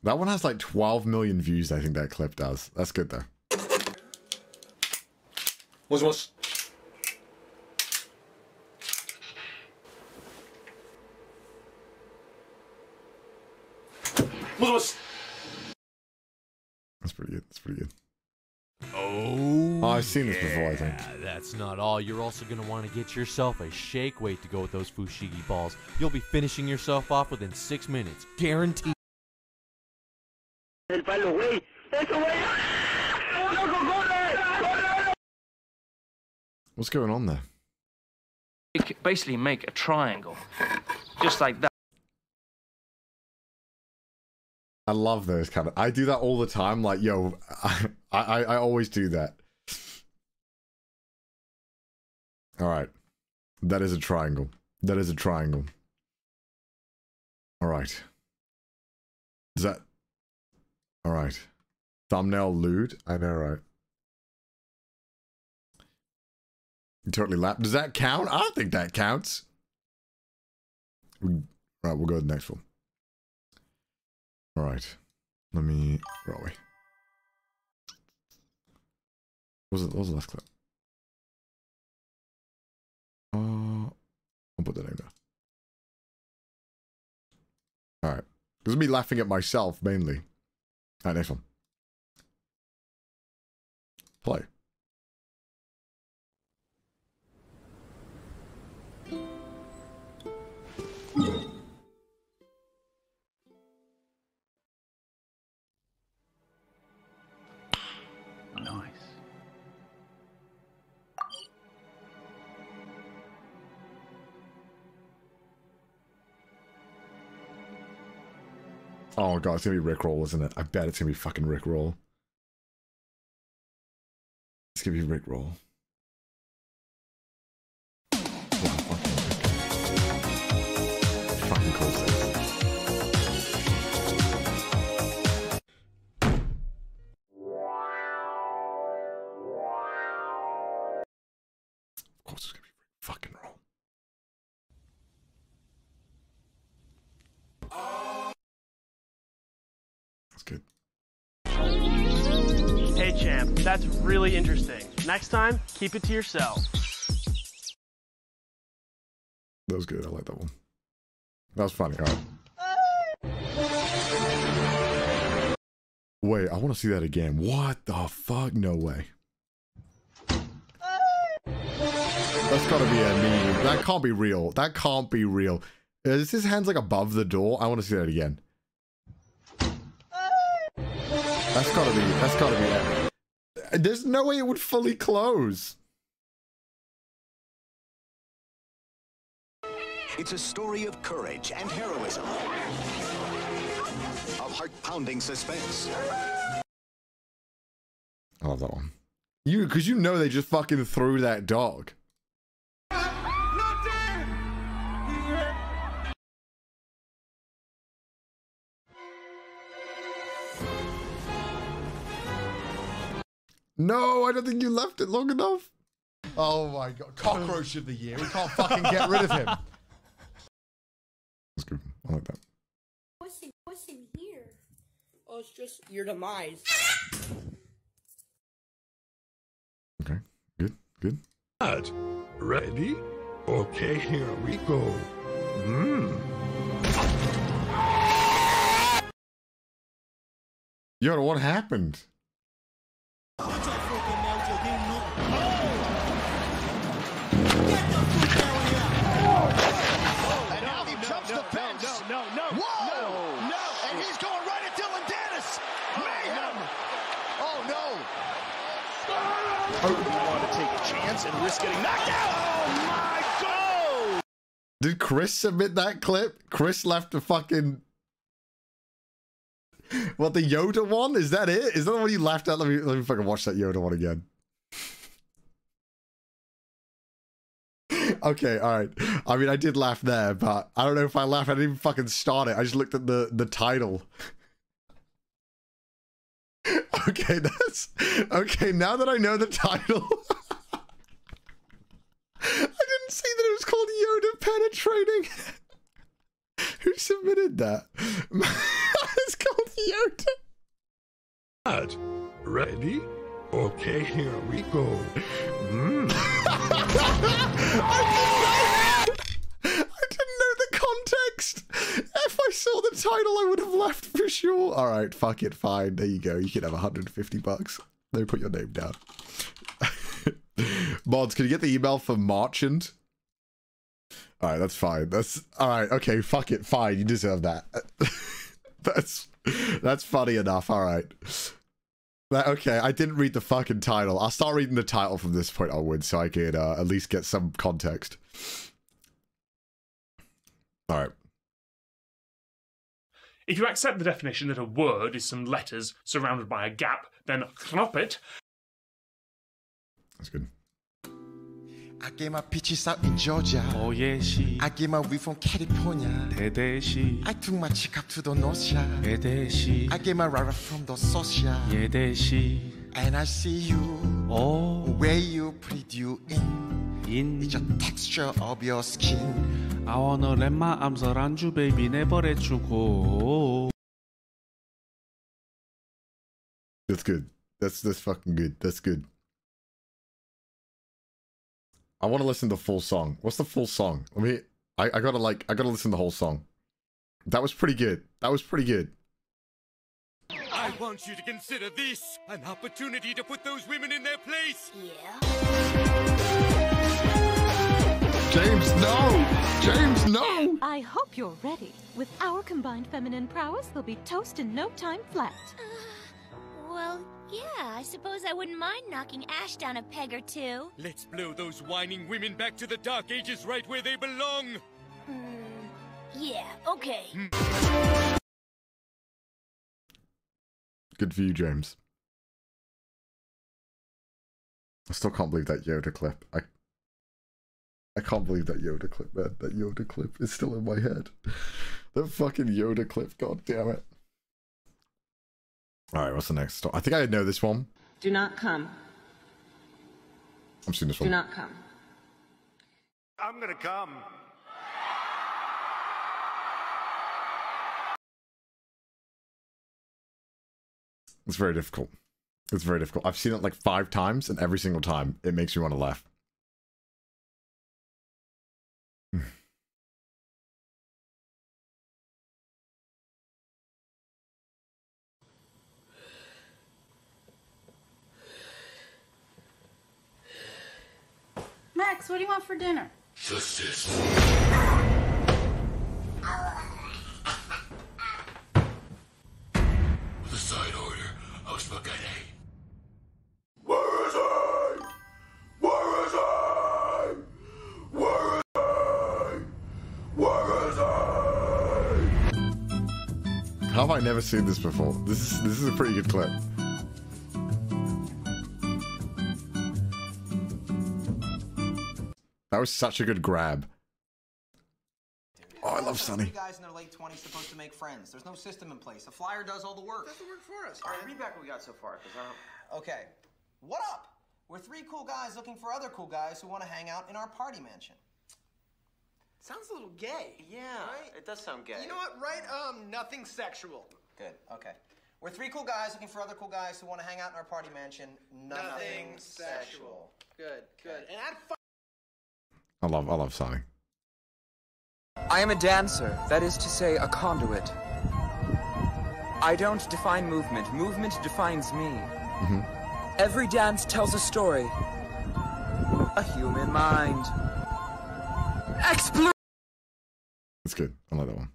That one has like 12 million views. I think that clip does. That's good though. What's what's? That's pretty good. That's pretty good. Oh, Oh, I've seen this before, I think. yeah, That's not all. You're also going to want to get yourself a shake weight to go with those Fushigi balls. You'll be finishing yourself off within six minutes. Guaranteed. El palo, güey. Eso, güey. ¡Loco, corre! What's going on there? Make- basically make a triangle, just like that. I love those kind of. I do that all the time. Like, yo, I, I, I always do that. All right, that is a triangle. That is a triangle. All right. Is that? All right. Thumbnail lewd. I know, right? Totally lap. Does that count? I don't think that counts. We, right, we'll go to the next one. All right. Let me. Where are we? What was it? What was the last clip? Uh, I'll put that in there. All right. This is me laughing at myself mainly. All right, next one. Play. Oh god, it's gonna be Rickroll, isn't it? I bet it's gonna be fucking Rickroll. It's gonna be Rickroll. That's really interesting. Next time, keep it to yourself. That was good. I like that one. That was funny. All right. Wait, I want to see that again. What the fuck? No way. That's gotta be a meme. That can't be real. That can't be real. Is his hands like above the door? I want to see that again. That's gotta be. That's gotta be it. There's no way it would fully close. It's a story of courage and heroism, of heart-pounding suspense. I love that one. You, because you know they just fucking threw that dog. No, I don't think you left it long enough. Oh my god, cockroach of the year. We can't fucking get rid of him. That's good. I like that. What's in, what's in here? Oh, it's just your demise. Okay, good, good. Right. Ready? Okay, here we go. Mmm. Yo, what happened? And now he jumps the fence. No, no, no. Whoa! No. And he's going right at Dillon Danis. Mayhem. Oh, no. To take a chance and risk getting knocked out. Oh, my God. Did Chris submit that clip? Chris left a fucking. What the Yoda one? Is that it? Is that the one you laughed at? Let me let me fucking watch that Yoda one again. okay, all right. I mean, I did laugh there, but I don't know if I laughed. I didn't even fucking start it. I just looked at the the title. Okay, that's okay. Now that I know the title, I didn't see that it was called Yoda penetrating. Who submitted that? it's called Yoda. Right. Ready? Okay, here we go. Mmm. I didn't know the context. If I saw the title, I would for sure. All right, fuck it, fine. There you go. You can have 150 bucks. Let me put your name down. Mods, can you get the email for Marchand? All right, that's fine. That's all right. Okay, fuck it, fine. You deserve that. that's that's funny enough. All right. That- okay, I didn't read the fucking title. I'll start reading the title from this point onwards so I can uh, at least get some context. All right. If you accept the definition that a word is some letters surrounded by a gap, then knoppet. That's good. I get my peaches out in Georgia. Oh yeah, she. I get my weed from California. Dede, she. I took my chick up to the North Shore. Dede, she. I get my rara from the South Shore. Yeah, she. And I see you. Oh. Where you put you in. In. It's the texture of your skin. I wanna let my arms around you, baby. Never let you go. That's good. That's that's fucking good. That's good. I want to listen to the full song. What's the full song? Let me. I, I gotta like. I gotta listen to the whole song. That was pretty good. That was pretty good. I want you to consider this an opportunity to put those women in their place. Yeah. James, no! James, no! I hope you're ready. With our combined feminine prowess, we'll be toast in no time flat. Uh, well, yeah, I suppose I wouldn't mind knocking Ash down a peg or two. Let's blow those whining women back to the Dark Ages right where they belong. Hmm, yeah, okay. Hmm. Good for you, James. I still can't believe that Yoda clip. I I can't believe that Yoda clip, man. That Yoda clip is still in my head. That fucking Yoda clip, god damn it. Alright, what's the next story? I think I know this one. Do not come. I'm seeing this Do one. Do not come. I'm gonna come. It's very difficult. It's very difficult. I've seen it like five times, and every single time it makes me want to laugh. Max, what do you want for dinner? Justice. spaghetti. Where is he? Where is he? Where is he? Where is he? How have I never seen this before? This is this is a pretty good clip. That was such a good grab. I love Sunny. guys in their late 20s supposed to make friends. There's no system in place. A flyer does all the work. Does the work for us. All right, read back what we got so far, because I don't... Okay. What up? We're three cool guys looking for other cool guys who want to hang out in our party mansion. Sounds a little gay. Yeah, right? It does sound gay. You know what? Right? Um, nothing sexual. Good. Okay. We're three cool guys looking for other cool guys who want to hang out in our party mansion. Nothing, sexual. Good. Good. And add I love I love Sunny. I am a dancer, that is to say, a conduit. I don't define movement, movement defines me. hmm Every dance tells a story. A human mind. Explode! It's good. I like that one.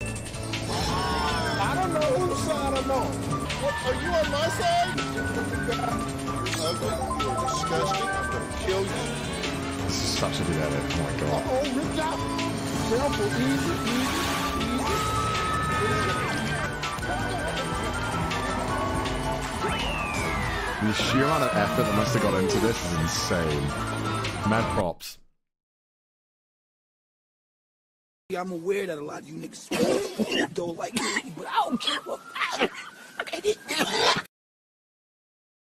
I don't know whose side I'm on. What, are you on my side? You're ugly. You're disgusting. I'm gonna kill you. This is such a good edit. Oh my god. Oh, ripped out. Careful, easy, easy, The sheer amount of effort that must have got into this is insane. Mad props. I'm aware that a lot of you niggas don't like me, but I don't give a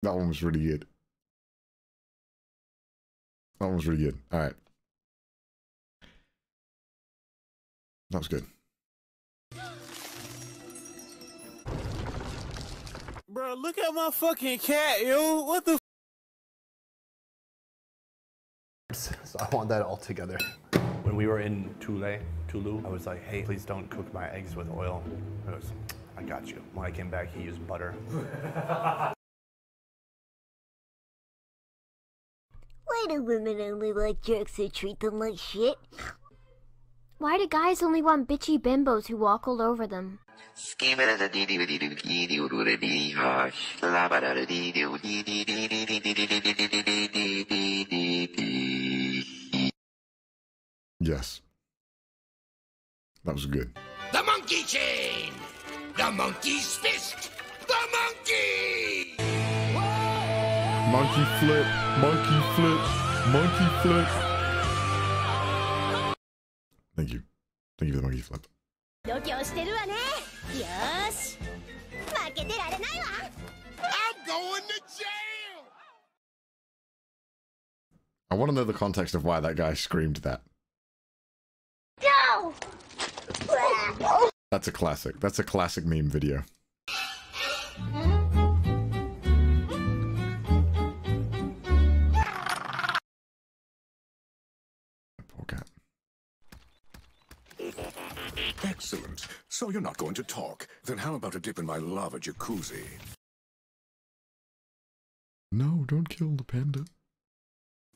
That one was really good. That one was really good. All right. That was good. Bro, look at my fucking cat, yo. What the? So I want that all together. When we were in Tule, Tulu, I was like, hey, please don't cook my eggs with oil. He goes, I got you. When I came back, he used butter. Why do women only like jerks who treat them like shit? Why do guys only want bitchy bimbos who walk all over them? Yes. That was good. The monkey chain! The monkey's fist! The monkey! Monkey flip, monkey flip, monkey flip. Thank you. Thank you for the monkey flip. 度胸してるわねよーし負けてられないわ I'm going to jail! I want to know the context of why that guy screamed that. No! That's a classic. That's a classic meme video. Excellent. So you're not going to talk. Then how about a dip in my lava jacuzzi? No, don't kill the panda.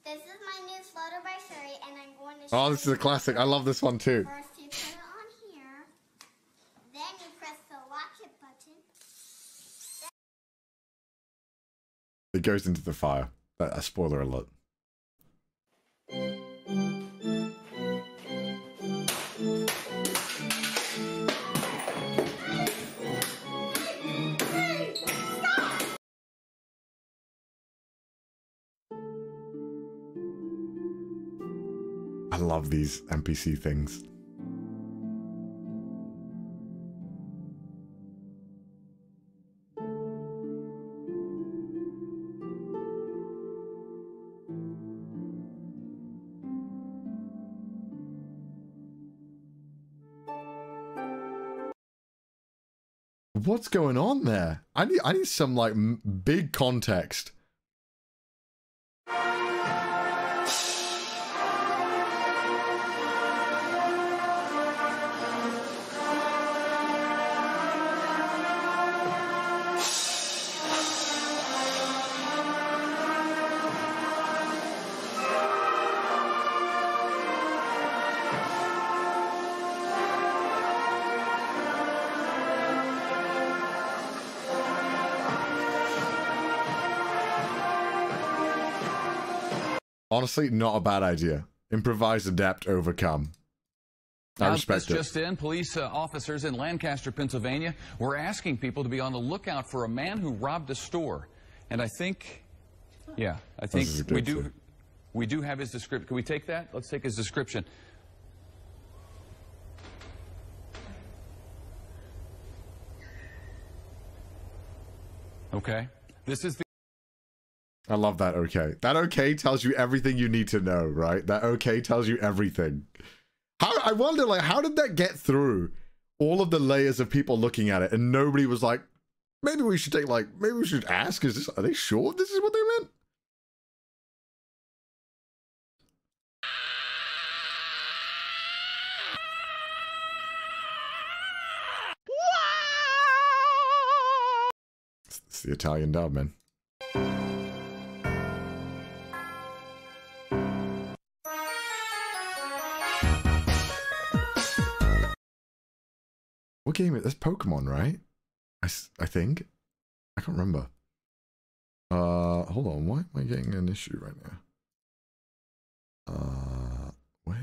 This is my new floater by Sherry, and I'm going to Oh, this is a classic. I love this one too. First, you put it on here. Then you press the watch it button. It goes into the fire. Uh, A spoiler alert. These NPC things. What's going on there? I need I need some like big context. Honestly, not a bad idea. Improvise, adapt, overcome. I respect it. just in, police uh, officers in Lancaster, Pennsylvania, were asking people to be on the lookout for a man who robbed a store. And I think, yeah, I think we do, we do have his description. Can we take that? Let's take his description. Okay. This is the I love that okay. That okay tells you everything you need to know, right? That okay tells you everything. How I wonder like how did that get through all of the layers of people looking at it and nobody was like maybe we should take like maybe we should ask is this are they sure this is what they meant? It's, the Italian dub, man. What game is this? Pokemon, right? I, I think. I can't remember. Uh, hold on. Why am I getting an issue right now? Uh, what?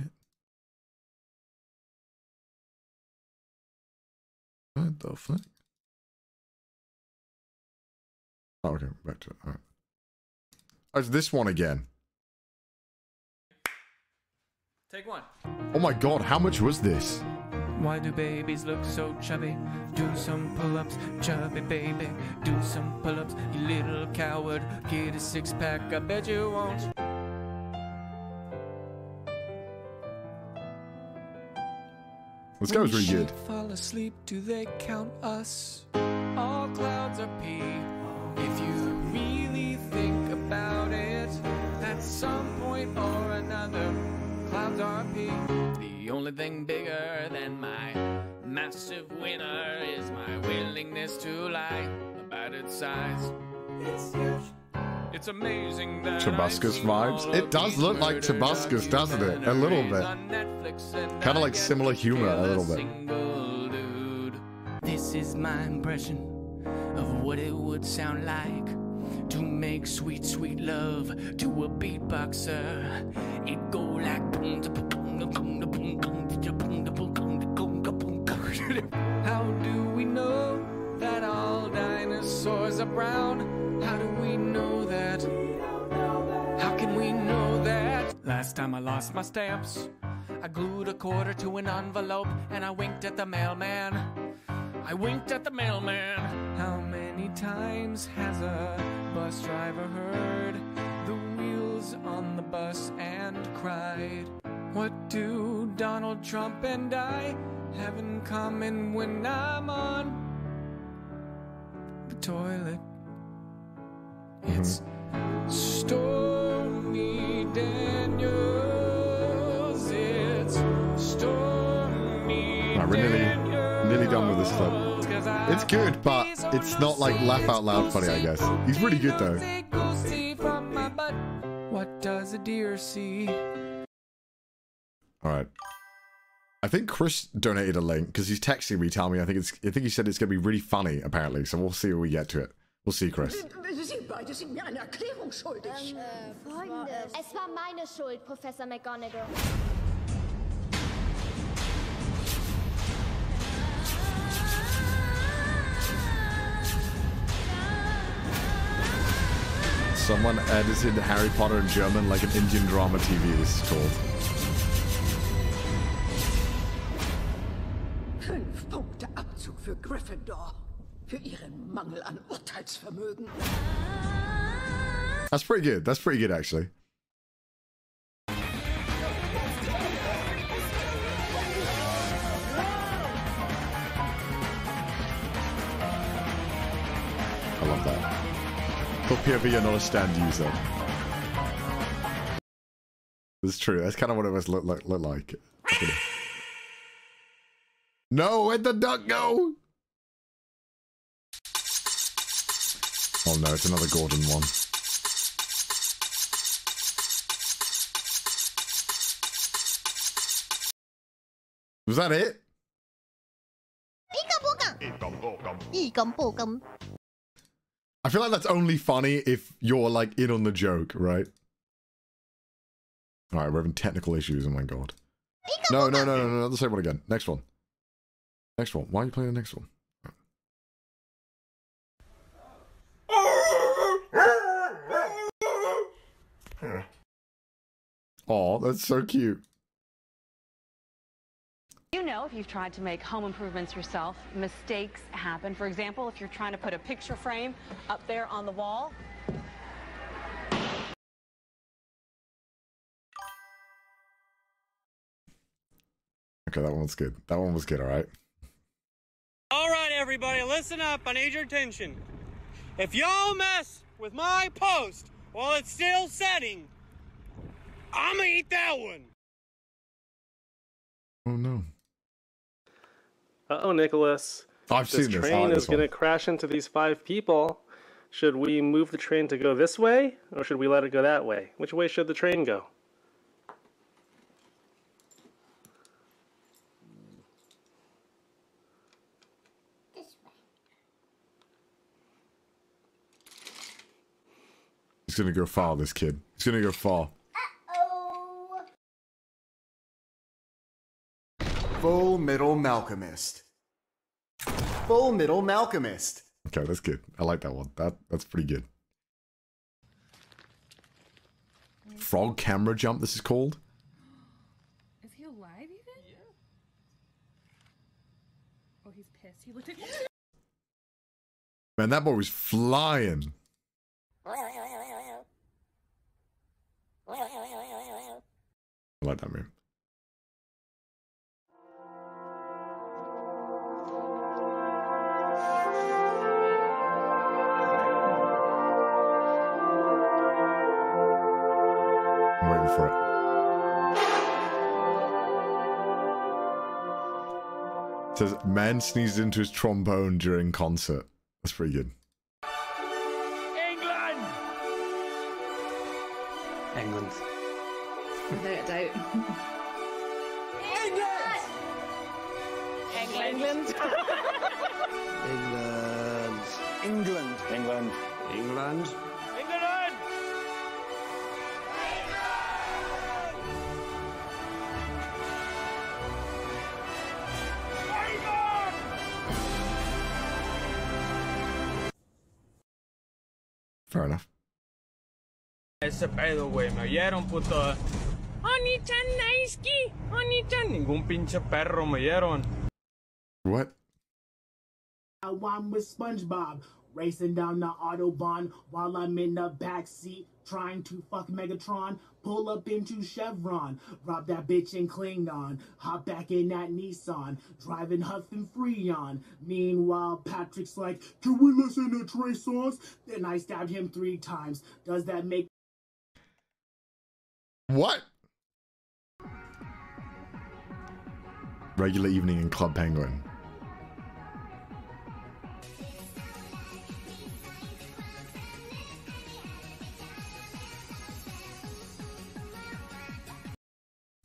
What the fuck? Oh, okay, back to it. All right. Oh, it's this one again. Take one. Oh my god, how much was this? Why do babies look so chubby? Do some pull-ups, chubby baby. Do some pull-ups, you little coward. Get a six-pack, I bet you won't. This guy was really good. Fall asleep, do they count us? All clouds are P. If you really think about it, at some point or another, clouds are only thing bigger than my massive winner is my willingness to lie about its size. It's huge. It's amazing that Tobuscus vibes. It does look like Tobuscus, doesn't it? A little bit. Kind of like similar humor, a little bit. This is my impression of what it would sound like to make sweet, sweet love to a beatboxer. It go like boom, boom, boom, boom, boom, How do we know that all dinosaurs are brown? How do we know that? How can we know that? Last time I lost my stamps, I glued a quarter to an envelope and I winked at the mailman. I winked at the mailman. How many times has a bus driver heard the wheels on the bus and cried? What do Donald Trump and I have in common when I'm on the toilet? Mm-hmm. It's Stormy Daniels. It's Stormy Right, we're nearly, nearly done with this clip. It's good, but it's not like laugh out loud funny, I guess. He's really good though. See from my butt. What does a deer see? All right. I think Chris donated a link because he's texting me, telling me I think it's. I think he said it's gonna be really funny. Apparently, so we'll see when we get to it. We'll see, Chris. Mir eine Erklärung schuldig. Es war meine Schuld, Professor McGonagall. Someone edited Harry Potter in German like an Indian drama TV. This is called. Für Gryffindor. Für ihren Mangel an Urteilsvermögen. That's pretty good. That's pretty good, actually. I love that. For POV, you're not a stand user. It's true. That's kind of what it was look like. Look like. No, where'd the duck go? Oh no, it's another Gordon one. Was that it? I feel like that's only funny if you're like in on the joke, right? Alright, we're having technical issues, oh my god. No, no, no, no, no, not the same one again. Next one. Next one. Why are you playing the next one? Oh, that's so cute. You know, if you've tried to make home improvements yourself, mistakes happen. For example, if you're trying to put a picture frame up there on the wall, Okay, that one was good. That one was good. All right, everybody, listen up. I need your attention. If y'all mess with my post while it's still setting, I'm gonna eat that one. Oh no. Uh oh, Nicholas. I've this seen this. I train like is this going to crash into these five people. Should we move the train to go this way, or should we let it go that way? Which way should the train go? He's gonna go far, this kid. He's gonna go far. Full Middle Malcolmist. Full Middle Malcolmist. Okay, that's good. I like that one. That that's pretty good. Frog camera jump, this is called. Is he alive even? Yeah. Oh, he's pissed. He looked at Man, that boy was flying. I like that meme. I'm waiting for it. It says man sneezed into his trombone during concert. That's pretty good. England. No doubt. England! England. England. England. England. England. England! Ese pedo, güey, me oyeron, puto. Oni-chan Naisuke, Oni-chan. Ningún pinche perro me oyeron. What? I'm with SpongeBob, racing down the Autobahn while I'm in the back seat trying to fuck Megatron. Pull up into Chevron, rob that bitch in Klingon, hop back in that Nissan, driving Huff and Freon. Meanwhile, Patrick's like, "Can we listen to Trey Songz?" Then I stabbed him three times. Does that make What? Regular evening in Club Penguin.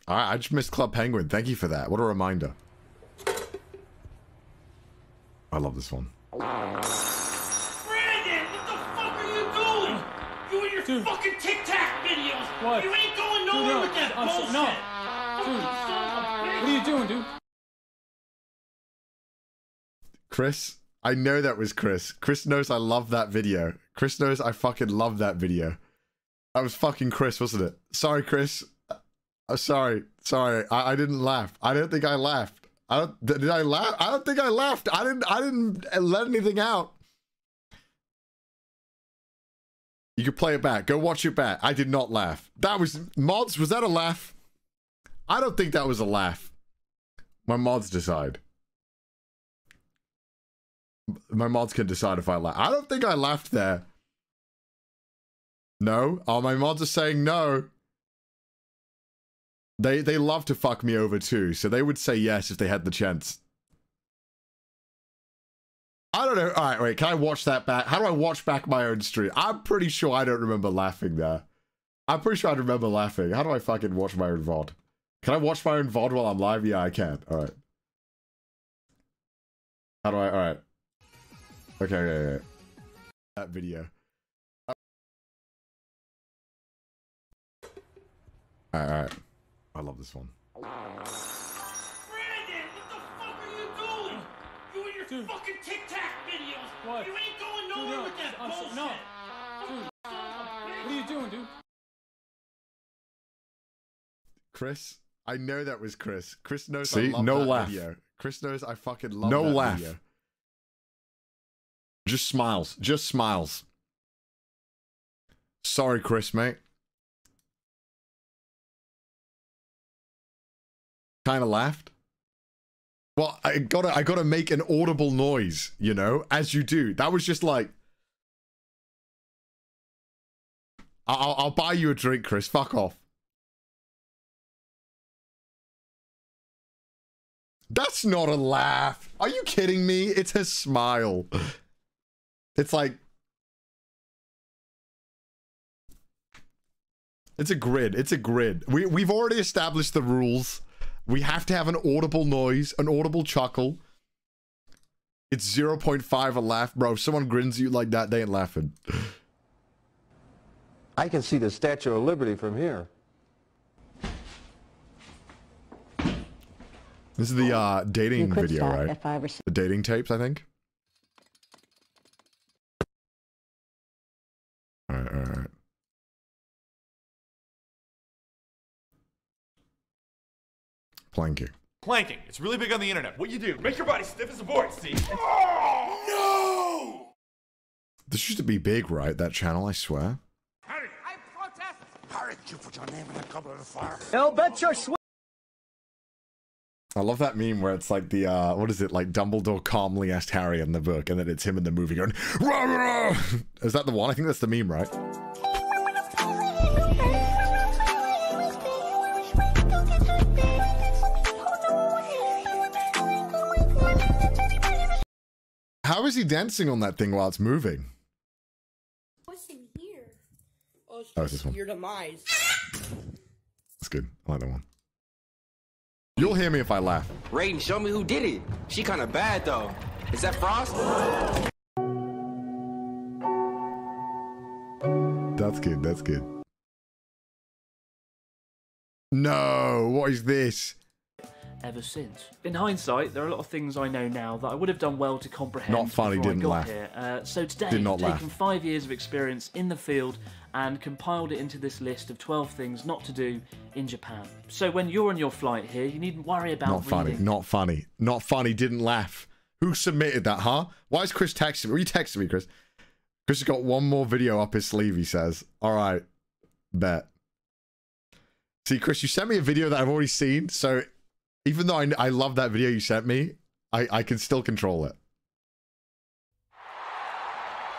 Alright, I just missed Club Penguin. Thank you for that. What a reminder. I love this one. You and fucking TikTok videos. What? You ain't going Dude, nowhere no, with that I'm so- bullshit. no. Dude, what are you doing, dude? Chris, I know that was Chris. Chris knows I love that video. Chris knows I fucking love that video. That was fucking Chris, wasn't it? Sorry, Chris. I'm sorry. Sorry. I, I didn't laugh. I don't think I laughed. I don't. Did I laugh? I don't think I laughed. I didn't. I didn't let anything out. You can play it back. Go watch it back. I did not laugh. That was mods. Was that a laugh? I don't think that was a laugh. My mods decide. My mods can decide if I laugh. I don't think I laughed there. No. Oh, my mods are saying no. They they love to fuck me over too, so they would say yes if they had the chance. I don't know. All right, wait. Can I watch that back? How do I watch back my own stream? I'm pretty sure I don't remember laughing there. I'm pretty sure I remember laughing. How do I fucking watch my own VOD? Can I watch my own VOD while I'm live? Yeah, I can. All right. How do I? All right. Okay, okay, okay. That video. All right, all right. I love this one. You and your fucking TikTok videos. What? You ain't going Dude, nowhere no, with that I'm so- no. Dude, what are you doing, dude? Chris, I know that was Chris. Chris knows See? I love No that laugh. video. Chris knows I fucking love No that laugh. video. Just smiles. Just smiles. Sorry, Chris, mate. Kind of laughed. Well, I gotta, I gotta make an audible noise, you know, as you do. That was just like, I'll, I'll buy you a drink, Chris. Fuck off. That's not a laugh. Are you kidding me? It's a smile. It's like It's a grid. It's a grid. We we've already established the rules. We have to have an audible noise, an audible chuckle. It's 0.5 a laugh, bro. If someone grins at you like that, they ain't laughing. I can see the Statue of Liberty from here. This is the uh, dating video, right? if I were- The dating tapes, I think. All right, all right, Planking. Planking. It's really big on the internet. What you do? Make your body stiff as a board, see? no! This used to be big, right? That channel, I swear. Harry! I protest! Harry, you put your name in a goblet of the fire. Hell bet your sweat. I love that meme where it's like the uh what is it like Dumbledore calmly asked Harry in the book, and then it's him in the movie going. "Rah, rah, rah." Is that the one? I think that's the meme, right? How is he dancing on that thing while it's moving? What's in here? Oh, it's Oh, it's this one. your demise. That's good. I like that one. You'll hear me if I laugh. Raiden, show me who did it. She kind of bad though. Is that Frost? That's good. That's good. No, what is this? Ever since. In hindsight, there are a lot of things I know now that I would have done well to comprehend Not funny, before didn't I got laugh. here. Uh, so today, Did not I've taken five years of experience in the field and compiled it into this list of 12 things not to do in Japan. So when you're on your flight here, you needn't worry about Not funny. reading. Not funny. Not funny. Didn't laugh. Who submitted that, huh? Why is Chris texting me? Were you texting me, Chris? Chris has got one more video up his sleeve, he says. All right. Bet. See, Chris, you sent me a video that I've already seen, so even though I, I love that video you sent me, I, I can still control it.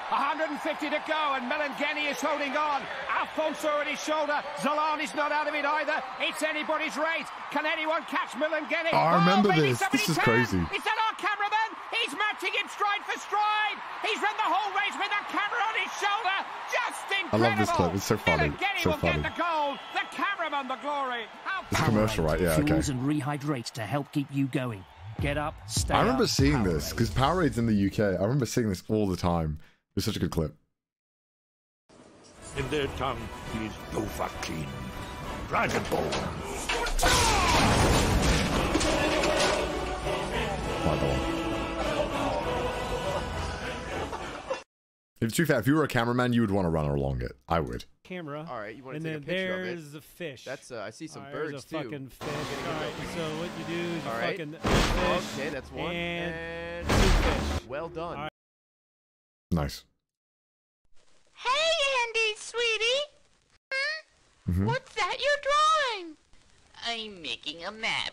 150 to go, and Melangeni is holding on. Alfonso on his shoulder. Zalani's not out of it either. It's anybody's race. Can anyone catch Melangeni? Oh, I remember maybe this. This is can. crazy. Is that our cameraman? He's matching him stride for stride. He's run the whole race with that camera on his shoulder. Just I incredible. love this clip. It's so funny. So will funny. get the gold. The cameraman the glory. It's commercial, right? Yeah, okay. Fuels and rehydrate to help keep you going. Get up, stay I remember up, seeing this because Powerade's in the UK. I remember seeing this all the time. It was such a good clip. In their tongue, he is Dovahkiin, Dragonborn. Like that one. If too fair, if you were a cameraman, you would want to run along it. I would. camera. All right, you want and to take then a picture of there's it. a fish. That's uh, I see some All right, birds there's a too. fucking fish. All right, so what you do is you All right. fucking fish. Okay, that's one. And, And two fish. well done. All right. Nice. Hey, Andy, sweetie. Mhm. What's that you're drawing? I'm making a map.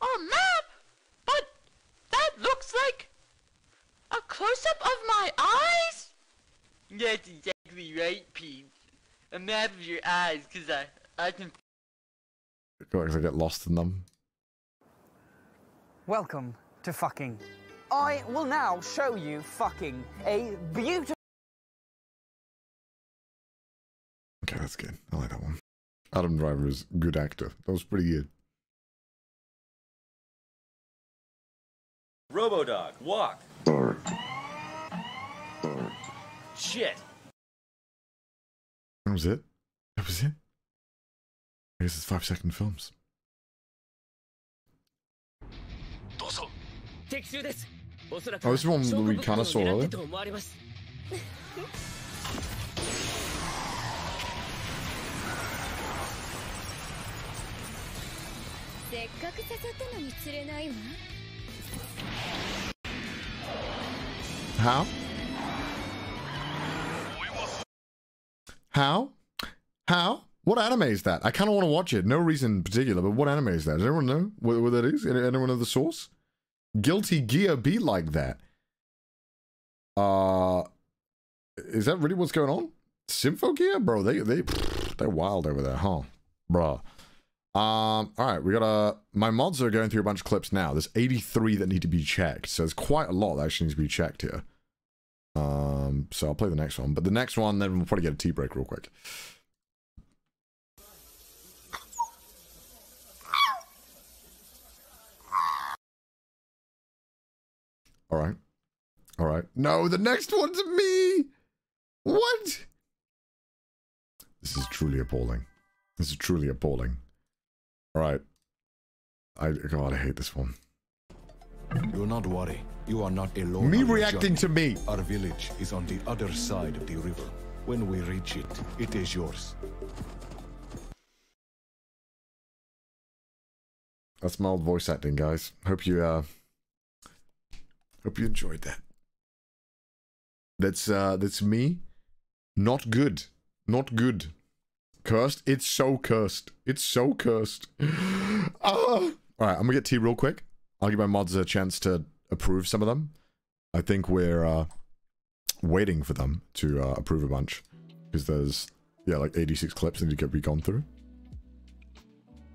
A map? But that looks like a close-up of my eyes? That's exactly right, Pete. A map of your eyes, cause I, I can Because I get lost in them. Welcome to fucking. I will now show you fucking a beautiful. Okay, that's good. I like that one. Adam Driver is a good actor. That was pretty good. Robodog, walk. Shit. That was it. That was it. I guess it's five second films. Oh, this is one we kind of saw earlier. How? How? How? What anime is that? I kind of want to watch it. No reason in particular, but what anime is that? Does anyone know what, what that is? Anyone know the source? Guilty Gear be like that. Uh, is that really what's going on? Symphogear, bro. They they they're wild over there, huh, bruh. Um, all right, we got a. My mods are going through a bunch of clips now. There's 83 that need to be checked, so there's quite a lot that actually needs to be checked here. Um, so I'll play the next one, but the next one, then we'll probably get a tea break real quick. All right, all right. No, the next one's me. What? This is truly appalling. This is truly appalling. All right. I God, I hate this one. Do not worry. You are not alone. Me reacting to me. Our village is on the other side of the river. When we reach it, it is yours. That's my old voice acting, guys. Hope you uh hope you enjoyed that. That's uh that's me. Not good. Not good. Cursed? It's so cursed. It's so cursed. Ah. Alright, I'm gonna get tea real quick. I'll give my mods a chance to approve some of them. I think we're uh waiting for them to uh, approve a bunch. Because there's yeah, like 86 clips that need to be gone through.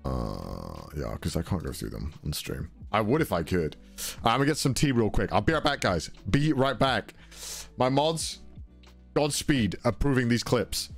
Uh, yeah, because I can't go through them on stream. I would if I could. I'm gonna get some tea real quick. I'll be right back, guys. Be right back. My mods, Godspeed, approving these clips.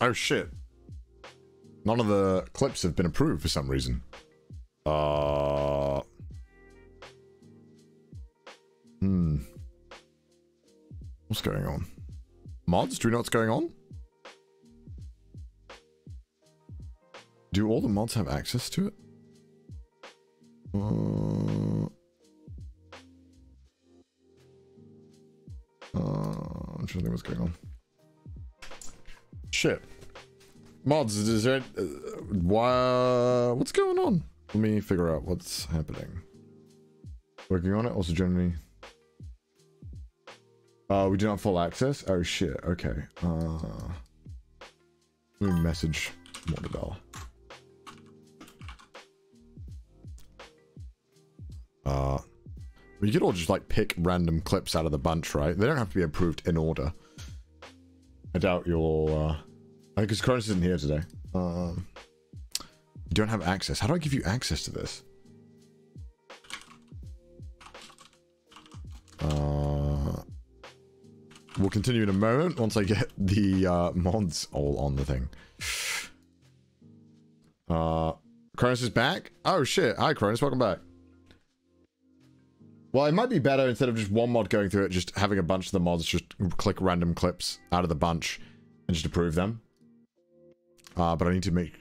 Oh shit. None of the clips have been approved for some reason. Uh. Hmm. What's going on? Mods, do we know what's going on? Do all the mods have access to it? Uh, uh, I'm trying to think what's going on. Shit. Mods, is there... Uh, why, what's going on? Let me figure out what's happening. Working on it, also generally... Uh, we do not full access? Oh shit, okay. Uh, let me message Mortadell. Uh, you could all just like pick random clips out of the bunch, right? They don't have to be approved in order. I doubt you'll, uh, because Cronus isn't here today. Um, you don't have access. How do I give you access to this? Uh, we'll continue in a moment once I get the uh, mods all on the thing. Uh, Cronus is back? Oh shit. Hi Cronus, welcome back. Well, it might be better instead of just one mod going through it, just having a bunch of the mods just click random clips out of the bunch and just approve them. Uh, but I need to make...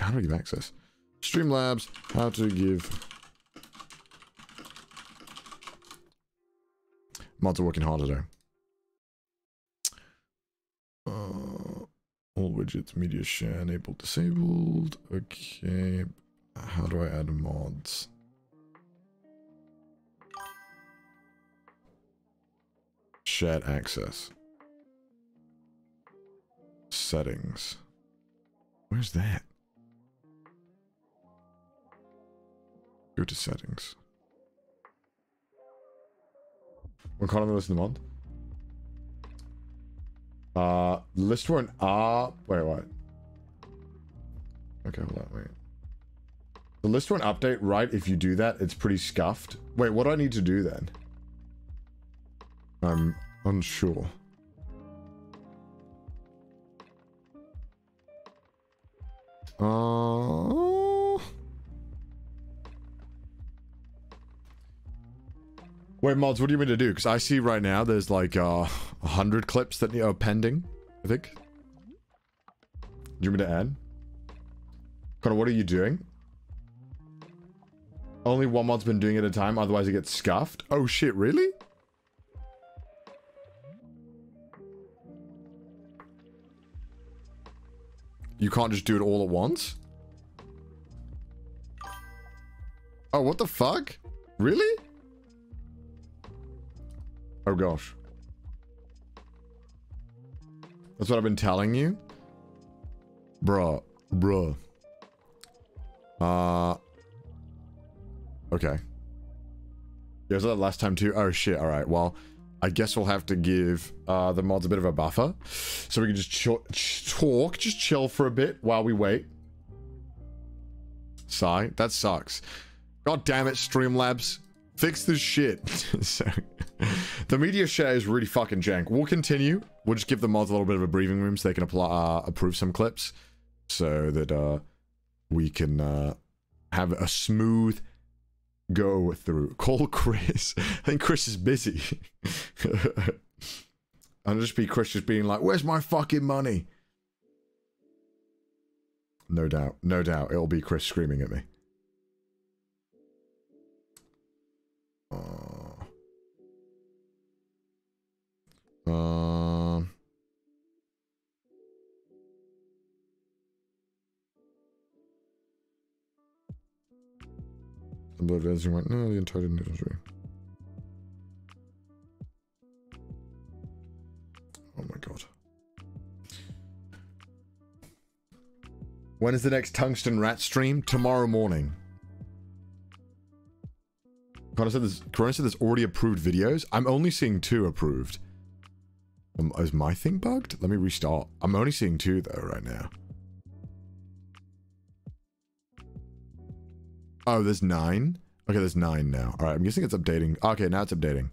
How do I give access? Streamlabs, how to give... Mods are working harder today. Uh, all widgets, media share, enabled, disabled. Okay. How do I add mods? Shared access. Settings. Where's that? Go to settings. What column listen to mod? Uh, list one R. Wait, what? Okay, hold on, wait. The list one update, right? If you do that, it's pretty scuffed. Wait, what do I need to do then? I'm unsure. Uh... Wait, mods, what do you mean to do? Because I see right now there's like uh, 100 clips that are pending, I think. Do you want me to add? Connor, what are you doing? Only one mod's been doing it at a time, otherwise it gets scuffed. Oh shit, really? You can't just do it all at once? Oh, what the fuck? Really? Oh gosh. That's what I've been telling you? Bruh. Bruh. Uh... Okay. Yeah, was that last time too? Oh shit, alright. Well, I guess we'll have to give uh, the mods a bit of a buffer. So we can just talk, just chill for a bit while we wait. Sigh. That sucks. God damn it, Streamlabs. Fix this shit. the media share is really fucking jank. We'll continue. We'll just give the mods a little bit of a breathing room so they can apply, uh, approve some clips. So that uh, we can uh, have a smooth go through. Call Chris. I think Chris is busy. I'll just be Chris just being like, where's my fucking money? No doubt. No doubt. It'll be Chris screaming at me. Uh, Blood as you went, no, the entire industry. Oh my god. When is the next Tungsten Rat stream? Tomorrow morning. Corona said there's, said there's already approved videos. I'm only seeing two approved. Um, is my thing bugged? Let me restart. I'm only seeing two though right now. Oh, there's nine? Okay, there's nine now. All right, I'm guessing it's updating. Okay, now it's updating.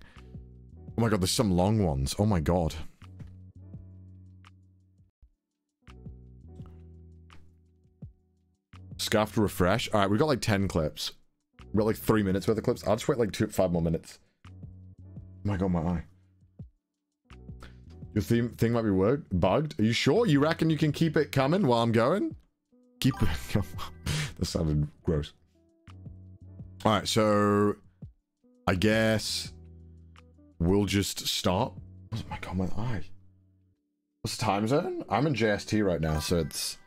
Oh my god, there's some long ones. Oh my god. Scuff to refresh. All right, we've got like 10 clips. We've got like three minutes worth of clips. I'll just wait like two, five more minutes. Oh my god, my eye. Your theme thing might be work bugged. Are you sure? You reckon you can keep it coming while I'm going? Keep it. that sounded gross. All right, so I guess we'll just start. Oh my god, my eye. What's the time zone? I'm in JST right now, so it's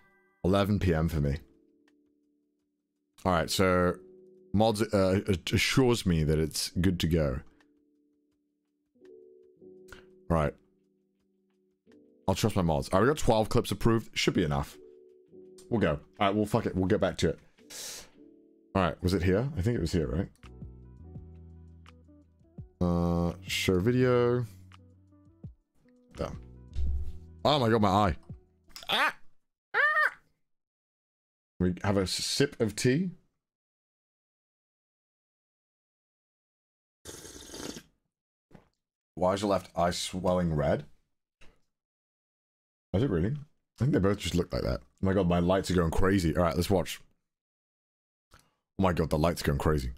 11 p.m. for me. All right, so mods uh, assures me that it's good to go. All right. I'll trust my mods. All right, we got 12 clips approved. Should be enough. We'll go. All right, well, fuck it. We'll get back to it. All right, was it here? I think it was here, right? Uh, show video. Done. Oh my god, my eye. Ah! ah! We have a sip of tea. Why is your left eye swelling red? Is it really? I think they both just look like that. Oh my god, my lights are going crazy. Alright, let's watch. Oh my god, the lights going crazy.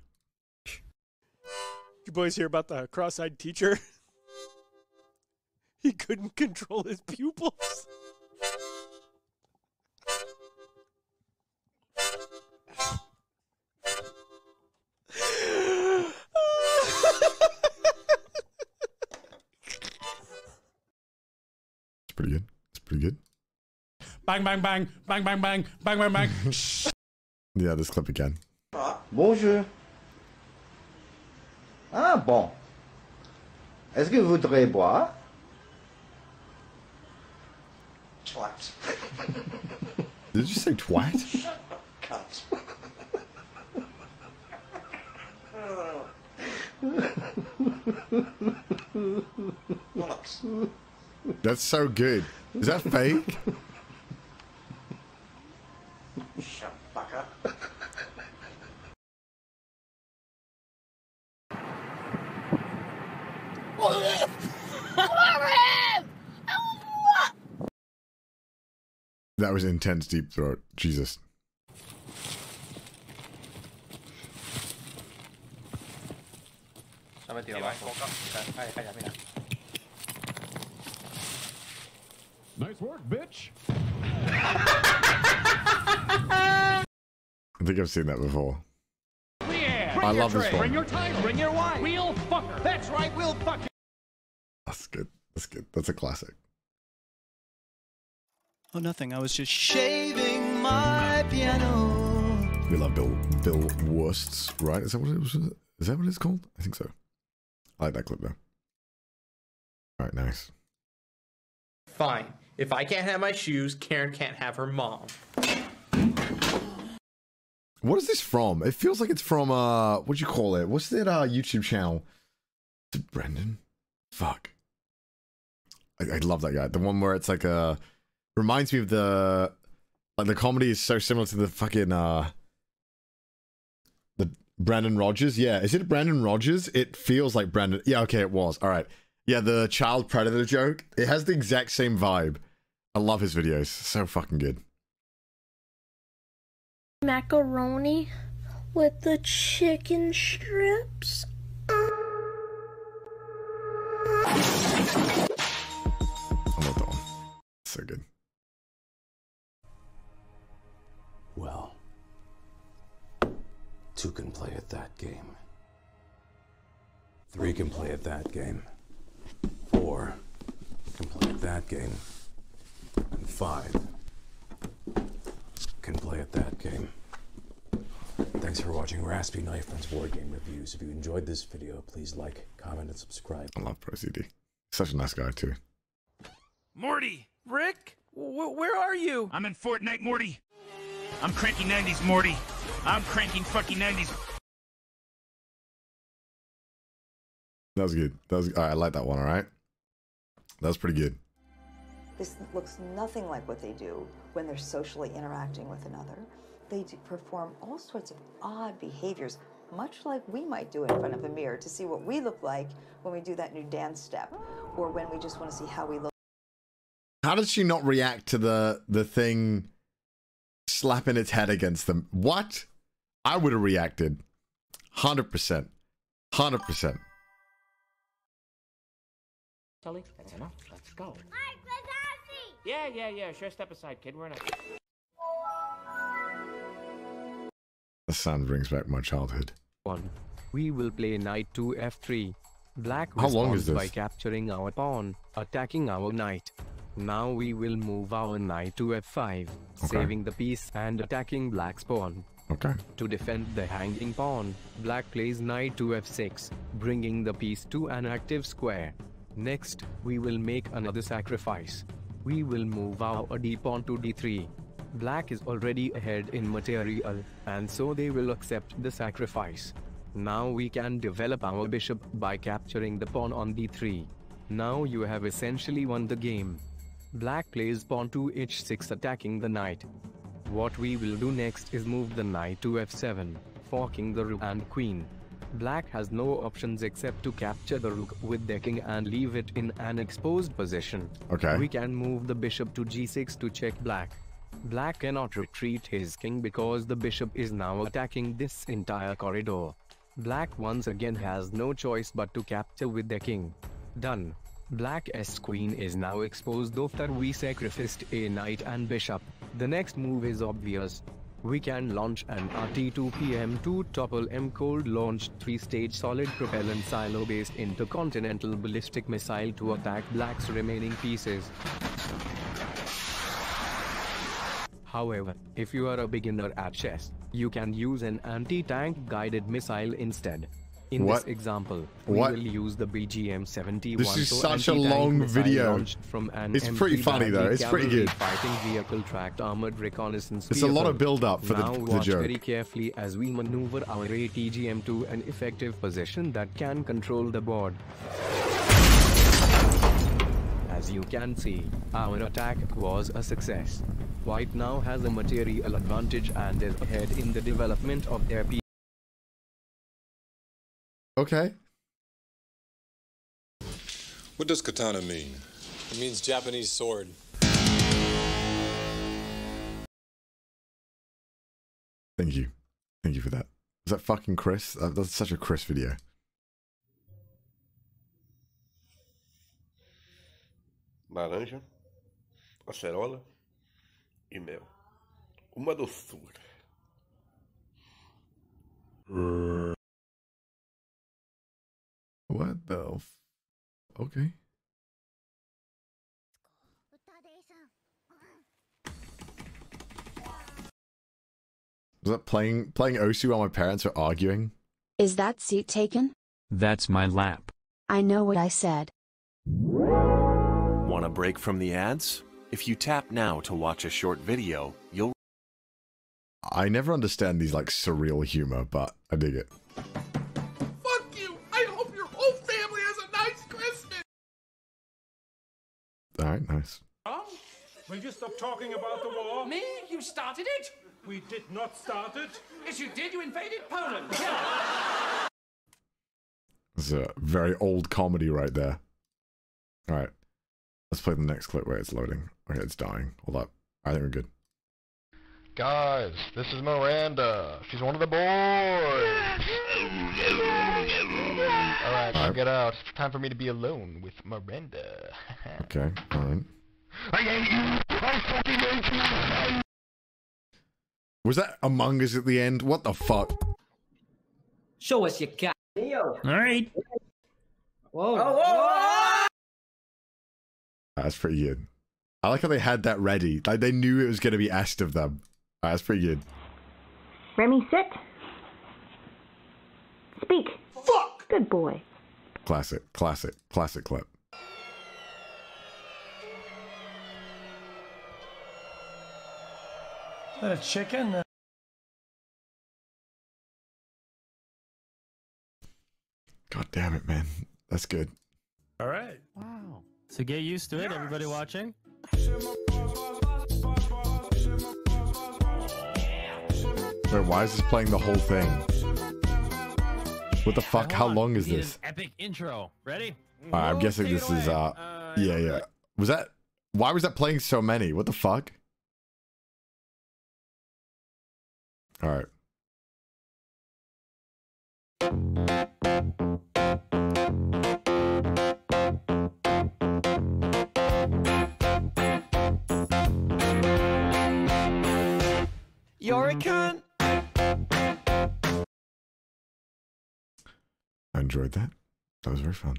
You boys hear about the cross-eyed teacher? he couldn't control his pupils. It's pretty good. It's pretty good. Bang, bang, bang, bang, bang, bang, bang, bang, bang. Yeah, this clip again. Bonjour. Ah bon. Est-ce que vous voudrez boire Twat. Did you say twat? Cut. That's so good. Is that fake? Was intense deep throat. Jesus. Nice work, bitch. I think I've seen that before. Yeah. I love this Bring one. your time, bring your wine. We'll fucker. That's right, we'll fuck you. That's good. That's good. That's a classic. Oh, nothing. I was just shaving my piano. We love Bill Bill Wurtz's, right? Is that what it was? Is that what it's called? I think so. I like that clip though. All right, nice. Fine. If I can't have my shoes, Karen can't have her mom. What is this from? It feels like it's from uh, what do you call it? What's that uh YouTube channel? Is it Brendan? Fuck. I, I love that guy. The one where it's like uh reminds me of the like the comedy is so similar to the fucking uh the Brandon Rogers. Yeah, is it Brandon Rogers? It feels like Brandon. Yeah, okay, it was. All right. Yeah, the child predator joke. It has the exact same vibe. I love his videos. So fucking good. Macaroni with the chicken strips. I love that one. So good. Well, two can play at that game. Three can play at that game. Four can play at that game. And five can play at that game. Thanks for watching Raspy Knife Friends Board Game Reviews. If you enjoyed this video, please like, comment, and subscribe. I love ProZD. Such a nice guy too. Morty! Rick? W- where are you? I'm in Fortnite, Morty. I'm cranky 90s, Morty. I'm cranking fucking 90s. That was good. That was all right, I like that one. All right, that was pretty good. This looks nothing like what they do when they're socially interacting with another. They do perform all sorts of odd behaviors, much like we might do in front of a mirror to see what we look like when we do that new dance step, or when we just want to see how we look. How did she not react to the the thing slapping its head against them. What? I would have reacted. 100%. 100%. Tully, that's enough. Let's go. Yeah, yeah, yeah. Sure, step aside, kid. We're in a. The sound brings back my childhood. One. We will play knight to f3. Black How long is responds by capturing our pawn, attacking our knight. Now we will move our knight to f5, saving the piece and attacking black's pawn. Okay. To defend the hanging pawn, black plays knight to f6, bringing the piece to an active square. Next, we will make another sacrifice. We will move our d pawn to d3. Black is already ahead in material, and so they will accept the sacrifice. Now we can develop our bishop by capturing the pawn on d3. Now you have essentially won the game. Black plays pawn to h6 attacking the knight. What we will do next is move the knight to f7, forking the rook and queen. Black has no options except to capture the rook with their king and leave it in an exposed position. Okay. We can move the bishop to g6 to check black. Black cannot retreat his king because the bishop is now attacking this entire corridor. Black once again has no choice but to capture with their king. Done. Black's queen is now exposed after we sacrificed a knight and bishop. The next move is obvious. We can launch an RT-2 PM2 Topol-M cold launched 3-stage solid propellant silo-based intercontinental ballistic missile to attack Black's remaining pieces. However, if you are a beginner at chess, you can use an anti-tank guided missile instead. In What? this example, we What? will use the BGM-71 This is such a long video. From an It's pretty funny, though. It's pretty good. Fighting vehicle tracked armored reconnaissance It's a lot of build-up for the- now the watch joke. very carefully as we maneuver our ATGM to an effective position that can control the board. As you can see, our attack was a success. White now has a material advantage and is ahead in the development of their. Okay. What does katana mean? It means Japanese sword. Thank you. Thank you for that. Is that fucking Chris? That- That's such a Chris video. laranja, acerola e mel. Uma doçura. What the f- Okay. Was that playing playing Osu while my parents are arguing? Is that seat taken? That's my lap. I know what I said. Want a break from the ads? If you tap now to watch a short video, you'll I never understand these like surreal humor, but I dig it. All right, nice. Will you stop talking about the war? Me? You started it? We did not start it. Yes, you did. You invaded Poland. It's a very old comedy right there. All right, let's play the next clip where it's loading. Okay, it's dying. Hold up. I think we're good. Guys, this is Miranda. She's one of the boys. Alright, now Alright. get out. It's time for me to be alone with Miranda. Okay, all right. I hate you! I fucking hate you! Was that Among Us at the end? What the fuck? Show us your cat. All right. Oh, whoa. That's pretty good. I like how they had that ready. Like they knew it was going to be asked of them. That's pretty good. Remy, sit. Speak. Fuck! Good boy. Classic, classic, classic clip. Is that a chicken? Uh, God damn it, man. That's good. All right. Wow. So get used to it, everybody watching. Wait, why is this playing the whole thing? What the fuck? How long is this? epic intro. Ready? Alright, I'm guessing this is uh yeah, yeah. Was that why was that playing so many? What the fuck? All right. You're a cunt. I enjoyed that. That was very fun.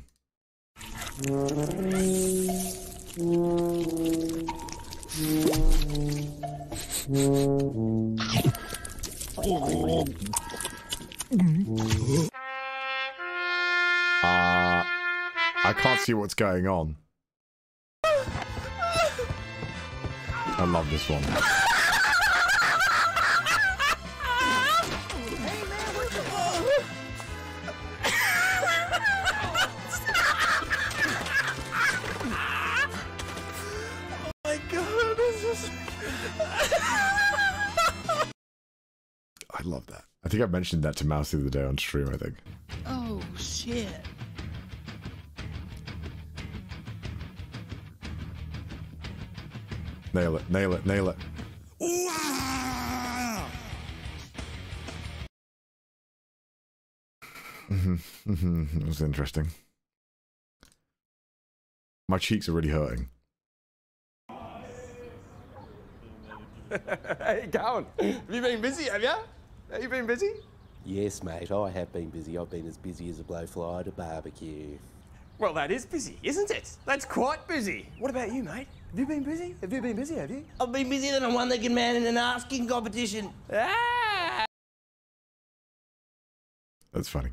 Uh, I can't see what's going on. I love this one. I think I mentioned that to Mouse the other day on stream, I think. oh shit. Nail it, nail it, nail it. hmm hmm That was interesting. My cheeks are really hurting. hey, Cowan, have you been busy, have you? Have you been busy? Yes, mate, I have been busy. I've been as busy as a blowfly at a barbecue. Well, that is busy, isn't it? That's quite busy. What about you, mate? Have you been busy? Have you been busy, have you? I've been busier than a one-legged man in an asking competition. Ah! That's funny.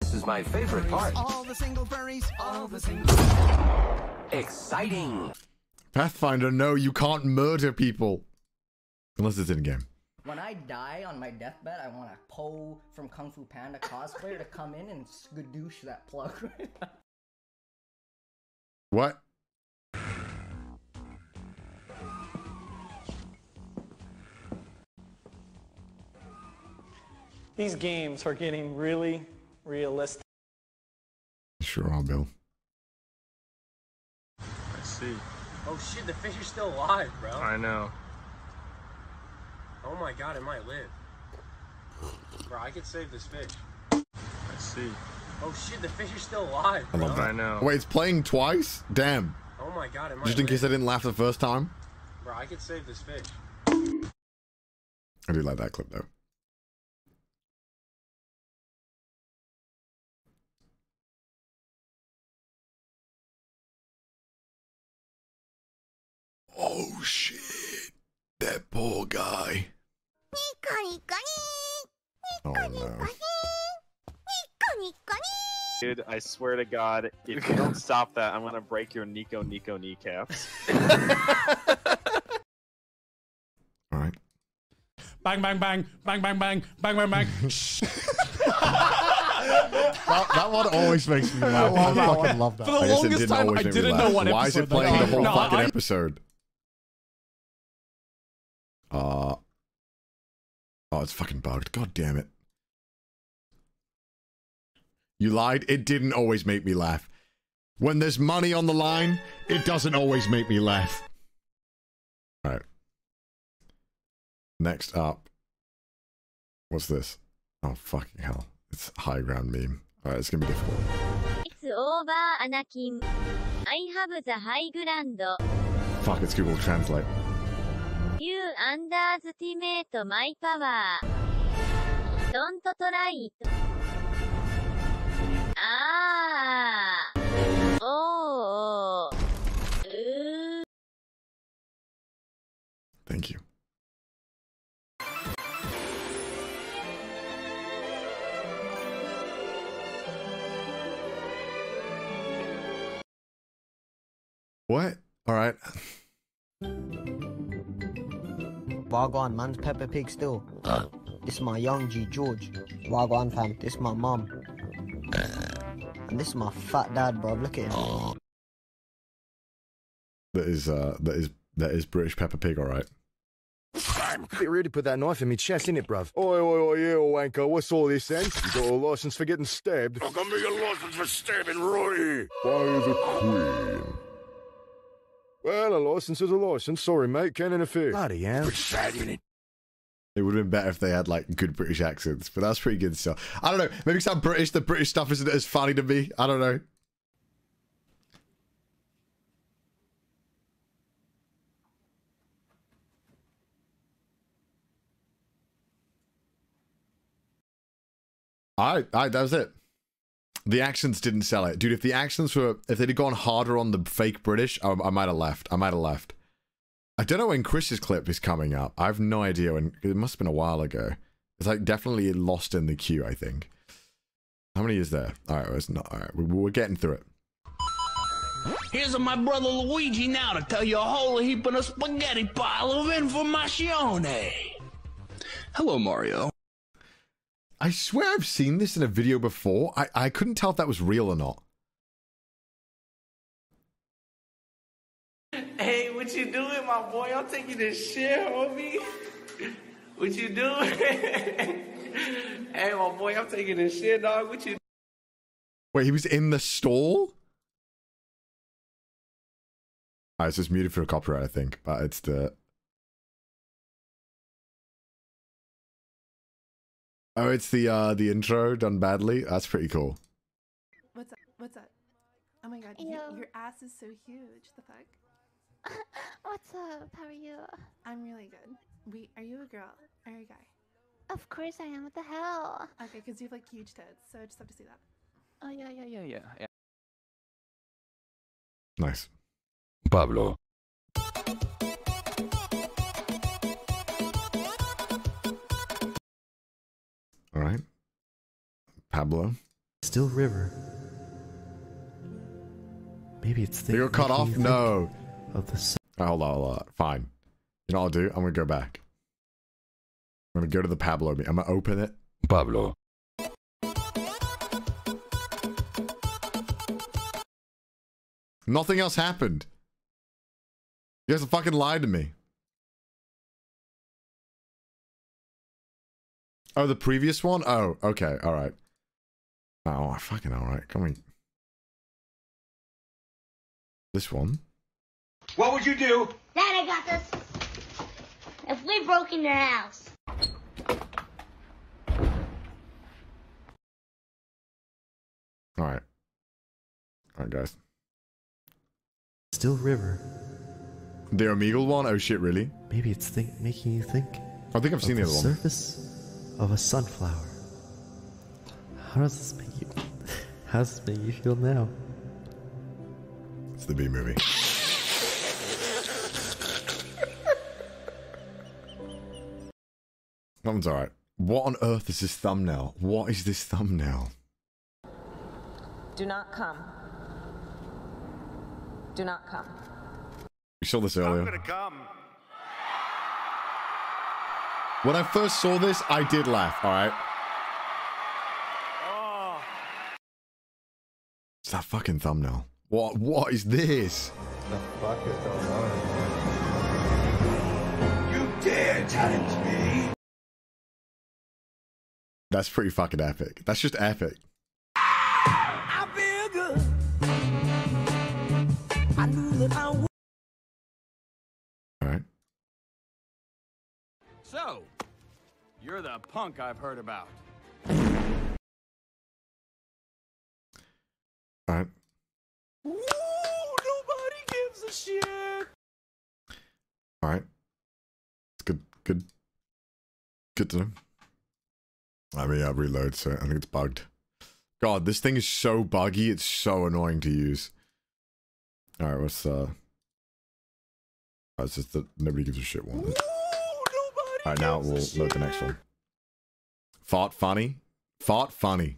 This is my favorite part. All the single furries, all the single. Exciting. Pathfinder, no, you can't murder people. Unless it's in game. When I die on my deathbed, I want a Po from Kung Fu Panda cosplayer to come in and skadoosh that plug. What? These games are getting really realistic. Sure, I'll Bill. I see. Oh shit, the fish is still alive, bro. I know. Oh my god, it might live. Bro, I could save this fish. I see. Oh shit, the fish is still alive, I bro. love that. Wait, it's playing twice? Damn. Oh my god, it might Just in live. case I didn't laugh the first time. Bro, I could save this fish. I do like that clip though. Oh shit. That poor guy. Oh no. Dude, I swear to God, if you don't stop that, I'm gonna break your Nico Nico kneecaps. Alright. Bang, bang, bang, bang, bang, bang, bang, bang, bang. That, that one always makes me laugh. I fucking love that. For the I guess it longest didn't time, I didn't know laugh. what Why is it episode that playing the whole No, fucking I- episode? Uh. Oh, it's fucking bugged. God damn it. You lied. It didn't always make me laugh. When there's money on the line, it doesn't always make me laugh. Alright. Next up. What's this? Oh, fucking hell. It's high ground meme. Alright, it's gonna be difficult. It's over, Anakin. I have the high ground. Fuck, it's Google Translate. You underestimate my power. Don't try it. Thank you. What? Alright. Wagwan, man's Peppa Pig still. this is my young G George. Wagwan fam, this is my mum. And this is my fat dad, bro. Look at him. That is uh that is that is British Peppa Pig, alright. Bit rude to put that knife in me chest, innit, bruv? Oi, oi, oi, yeah, wanker. What's all this then? You got a license for getting stabbed? I got me a license for stabbing Roy. By the Queen. Well, a license is a license. Sorry, mate. Can't interfere. Bloody hell. It would have been better if they had like good British accents, but that's pretty good stuff. I don't know. Maybe because I'm British, the British stuff isn't as funny to me. I don't know. All right, all right, that was it. The accents didn't sell it, dude. If the accents were, if they'd have gone harder on the fake British, I, I might have left. I might have left. I don't know when Chris's clip is coming up. I have no idea when. It must have been a while ago. It's like definitely lost in the queue. I think. How many is there? All right, well, it's not. All right, we're, we're getting through it. Here's my brother Luigi now to tell you a whole heap of a spaghetti pile of information. Hello, Mario. I swear I've seen this in a video before. I, I couldn't tell if that was real or not. Hey, what you doing, my boy? I'm taking this shit, homie. What you doing? hey, my boy, I'm taking this shit, dog. What you Wait, he was in the stall? Alright, it's just muted for a copyright, I think, but it's the. Oh, it's the uh the intro done badly. That's pretty cool. What's up? What's up? Oh my god, Yo. your, your ass is so huge. The fuck? What's up? How are you? I'm really good. Wait, are you a girl or a guy? Of course I am. What the hell? Okay, because you have like huge tits, so I just have to see that. Oh yeah, yeah, yeah, yeah. yeah. Nice. Pablo. Pablo. Still River. Maybe it's They got cut off? you No. Of the sun. Oh, hold on, hold on. Fine. You know what I'll do? I'm gonna go back. I'm gonna go to the Pablo. me- I'm gonna open it. Pablo. Nothing else happened. You guys fucking lied to me. Oh, the previous one? Oh, okay, alright. Oh, fucking alright. Come on. This one? What would you do? Dad, I got this. If we broke in your house. Alright. Alright, guys. Still River. The Omegle one? Oh shit, really? Maybe it's think making you think. I think I've seen of the the other one. surface of a sunflower. How does this make you? How does this make you feel now? It's the B movie. That one's alright. What on earth is this thumbnail? What is this thumbnail? Do not come. Do not come. We saw this earlier. I'm gonna come. When I first saw this, I did laugh, alright? Oh. It's that fucking thumbnail. What what is this? The fuck is going on? You dare challenge me? That's pretty fucking epic. That's just epic. I feel good. I knew that I would. Alright. So, you're the punk I've heard about. Alright. Ooh, nobody gives a shit. Alright. It's good good good to know. I mean I reload, so I think it's bugged. God, this thing is so buggy, it's so annoying to use. Alright, what's uh oh, it's just that nobody gives a shit one. Alright, now we'll load the next one. Fart funny? Fart funny.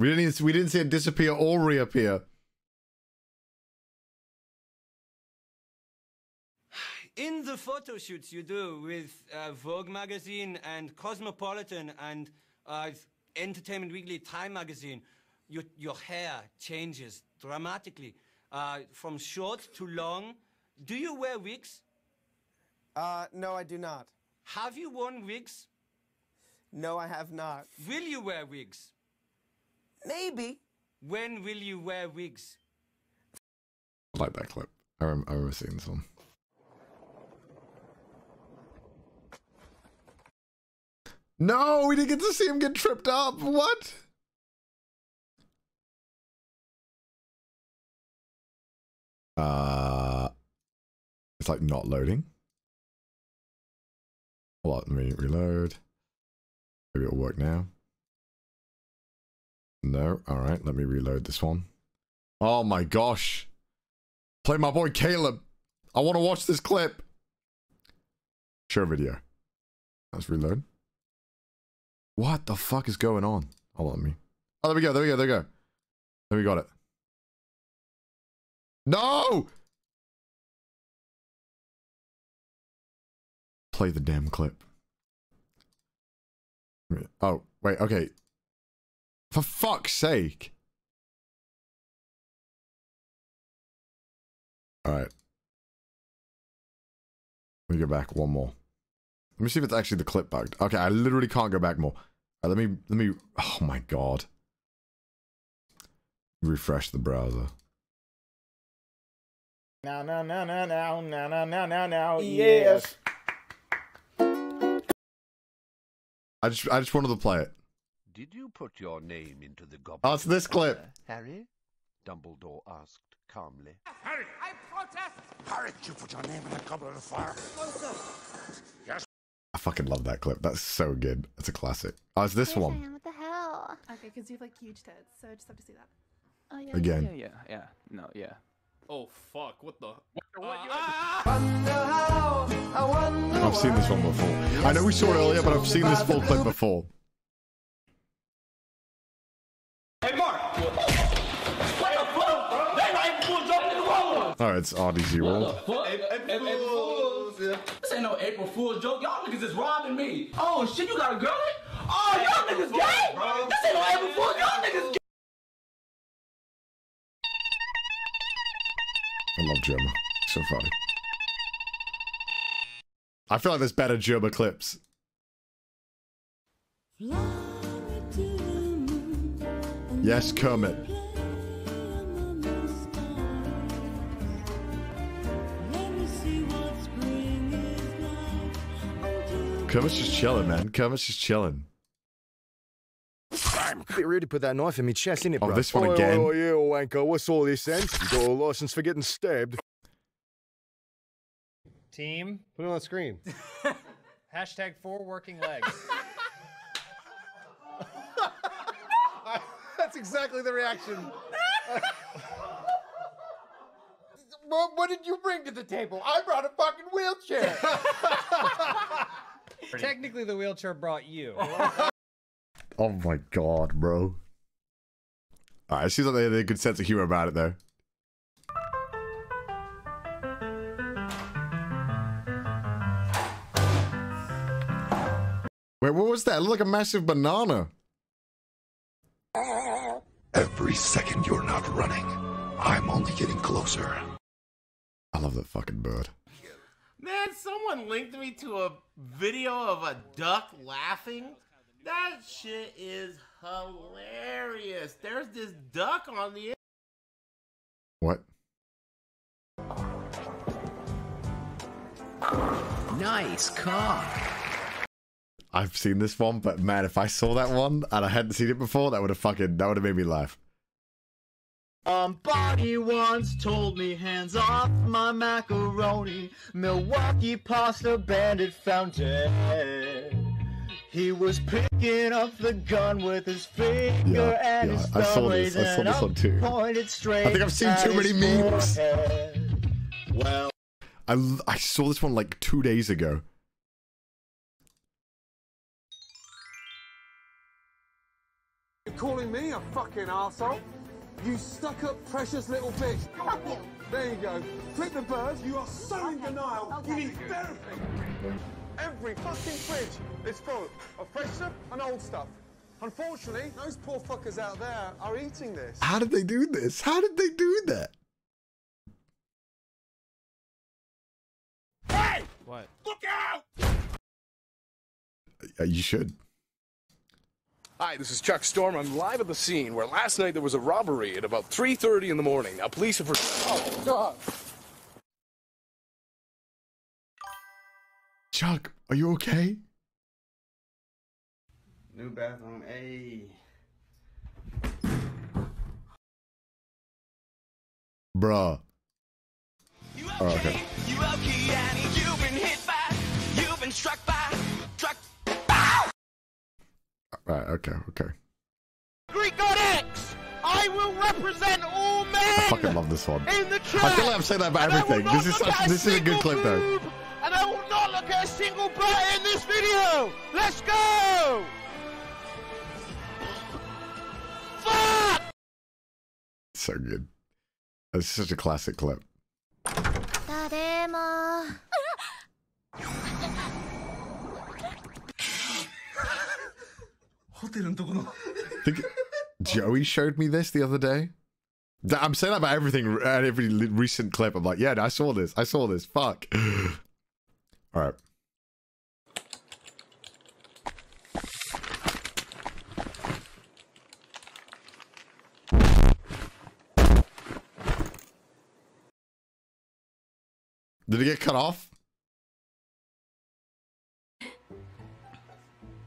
We didn't we didn't see it disappear or reappear. In the photo shoots you do with uh, Vogue magazine and Cosmopolitan and uh, Entertainment Weekly, Time magazine, your your hair changes dramatically uh, from short to long. Do you wear wigs? Uh, no, I do not. Have you worn wigs? No, I have not. Will you wear wigs? Maybe. When will you wear wigs? I like that clip. I remember, I remember seeing this one. No, we didn't get to see him get tripped up. What? Uh, it's like not loading. Hold on, let me reload. Maybe it'll work now. No, all right, let me reload this one. Oh my gosh. Play my boy Caleb. I want to watch this clip. Show video. Let's reload. What the fuck is going on? Hold on me. Oh, there we go. There we go. There we go. There we got it. No! Play the damn clip. Oh, wait. Okay. For fuck's sake. All right. Let me go back one more. Let me see if it's actually the clip bugged. Okay, I literally can't go back more. Uh, let me, let me, oh my god. Refresh the browser. Now, now, now, now, now, now, now, now, now, now, yes. I just, I just wanted to play it. Did you put your name into the goblet? Oh, it's this uh, clip. Harry? Dumbledore asked calmly. Harry! I protest! Harry, you put your name in the goblet of fire. Yes. I fucking love that clip. That's so good. It's a classic. Oh, it's this one. What the hell? Okay, because you have like huge tits, so I just have to see that. Oh yeah. Again. Yeah, yeah, yeah. No, yeah. Oh fuck! What the? Uh, ah! I've seen this one before. I know we saw it earlier, but I've seen this full clip before. Oh, it's RDC World. This ain't no April Fool's joke. Y'all niggas is robbing me. Oh shit, you got a girl? Oh, y'all niggas gay? This ain't no April Fool's. Y'all niggas gay. I love Jerma. So funny. I feel like there's better Jerma clips. Yes, Kermit. Kermit's just chilling, man. Kermit's just chilling. Bit rude to put that knife in me chest, innit, Oh, bro? this one Oi, again. Oh, oi, yeah, wanker. What's all this then? You got a license for getting stabbed? Team, put it on the screen. Hashtag four working legs. That's exactly the reaction. what, what did you bring to the table? I brought a fucking wheelchair. Technically, the wheelchair brought you. Oh my god, bro. Alright, it seems like they had a good sense of humor about it, though. Wait, what was that? It looked like a massive banana. Every second you're not running, I'm only getting closer. I love that fucking bird. Man, someone linked me to a video of a duck laughing. That shit is hilarious. There's this duck on the What? Nice cock. I've seen this one, but man, if I saw that one and I hadn't seen it before, that would have fucking that would have made me laugh. Um, Somebody once told me hands off my macaroni. Milwaukee pasta bandit found dead. He was picking up the gun with his finger Yeah, and yeah, his I saw thumb this. I saw this one too. pointed straight. I think I've seen at too many his memes. forehead. Well, I saw this one like two days ago. You calling me a fucking arsehole? You stuck up precious little bitch. Fuck you. There you go. Flip the bird. You are so in denial. You need therapy. Every fucking fridge is full of fresh stuff and old stuff. Unfortunately, those poor fuckers out there are eating this. How did they do this? How did they do that? Hey! What? Look out! Uh, you should. Hi, this is Chuck Storm. I'm live at the scene where last night there was a robbery at about 3:30 in the morning. Now, police have. Oh God! Chuck, are you okay? New bathroom, A. Bruh. Oh, okay. You okay, Annie? You've been hit by, you've been struck by, struck. Right, okay, okay. Greek God X! I will represent all men! I fucking love this one. In the church! I feel like I'm saying that about everything. This is such, this is a good clip though. And I will not look at a single butt in this video! Let's go! Fuck! So good. It's such a classic clip. 誰も I think Joey showed me this the other day. Th- I'm saying that about everything, uh, every li- recent clip. I'm like, yeah, I saw this. I saw this. Fuck. All right. Did it get cut off?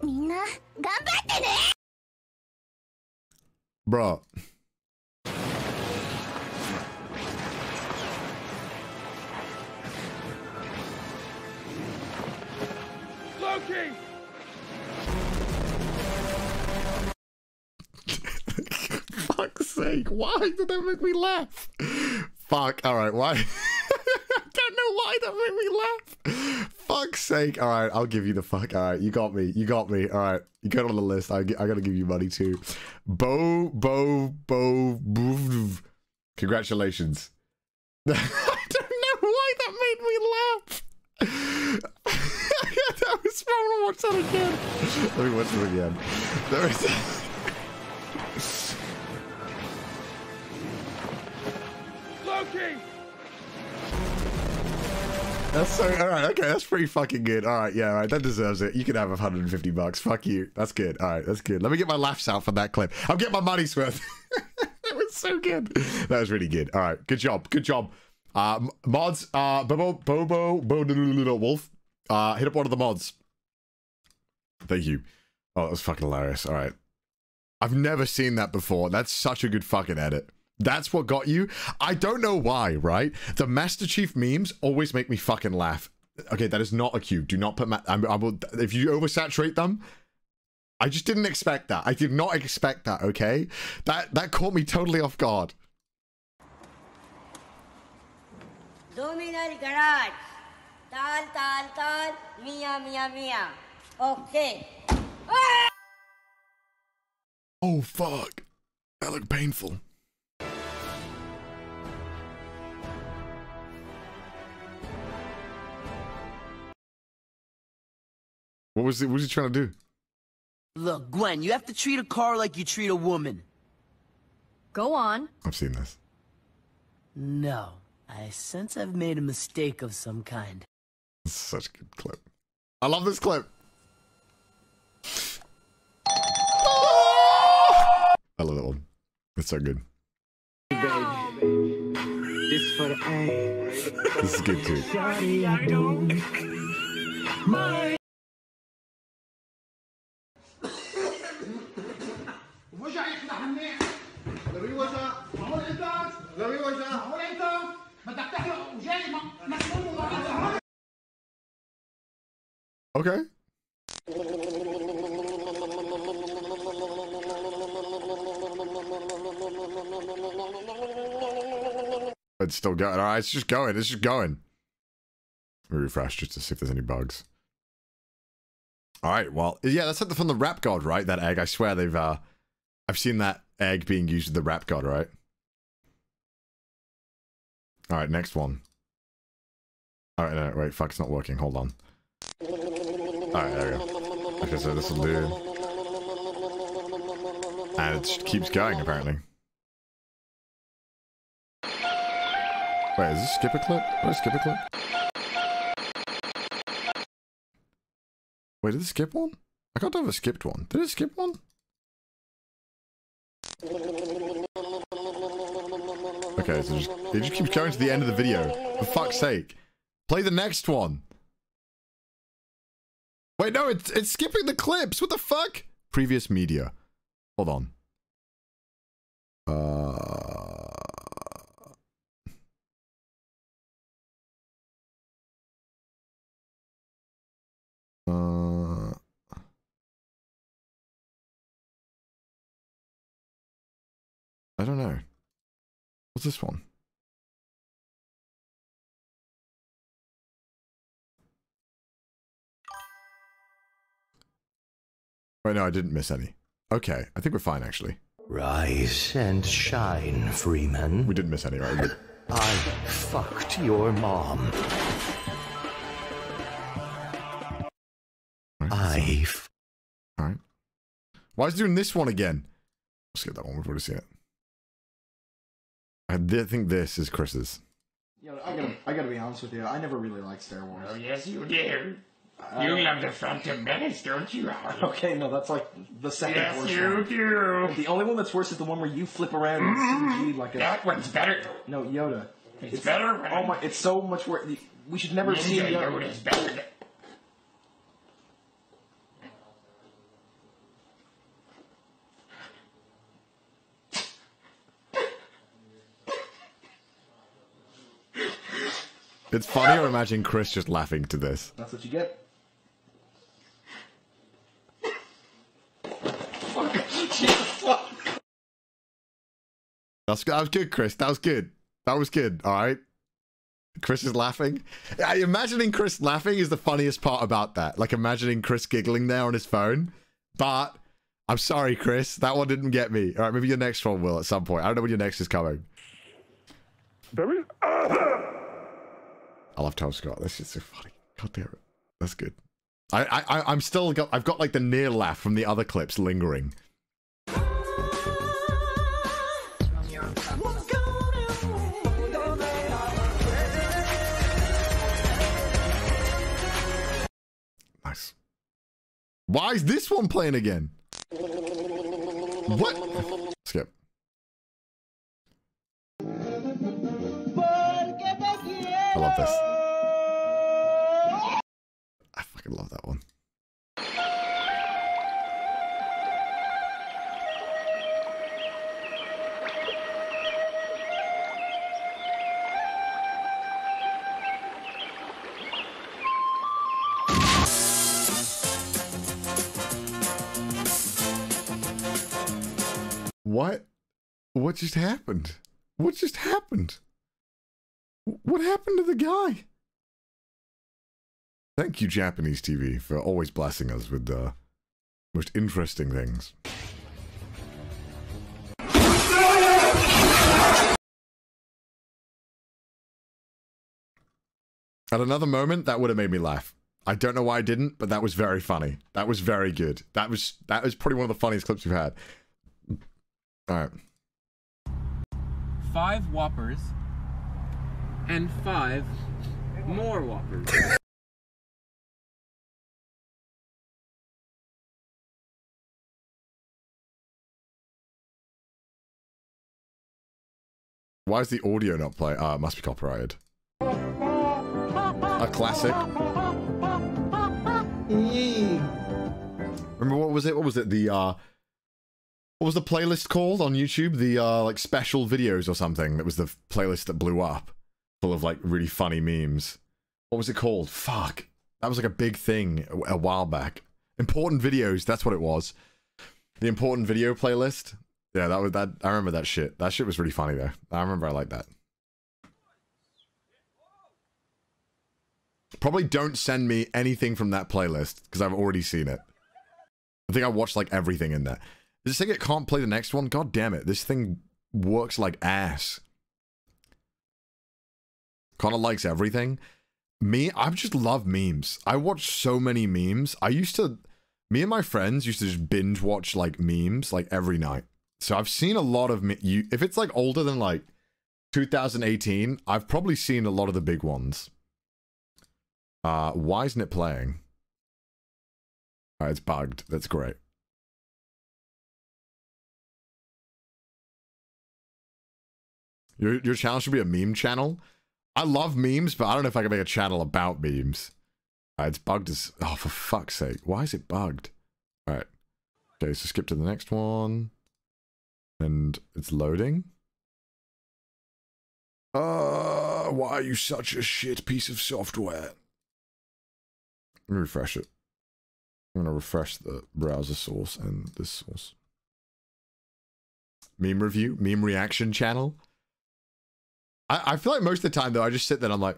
みんな頑張ってね Bro. Loki! Fuck's sake. Why did that make me laugh? Fuck. All right. Why? I don't know why that made me laugh. Fuck's sake. All right. I'll give you the fuck. All right. You got me. You got me. All right. You got on the list. I, I got to give you money too. Bo, Bo, Bo, Bo. Congratulations. I don't know why that made me laugh. that was I want to watch that again. Let me watch it again. There is. Loki! That's so all right. Okay, that's pretty fucking good. All right, yeah, all right, that deserves it. You can have 150 bucks. Fuck you. That's good. All right, that's good. Let me get my laughs out for that clip. I'll get my money's worth. that was so good. That was really good. All right, good job. Good job. Uh, mods. Uh, Bobo, Bobo, Bobo, Wolf. Uh, hit up one of the mods. Thank you. Oh, that was fucking hilarious. All right. I've never seen that before. That's such a good fucking edit. That's what got you. I don't know why, right? The Master Chief memes always make me fucking laugh. Okay, that is not a cue. Do not put. Ma- I'm, I will. If you oversaturate them, I just didn't expect that. I did not expect that. Okay, that that caught me totally off guard. Dominal Garage. Tal, tal, tal. Mia, mia, mia. Okay. Ah! Oh fuck, that looked painful. What was it? What was he trying to do? Look, Gwen, you have to treat a car like you treat a woman. Go on. I've seen this. No, I sense I've made a mistake of some kind. Such a good clip. I love this clip. Ah! I love that one. It's so good. This for the A. This is good too. Shawty, I don't mind. وجع يخلع هالناس ضروري وجع معقول انت ضروري وجع معقول انت بدك تحرق وجاي مسموم ومعقول Okay. It's still going. All right, it's just going. It's just going. Let me refresh just to see if there's any bugs. All right. Well, yeah, that's from the rap god, right? That egg. I swear they've. uh I've seen that egg being used with the rap god, right? All right, next one. All right, no, wait, fuck, it's not working. Hold on. All right, there we go. Okay, so this will do. And it just keeps going, apparently. Wait, is this skip a clip? Did I skip a clip? Wait, did it skip one? I can't if it skipped one. Did it skip one? Okay, so just, it just keeps going to the end of the video. For fuck's sake. Play the next one. Wait, no, it's, it's skipping the clips. What the fuck? Previous media. Hold on. Uh... Uh... I don't know. What's this one? Wait, no, I didn't miss any. Okay, I think we're fine actually. Rise and shine, Freeman. We didn't miss any, right? I fucked your mom. I. Alright. Why is doing this one again? Let's get that one, we've already seen it. I did think this is Chris's. You I gotta, I gotta be honest with you. I never really liked Star Wars. Oh, yes, you do. Uh, you love the Phantom Menace, don't you? Okay, no, that's like the second Yes, worst you one. do. The only one that's worse is the one where you flip around in CG like a. That one's better. No, Yoda. It's better, man. Oh my! It's so much worse. We should never see Ninja Yoda. Yoda's better. It's funny to imagine Chris just laughing to this. That's what you get. That's that was good, Chris. That was good. That was good. All right. Chris is laughing. I, imagining Chris laughing is the funniest part about that. Like imagining Chris giggling there on his phone. But I'm sorry, Chris. That one didn't get me. All right, maybe your next one will at some point. I don't know when your next is coming. Very. I love Tom Scott. That's just so funny. God damn it. That's good. I, I, I'm still got. I've got like the near laugh from the other clips lingering. Nice. Why is this one playing again? What? I love this. I fucking love that one. What? What just happened? What just happened? What happened to the guy? Thank you, Japanese TV, for always blessing us with the most interesting things. At another moment, that would have made me laugh. I don't know why I didn't, but that was very funny. That was very good. That was that was probably one of the funniest clips we've had. All right. five Whoppers and five more Whoppers. Why is the audio not play? Ah, it must be copyrighted. A classic. Remember what was it? What was it? The uh what was the playlist called on YouTube? The uh like special videos or something. That was the playlist that blew up, full of like really funny memes. What was it called? Fuck. That was like a big thing a, while back. Important videos. That's what it was. The important video playlist. Yeah, that was that. I remember that shit. That shit was really funny though. I remember I liked that. Probably don't send me anything from that playlist because I've already seen it. I think I watched like everything in there. This thing it can't play the next one? God damn it. This thing works like ass. Connor likes everything. Me, I just love memes. I watch so many memes. I used to Me and my friends used to just binge watch like memes like every night. So I've seen a lot of me- you. If it's like older than like 2018, I've probably seen a lot of the big ones. Uh, why isn't it playing? Alright, it's bugged. That's great. Your your channel should be a meme channel. I love memes, but I don't know if I can make a channel about memes. Uh, it's bugged as oh for fuck's sake. Why is it bugged? Alright. Okay, so skip to the next one. And it's loading. Uh why are you such a shit piece of software? Let me refresh it. I'm gonna refresh the browser source and this source. Meme review, meme reaction channel. I, I feel like most of the time though, I just sit there and I'm like,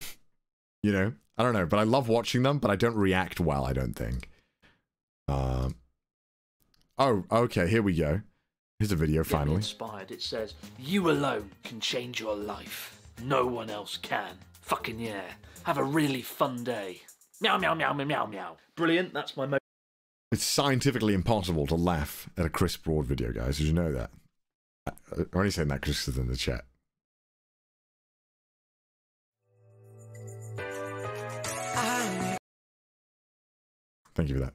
you know, I don't know, but I love watching them, but I don't react well, I don't think. Um. Oh, okay, here we go. Here's a video finally. inspired. It says, You alone can change your life. No one else can. Fucking yeah. Have a really fun day. Meow, meow, meow, meow, meow, meow. Brilliant. That's my mo- It's scientifically impossible to laugh at a Chris Broad video, guys. Did you know that? I- I'm only saying that because it's in the chat. Thank you for that.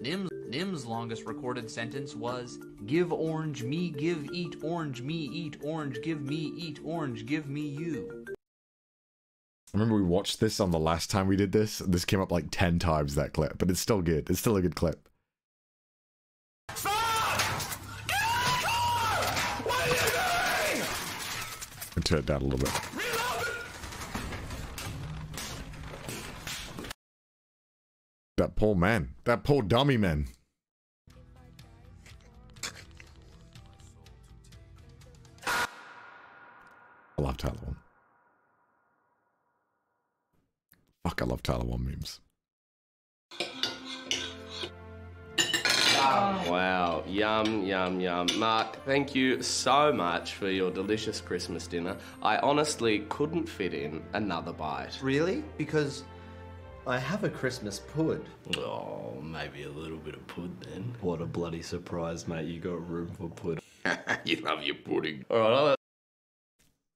Nim's, Nim's longest recorded sentence was Give orange me, give eat orange me, eat orange, give me, eat orange, give me you. I remember we watched this on the last time we did this. This came up like 10 times, that clip, but it's still good. It's still a good clip. I turn it down a little bit. That poor man. That poor dummy man. I love Tyler One. Fuck, I love Tyler One memes. Wow, yum, yum, yum. Mark, thank you so much for your delicious Christmas dinner. I honestly couldn't fit in another bite. Really? Because I have a Christmas pud. Oh, maybe a little bit of pud then. What a bloody surprise, mate. You got room for pud. you love your pudding. All right, I'll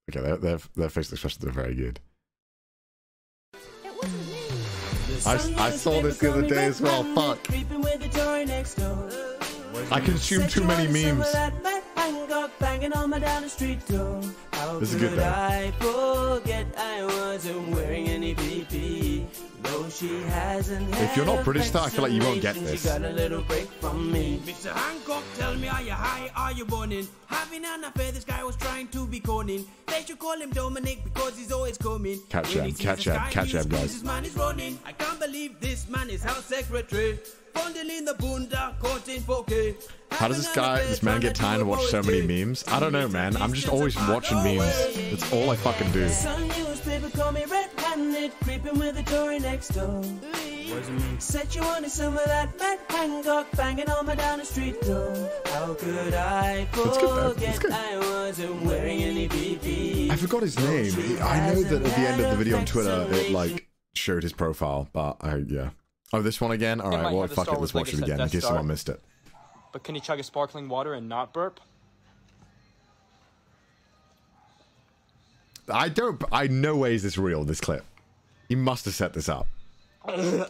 Okay, their, their, their facial expressions are very good. I, I saw this the other day as well. Fuck. I consume too many memes. This is good though. If you're not British, though, I feel like you won't get this. got a little break from me. Mr. Hancock, tell me, are you high? Are you burning? Having an affair, this guy was trying to be conning. They should call him Dominic because he's always coming. Catch When him, catch the him, sky, catch he him, guys. This man is running. I can't believe this man is house secretary. Bundle in the bunda, caught in 4K. How does this guy, this man get time to watch so many memes? I don't know, man. I'm just always watching memes. That's all I fucking do. Some newspaper call me red-handed, creeping with the Tory next door. Said you wanted some of that Matt Hancock banging on my down the street door. How could I That's good, though. forget That's good. I wasn't wearing any PP? I forgot his name. I know that at the end of the video on Twitter, it like showed his profile, but I yeah. Oh, this one again. All It right, might well, fuck it. Let's watch it again in Death case someone missed it. But can you chug a sparkling water and not burp? I don't. I no way is this real. This clip. He must have set this up. oh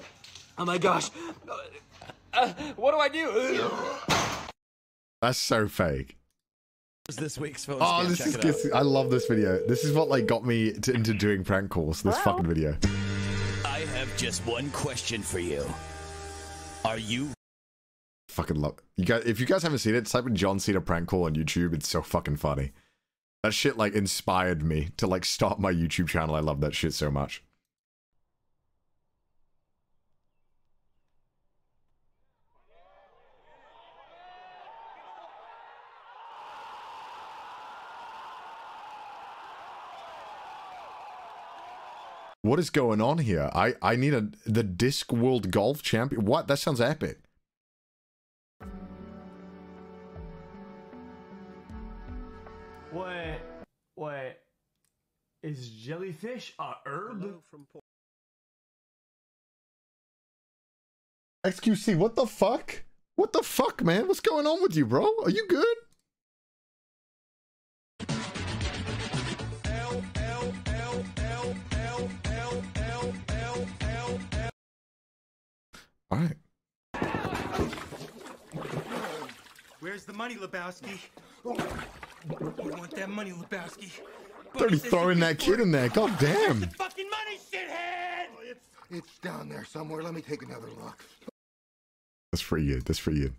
my gosh. Uh, what do I do? That's so fake. This week's film. Oh, this is good. I love this video. This is what like got me to, into doing prank calls. This fucking video. I have just one question for you. Are you Fucking love. You guys, if you guys haven't seen it, type in John Cena prank call on YouTube. It's so fucking funny. That shit like inspired me to like start my YouTube channel. I love that shit so much. What is going on here? I I need a the Disc World Golf Champion. What? That sounds epic. Wait, wait. Is jellyfish a herb? XQC, what the fuck? What the fuck, man? What's going on with you, bro? Are you good? All right. Where's the money, Lebowski? You want that money, Lebowski? Already throwing that kid in there. God damn. Fucking money, shithead! Oh, it's, it's down there somewhere. Let me take another look. That's for you. That's for you.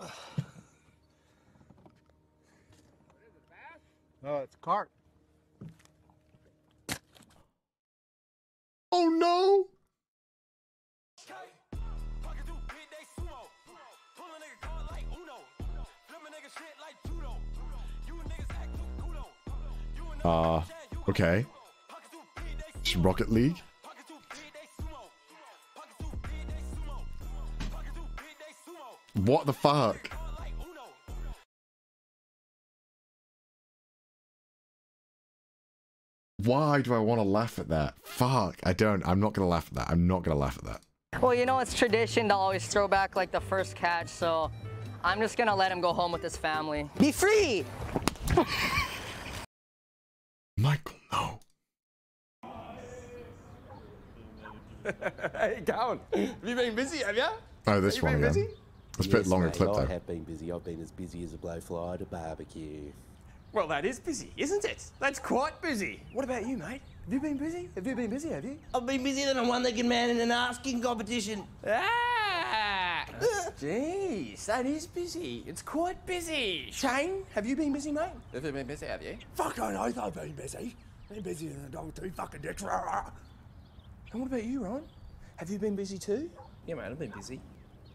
Oh, it's a cart. Oh no! Uh, okay. It's Rocket League. What the fuck? Why do I want to laugh at that? Fuck, I don't. I'm not gonna laugh at that. I'm not gonna laugh at that. Well, you know, it's tradition to always throw back like the first catch, so I'm just gonna let him go home with his family. Be free! Michael, no. hey, Cowan, have you been busy, have you? Oh, this Have you one been again. busy? Let's put Yes, longer mate, clip I have been busy. I've been as busy as a blowfly at a barbecue. Well, that is busy, isn't it? That's quite busy. What about you, mate? Have you been busy? Have you been busy, have you? I've been busier than a one-legged man in an asking competition. Ah! Jeez, that is busy. It's quite busy. Shane, have you been busy, mate? Have you been busy, have you? Fuck on oath, I've been busy. Been busier than a dog with two fucking dicks. And what about you, Ron? Have you been busy too? Yeah, mate, I've been busy.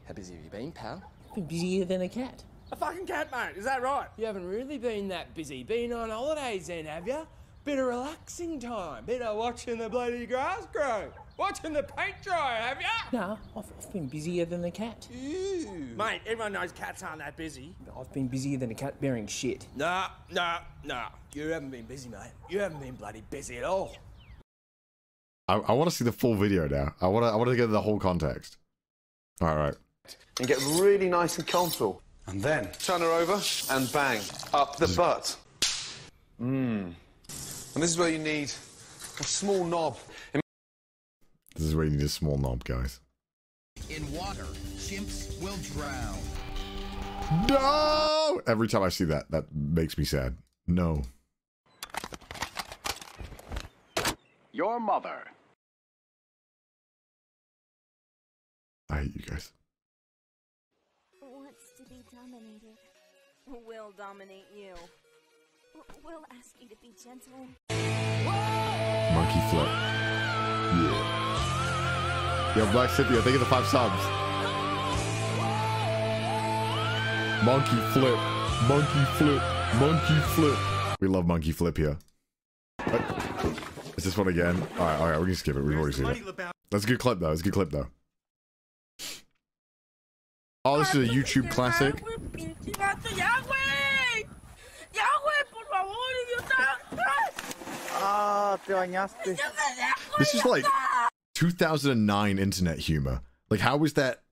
How busy have you been, pal? Been busier than a cat. A fucking cat, mate. Is that right? You haven't really been that busy. Been on holidays then, have you? Bit of relaxing time. Bit of watching the bloody grass grow. Watching the paint dry, have you? No, I've, I've been busier than a cat. Mate, everyone knows cats aren't that busy. I've been busier than a cat bearing shit. Nah, nah, nah. You haven't been busy, mate. You haven't been bloody busy at all. I, I want to see the full video now. I want to. I want to get the whole context. All right. and get really nice and comfortable. And then turn her over and bang up the butt. Mmm. And this is where you need a small knob. This is where you need a small knob, guys. In water, chimps will drown. No! Every time I see that, that makes me sad. No. Your mother. I hate you guys. Who wants to be dominated. Who will dominate you. W- Will ask you to be gentle. Monkey flip. Yeah. Yo, Black Scipio, thank you the five subs. Monkey flip. Monkey flip. Monkey flip. We love monkey flip here. Is this one again? Alright, alright, we can skip it. We've already seen it. That's a good clip though. It's a good clip though. Oh, this is a YouTube classic. Ah. This is like 2009 internet humor. Like, how was that?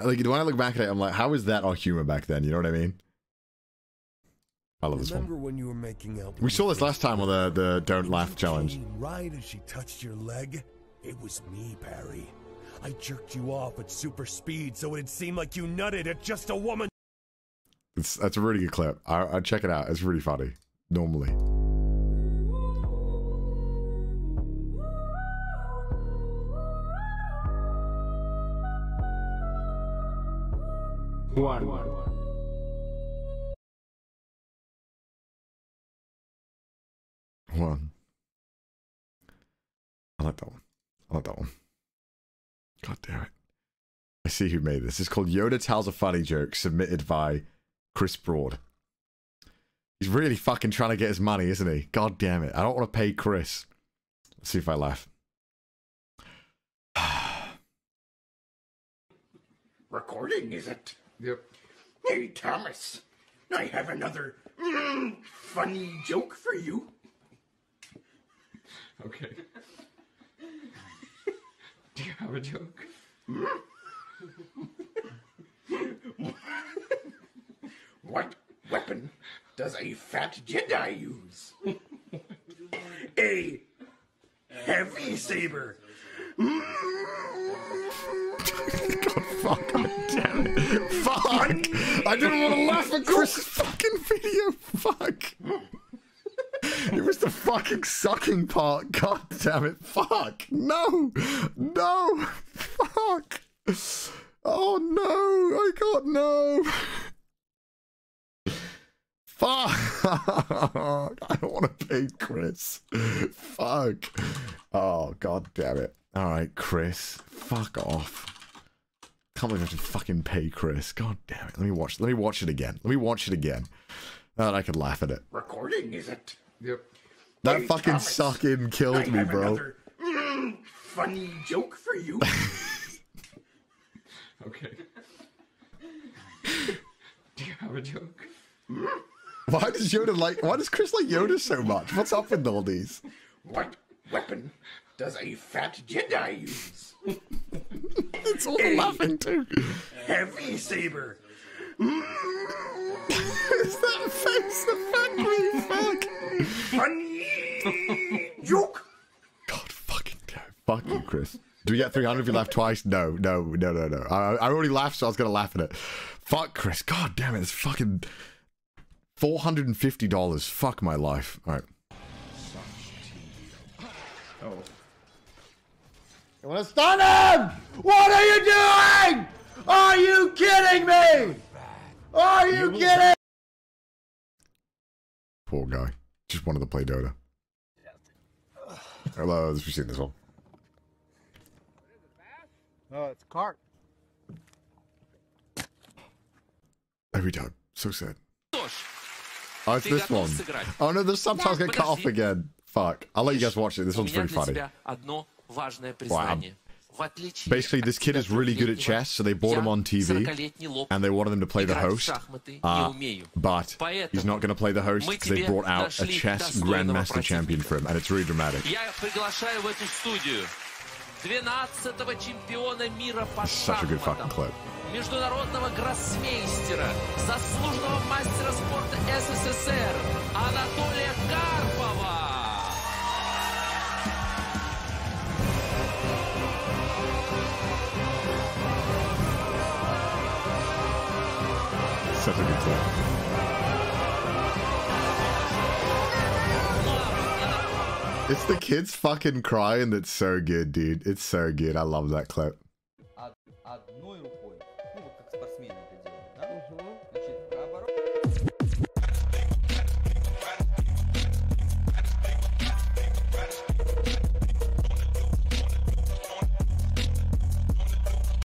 Like, when I look back at it, I'm like, how is that our humor back then? You know what I mean? I love this one. When you were making out? We saw this last time on the the don't laugh challenge. Right as she touched your leg, it was me, Barry. I jerked you off at super speed so it'd seem like you nutted at just a woman. It's that's a really good clip. I I check it out. It's really funny. Normally. One. One. I like that one. I like that one. God damn it. I see who made this. It's called Yoda Tells a Funny Joke, submitted by Chris Broad. He's really fucking trying to get his money, isn't he? God damn it. I don't want to pay Chris. Let's see if I laugh. Recording, is it? Yep. Hey, Thomas. I have another mm, funny joke for you. Okay. Do you have a joke? What weapon does a fat Jedi use? a heavy saber. Fuck, god damn it. Fuck! I didn't want to laugh at Chris' fucking video. Fuck! It was the fucking sucking part. God damn it. Fuck! No! No! Fuck! Oh no! I got no! Fuck! I don't want to pay Chris. Fuck. Oh, god damn it. Alright, Chris. Fuck off. Can't believe I have to fucking pay Chris. God damn it. Let me watch let me watch it again. Let me watch it again. Now that I could laugh at it. Recording, is it? Yep. That Hey, fucking Thomas, sucking killed I me, have bro. another, mm, funny joke for you. Okay. Do you have a joke? Why does Yoda like why does Chris like Yoda so much? What's up with all these? What weapon does a fat Jedi use? it's all the laughing too. Heavy saber. Is that a face the factory? Fuck. Funny joke. God fucking go. Fuck you, Chris. Do we get 300 if you laugh twice? No, no, no, no, no. I, I already laughed, so I was gonna laugh at it. Fuck Chris. God damn it. It's fucking $450. Fuck my life. Alright. Oh. You want to stun him? What are you doing? Are you kidding me? Are you kidding? Poor guy. Just wanted to play Dota. i Hello, we've seen this one. Oh, it's a cart. Every time. So sad. Oh, it's this one. Oh no, the subtitles get cut off again. Fuck. I'll let you guys watch it. This one's pretty funny. одно важное Wow. признание. В отличие Basically, this kid is really good at chess, so they brought him on TV, 40-летний лоб, and they wanted him to play the играть в host. шахматы Uh, не умею. but he's not going to play the host мы because they тебе brought out a нашли chess достойного grandmaster champion for him, and it's really dramatic. Я приглашаю в эту студию 12-го чемпиона мира по Such a good шахматам, fucking clip. международного гроссмейстера, заслуженного мастера спорта СССР Анатолия Карпова. such a good song. It's the kids fucking crying that's so good, dude. It's so good. I love that clip.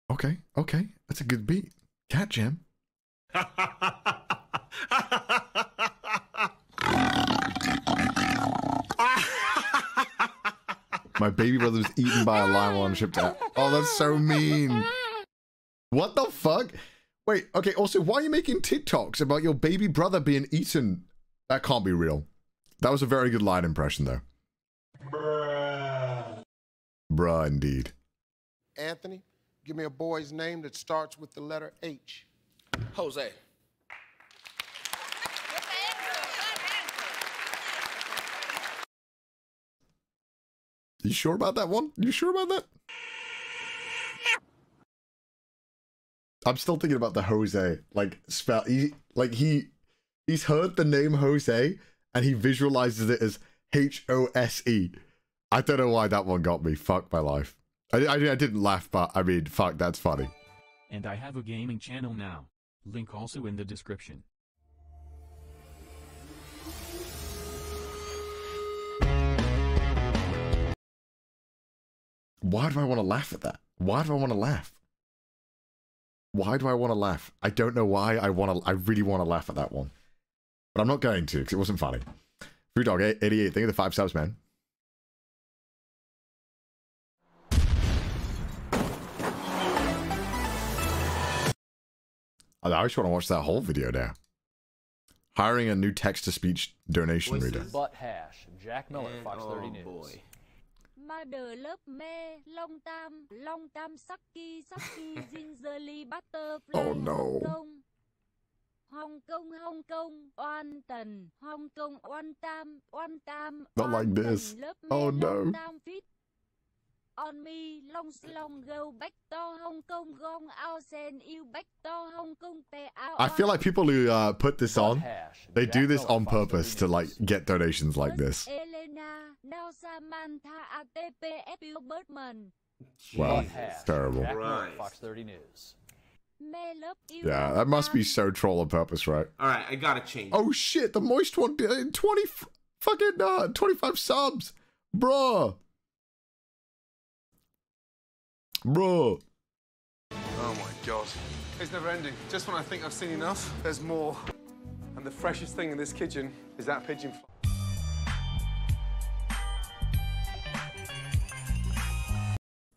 Okay, okay. That's a good beat. Cat jam. My baby brother was eaten by a lion on ship. Oh, that's so mean. What the fuck? Wait, okay, also, why are you making TikToks about your baby brother being eaten? That can't be real. That was a very good line impression, though. Bruh. Bruh, indeed. Anthony, give me a boy's name that starts with the letter H. Jose. You sure about that one? You sure about that? I'm still thinking about the Jose. Like spell he like he he's heard the name Jose and he visualizes it as H O S E. I don't know why that one got me. Fuck my life. I, I, I didn't laugh, but I mean, fuck, that's funny. And I have a gaming channel now. Link also in the description. Why do I want to laugh at that? Why do I want to laugh? Why do I want to laugh? I don't know why I want to. I really want to laugh at that one, but I'm not going to because it wasn't funny. Food Dog 88, think of the five subs, man. I I just want to watch that whole video now. Hiring a new text to speech donation reader. Butt hash. Jack Miller, Fox 30 News. Boy. Mother Love Me, Long Tam, Long Tam Saki, Saki, Gingerly Butterfly, Oh, no. Hong Kong. Hong Kong, Hong Kong, Oan Tần, Hong Kong, Oan Tam, Oan Tam, Not like this. Tần, Love Me, Oh, no. Tam Fit. On me, long long go back to Hong Kong, gong out send you back to Hong Kong, pay out. I feel like people who uh, put this on, they do this on purpose to like get donations like this. Elena, now Samantha, ATP, Apple Birdman. Wow, it's terrible. Fox 30 News. May love you. Yeah, that must be so troll on purpose, right? All right, I gotta change. Oh shit, the moist one did 20 fucking uh, 25 subs. Bruh. Bruh. Oh my god. It's never ending. Just when I think I've seen enough, there's more. And the freshest thing in this kitchen is that pigeon fly.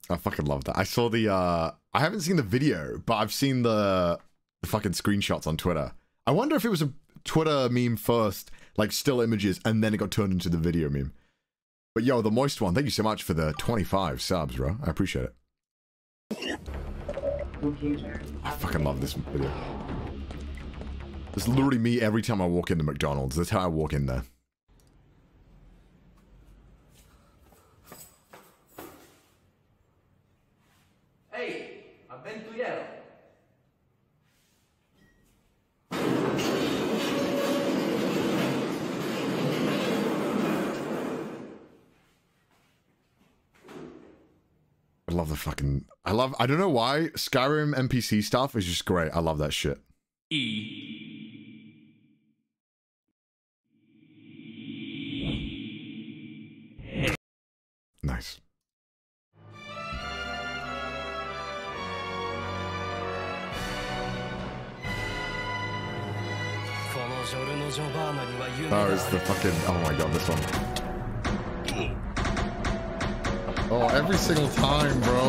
I fucking love that. I saw the uh I haven't seen the video, but I've seen the, the fucking screenshots on Twitter. I wonder if it was a Twitter meme first, like still images, and then it got turned into the video meme. But yo, the moist one, thank you so much for the 25 subs, bro. I appreciate it. I fucking love this video. It's literally me every time I walk into McDonald's. That's how I walk in there. I love the fucking. I love. I don't know why Skyrim NPC stuff is just great. I love that shit. Nice. Oh, it's the fucking. Oh my god, this one. Oh, every single time, bro.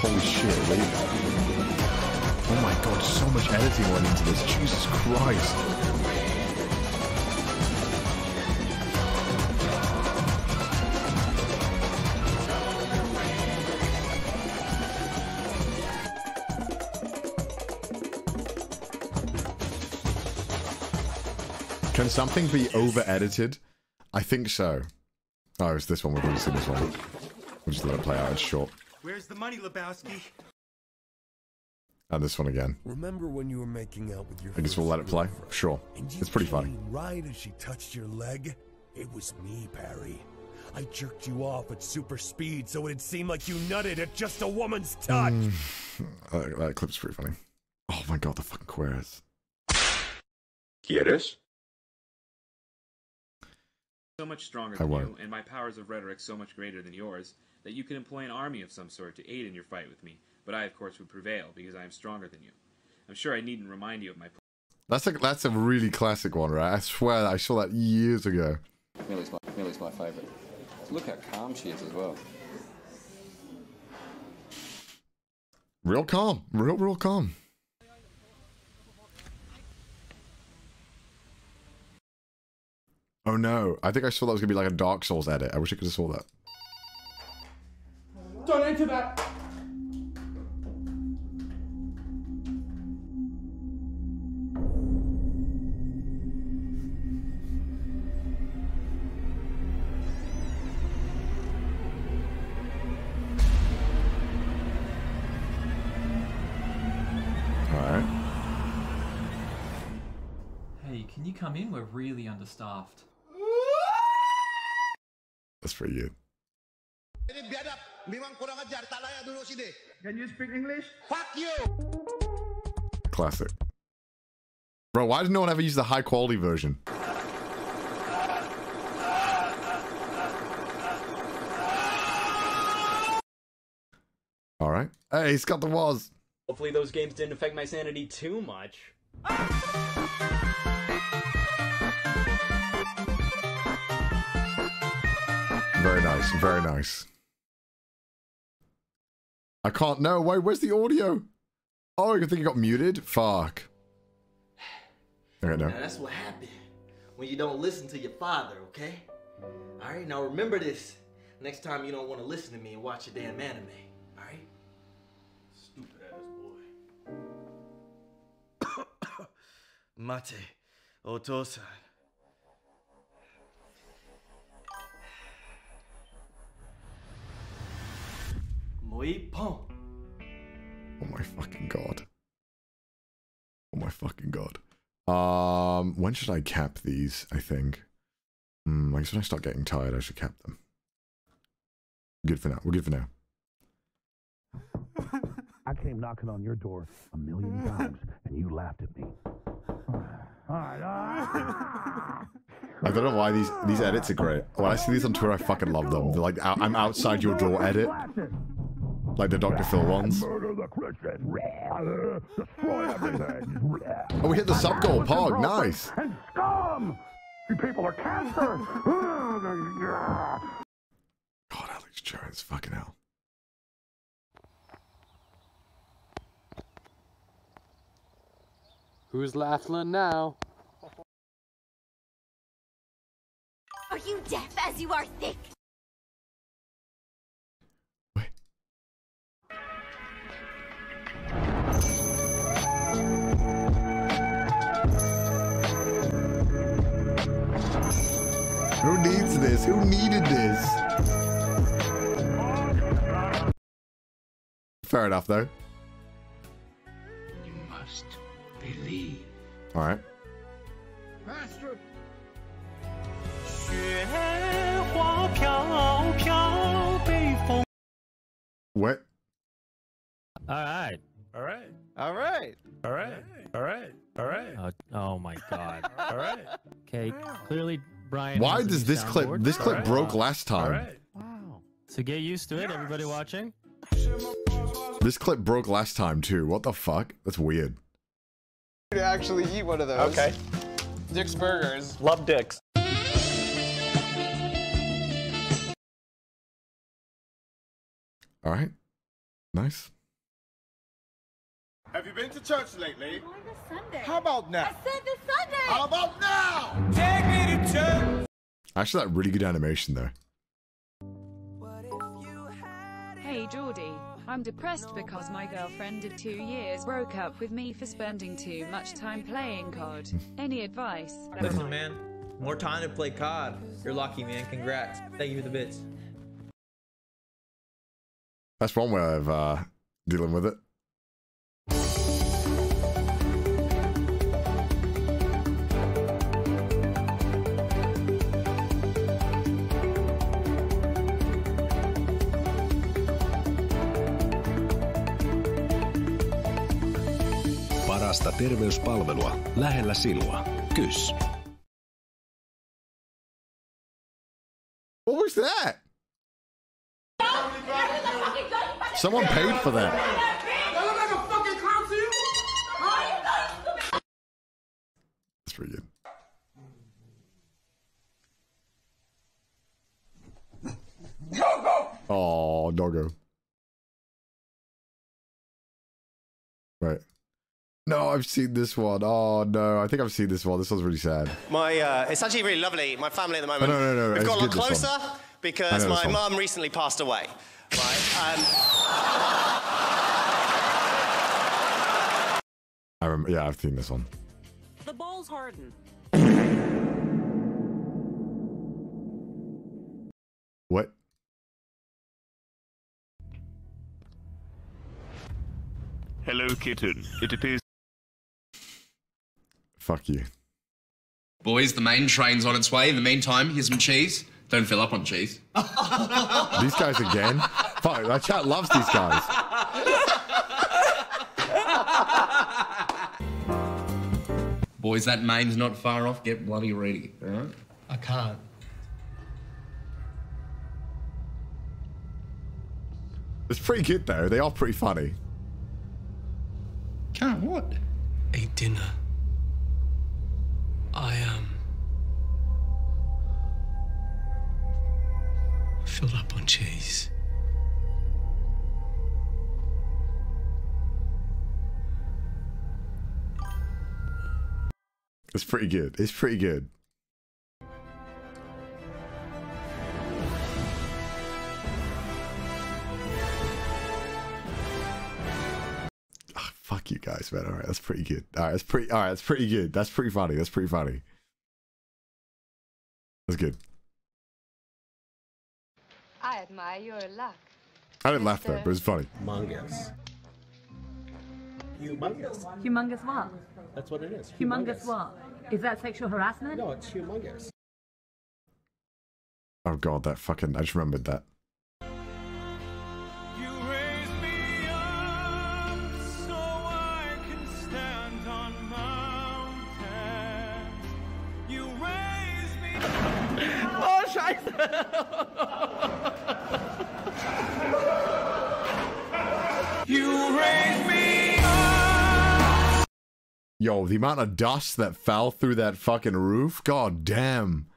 Holy shit, wait. Oh my god, so much editing went into this. Jesus Christ. Something be over edited? I think so. Oh, it's this one. We've already seen this one. We'll just let it play out. It's short. Where's the money, Lebowski? And this one again. Remember when you were making out with your I guess we'll let it play. Sure. It's pretty funny. Right as she touched your leg? It was me, Barry. I jerked you off at super speed so it'd seem like you nutted at just a woman's touch. Mm, that, that clip's pretty funny. Oh my god, the fucking queers. ¿Quieres? So much stronger than won't. you, and my powers of rhetoric so much greater than yours, that you can employ an army of some sort to aid in your fight with me. But I, of course, would prevail because I am stronger than you. I'm sure I needn't remind you of my. That's a that's a really classic one, right? I swear I saw that years ago. Millie's my, Millie's my favourite. Look how calm she is as well. Real calm. Real, real calm. Oh no. I think I saw that was gonna be like a Dark Souls edit. I wish I could have saw that. Don't enter that. Alright. Hey, can you come in? We're really understaffed. That's pretty good. Can you speak English? Fuck you! Classic. Bro, why did no one ever use the high quality version? Alright. Hey, he's got the walls. Hopefully those games didn't affect my sanity too much. Nice, very nice. I can't know. Wait, where's the audio? Oh, you think it got muted? Fuck. Okay, no. Now that's what happened when you don't listen to your father, okay? All right, now remember this. Next time you don't want to listen to me and watch a damn anime, all right? Stupid ass boy. Mate, Otosan. Muy pon. Oh my fucking god. Oh my fucking god. Um, when should I cap these? I think. Hmm, I guess when I start getting tired, I should cap them. Good for now. We're good for now. I came knocking on your door a million times, and you laughed at me. I don't know why these these edits are great. When I see these on Twitter, I fucking love them. They're like I'm outside your door edit, like the Dr. Phil ones. Murder the Christians. Destroy everything. Oh, we hit the sub goal, Pog. Nice. And scum. You people are cancer. God, Alex Jones, fucking hell. Who's laughing now? Are you deaf as you are thick? Who needs this? Who needed this? Fair enough, though. You must believe. All right. Master. 雪花飘飘，北风。 What? All right. All right. All right. All right. All right. All right. Oh, oh my God. All right. Okay. Clearly, Brian. Why does this clip soundboard. this clip All broke last time? Wow. So get used to it, everybody watching. This clip broke last time too. What the fuck? That's weird. to actually eat one of those. Okay. Dick's Burgers. Love dicks. All right. Nice. Have you been to church lately? Sunday. How about now? I said this Sunday. How about now? Take me to church. Actually, that really good animation though. Hey Geordie, I'm depressed because my girlfriend of two years broke up with me for spending too much time playing COD. Any advice? Listen, man. More time to play COD. You're lucky, man. Congrats. Thank you for the bits. That's one way of uh, dealing with it. Parasta terveyspalvelua lähellä sinua. Kys. What was that? Someone paid for that. That's pretty good. Oh, doggo. Right. No, I've seen this one. Oh no, I think I've seen this one. This one's really sad. My, uh, it's actually really lovely. My family at the moment. Oh, no, no, no, We've it's got a lot closer because my this one. mum recently passed away. Right. Um, I remember. Yeah, I've seen this one. The balls harden. What? Hello, kitten. It appears. Fuck you. Boys, the main train's on its way. In the meantime, here's some cheese. Don't fill up on cheese. These guys again. Fuck, that chat loves these guys. Boys, that main's not far off. Get bloody ready, alright? I can't. It's pretty good though. They are pretty funny. Can't what? Ate dinner. I um filled up on cheese. It's pretty good. It's pretty good. Fuck you man. All right, that's pretty good. All right, that's pretty. All right, that's pretty good. That's pretty funny. That's pretty funny. That's good. I admire your luck. I didn't laugh though, but it's funny. Humongous. Humongous. Humongous what? That's what it is. Humongous what? Is that sexual harassment? No, it's humongous. Oh god, that fucking. I just remembered that. You me Yo, the amount of dust that fell through that fucking roof. God damn.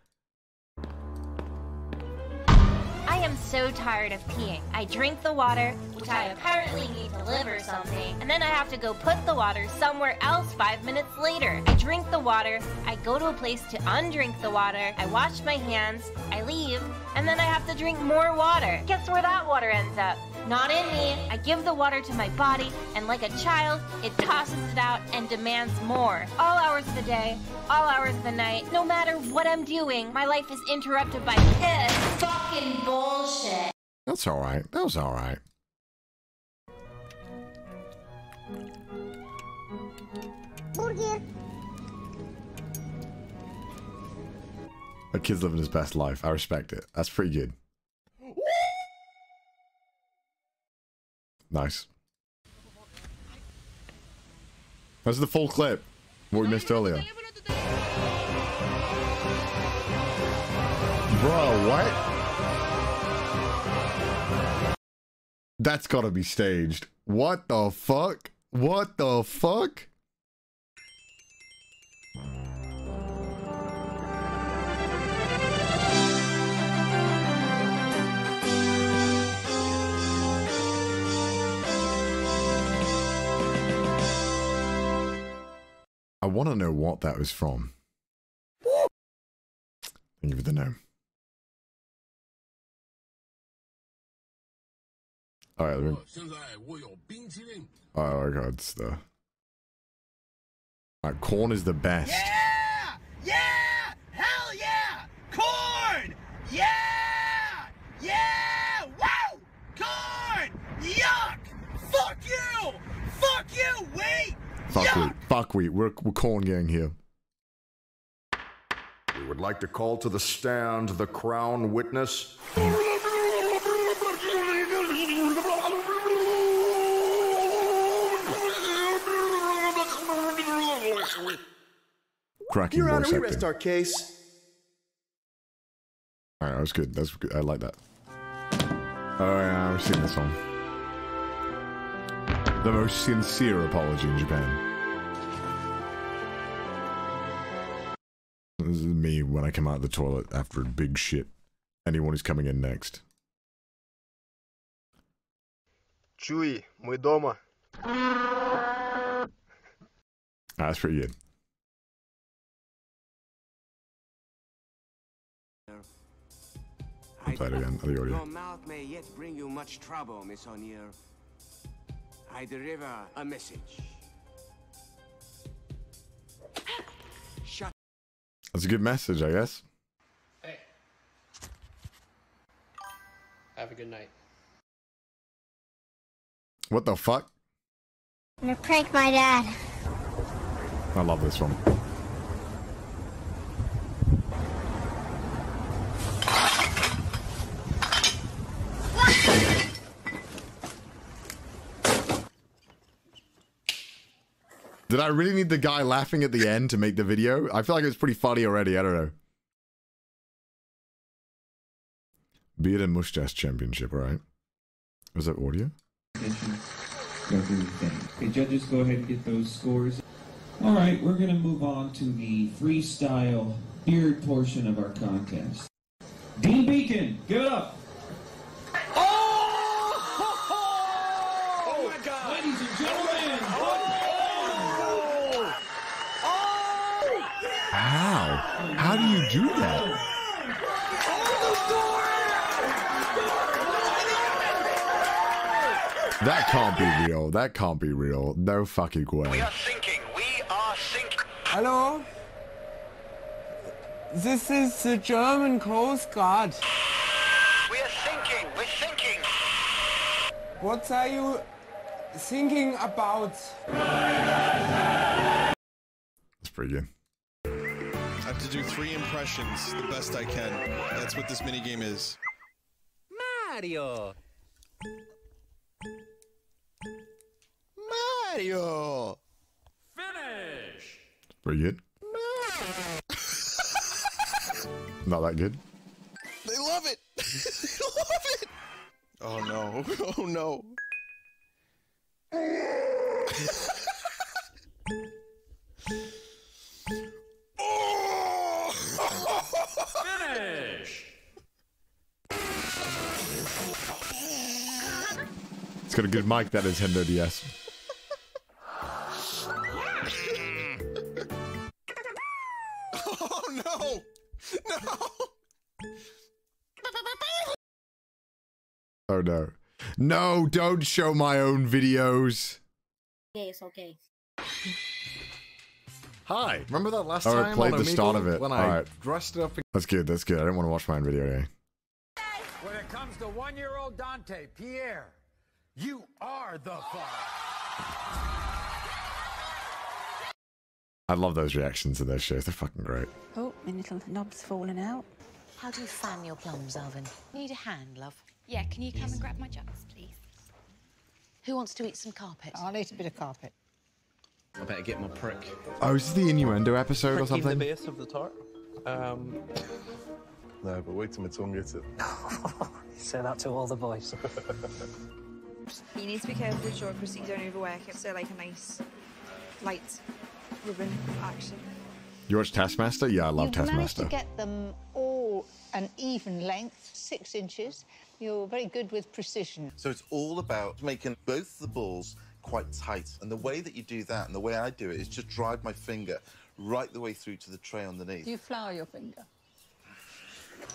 So tired of peeing. I drink the water, which I apparently need to live or something, and then I have to go put the water somewhere else five minutes later. I drink the water, I go to a place to undrink the water, I wash my hands, I leave, and then I have to drink more water. Guess where that water ends up? Not in me. I give the water to my body, and like a child, it tosses it out and demands more. All hours of the day, all hours of the night, no matter what I'm doing, my life is interrupted by this fucking bullshit. That's all right. That was all right. Burger. That kid's living his best life. I respect it. That's pretty good. Nice. That's the full clip. What we missed earlier. Bro, what? That's gotta be staged. What the fuck? What the fuck? I want to know what that was from. Thank you for the name. All right. Me... Oh my god, it's the. Alright, corn is the best. Yeah! Yeah! Hell yeah! Corn! Yeah! Yeah! Wow! Corn! Yuck! Fuck you! Fuck you! Wait! Fuck wheat. Fuck wheat. We're, we're corn gang here. We would like to call to the stand the Crown witness. Cracking Your Honor, voice we rest our case. Alright, that was good. That's good. I like that. Oh yeah, I've seen this one. The most sincere apology in Japan. This is me when I come out of the toilet after big shit. Anyone who's coming in next. Чуй, мы дома. Ah, that's pretty good. I'll play it again, the audio. Your mouth may yet bring you much trouble, Miss O'Neill. I deliver a message. Shut That's a good message, I guess. Hey. Have a good night. What the fuck? I'm gonna prank my dad. I love this one. Did I really need the guy laughing at the end to make the video? I feel like it was pretty funny already. I don't know. Beard and Mustache Championship, right? Was that audio? Okay, judges, go ahead and get those scores. All right, we're going to move on to the freestyle beard portion of our contest. Dean Beacon, give it up. How do you do that? That can't be real. That can't be real. No fucking way. we are thinking Hello? This is the German Coast Guard. We're thinking, we're thinking. What are you thinking about? That's pretty good. I have to do three impressions the best I can. That's what this minigame is. Mario! Mario! Finish! Pretty good. Not that good. They love it! they love it! Oh no. Oh no. Finish! It's got a good mic, that Nintendo DS. Oh no! No! Oh no. No, don't show my own videos. Okay, it's okay. Hi, remember that last Oh, time I played on the start of it. when I Alright. dressed it up in That's good, that's good. I didn't want to watch my own video. Yeah. When it comes to one-year-old Dante, Pierre, you are the father. I love those reactions to those shows. They're fucking great. Oh, my little knob's fallen out. How do you fan your plums, Alvin? Need a hand, love? Yeah, can you come and grab my jugs, please? Who wants to eat some carpet? I'll eat a bit of carpet. I better get my prick. Oh, is this the innuendo episode or Pricking something? the base of the tart. Um, No, but wait till my tongue gets it. Say that to all the boys. You need to be careful with short because you don't overwork it, so like a nice, light ribbon action. You watch Taskmaster? Yeah, I love You've managed Taskmaster. to get them all an even length, six inches. You're very good with precision. So it's all about making both the balls quite tight. And the way that you do that, and the way I do it, is just drive my finger right the way through to the tray underneath. Do you flour your finger?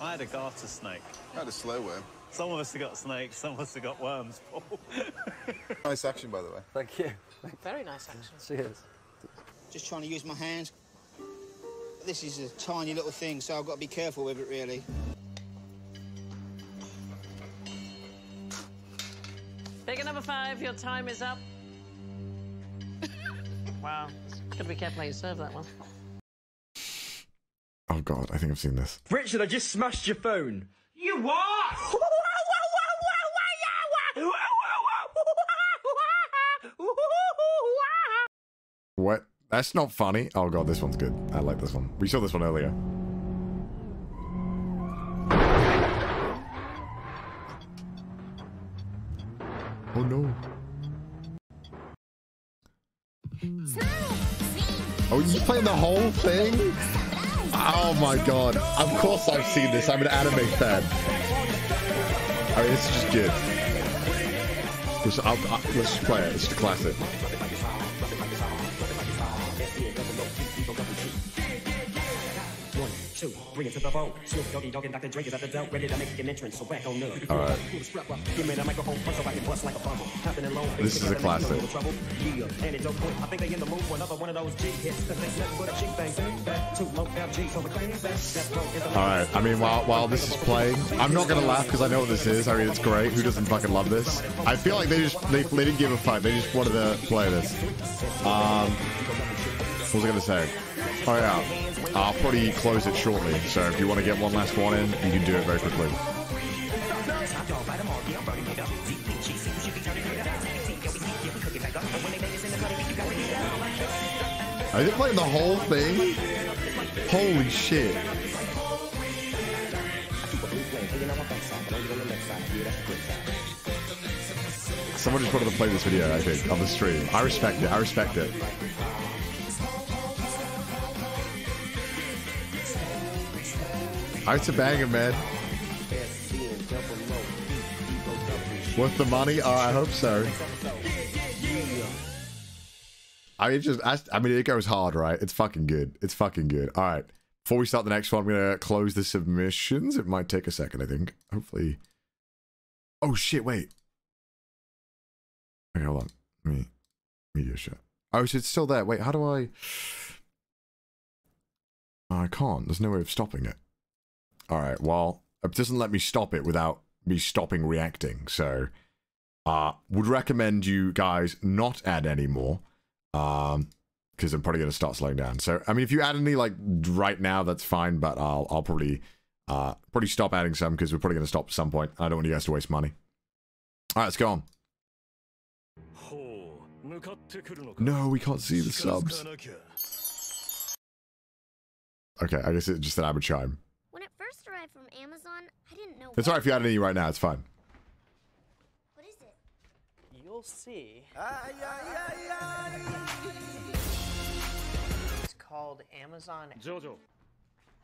I had a garter snake. I had a slow worm. Some of us have got snakes, some of us have got worms, Paul. Nice action, by the way. Thank you. Very nice, action. Cheers. Just trying to use my hands. This is a tiny little thing, so I've got to be careful with it, really. Figure number five, your time is up. Wow. Gotta be careful how you serve that one. Oh god, I think I've seen this. Richard, I just smashed your phone. You what? What? That's not funny. Oh god, this one's good. I like this one. We saw this one earlier. You playing the whole thing? Oh my god. Of course I've seen this. I'm an anime fan. I mean, this is just good. Let's, I'll, I'll, let's just play it. It's just a classic. It to the phone. Snoop Doggy Dogg and Dr. Dre is at the door, ready to make an entrance. So back on up. All right. Give me the microphone so I can bust like a bumble. Happening low. This is a classic. Yeah, antidote point. I think they in the mood for another one of those G hits. Cause they nothing but a cheap. Bang, back to low FG. So we claim that. Is the All right. I mean, while while this is playing, I'm not gonna laugh because I know what this is. I mean, it's great. Who doesn't fucking love this? I feel like they just they, they didn't give a fuck. They just wanted to play this. Um, what was I gonna say? Oh yeah. I'll probably close it shortly. So if you want to get one last one in, you can do it very quickly. Are they playing the whole thing? Holy shit. Someone just wanted to play this video, I think, on the stream. I respect it. I respect it. It's a banger, man. Worth the money? Oh, I hope so. I mean, just, I, I mean, it goes hard, right? It's fucking good. It's fucking good. All right. before we start the next one, I'm gonna close the submissions. It might take a second, I think. Hopefully. Oh shit! Wait. Okay, hold on. Me media share. Oh, so it's still there. Wait, how do I? I can't. There's no way of stopping it. All right. Well, it doesn't let me stop it without me stopping reacting. So, uh, would recommend you guys not add any more. Um, because I'm probably going to start slowing down. So, I mean, if you add any like right now, that's fine. But I'll I'll probably uh probably stop adding some because we're probably going to stop at some point. I don't want you guys to waste money. All right, let's go on. No, we can't see the subs. Okay, I guess it's just an average chime. When it first arrived from Amazon, I didn't know. It's alright if you add any right now. It's fine. What is it? You'll see. It's called Amazon. Jojo.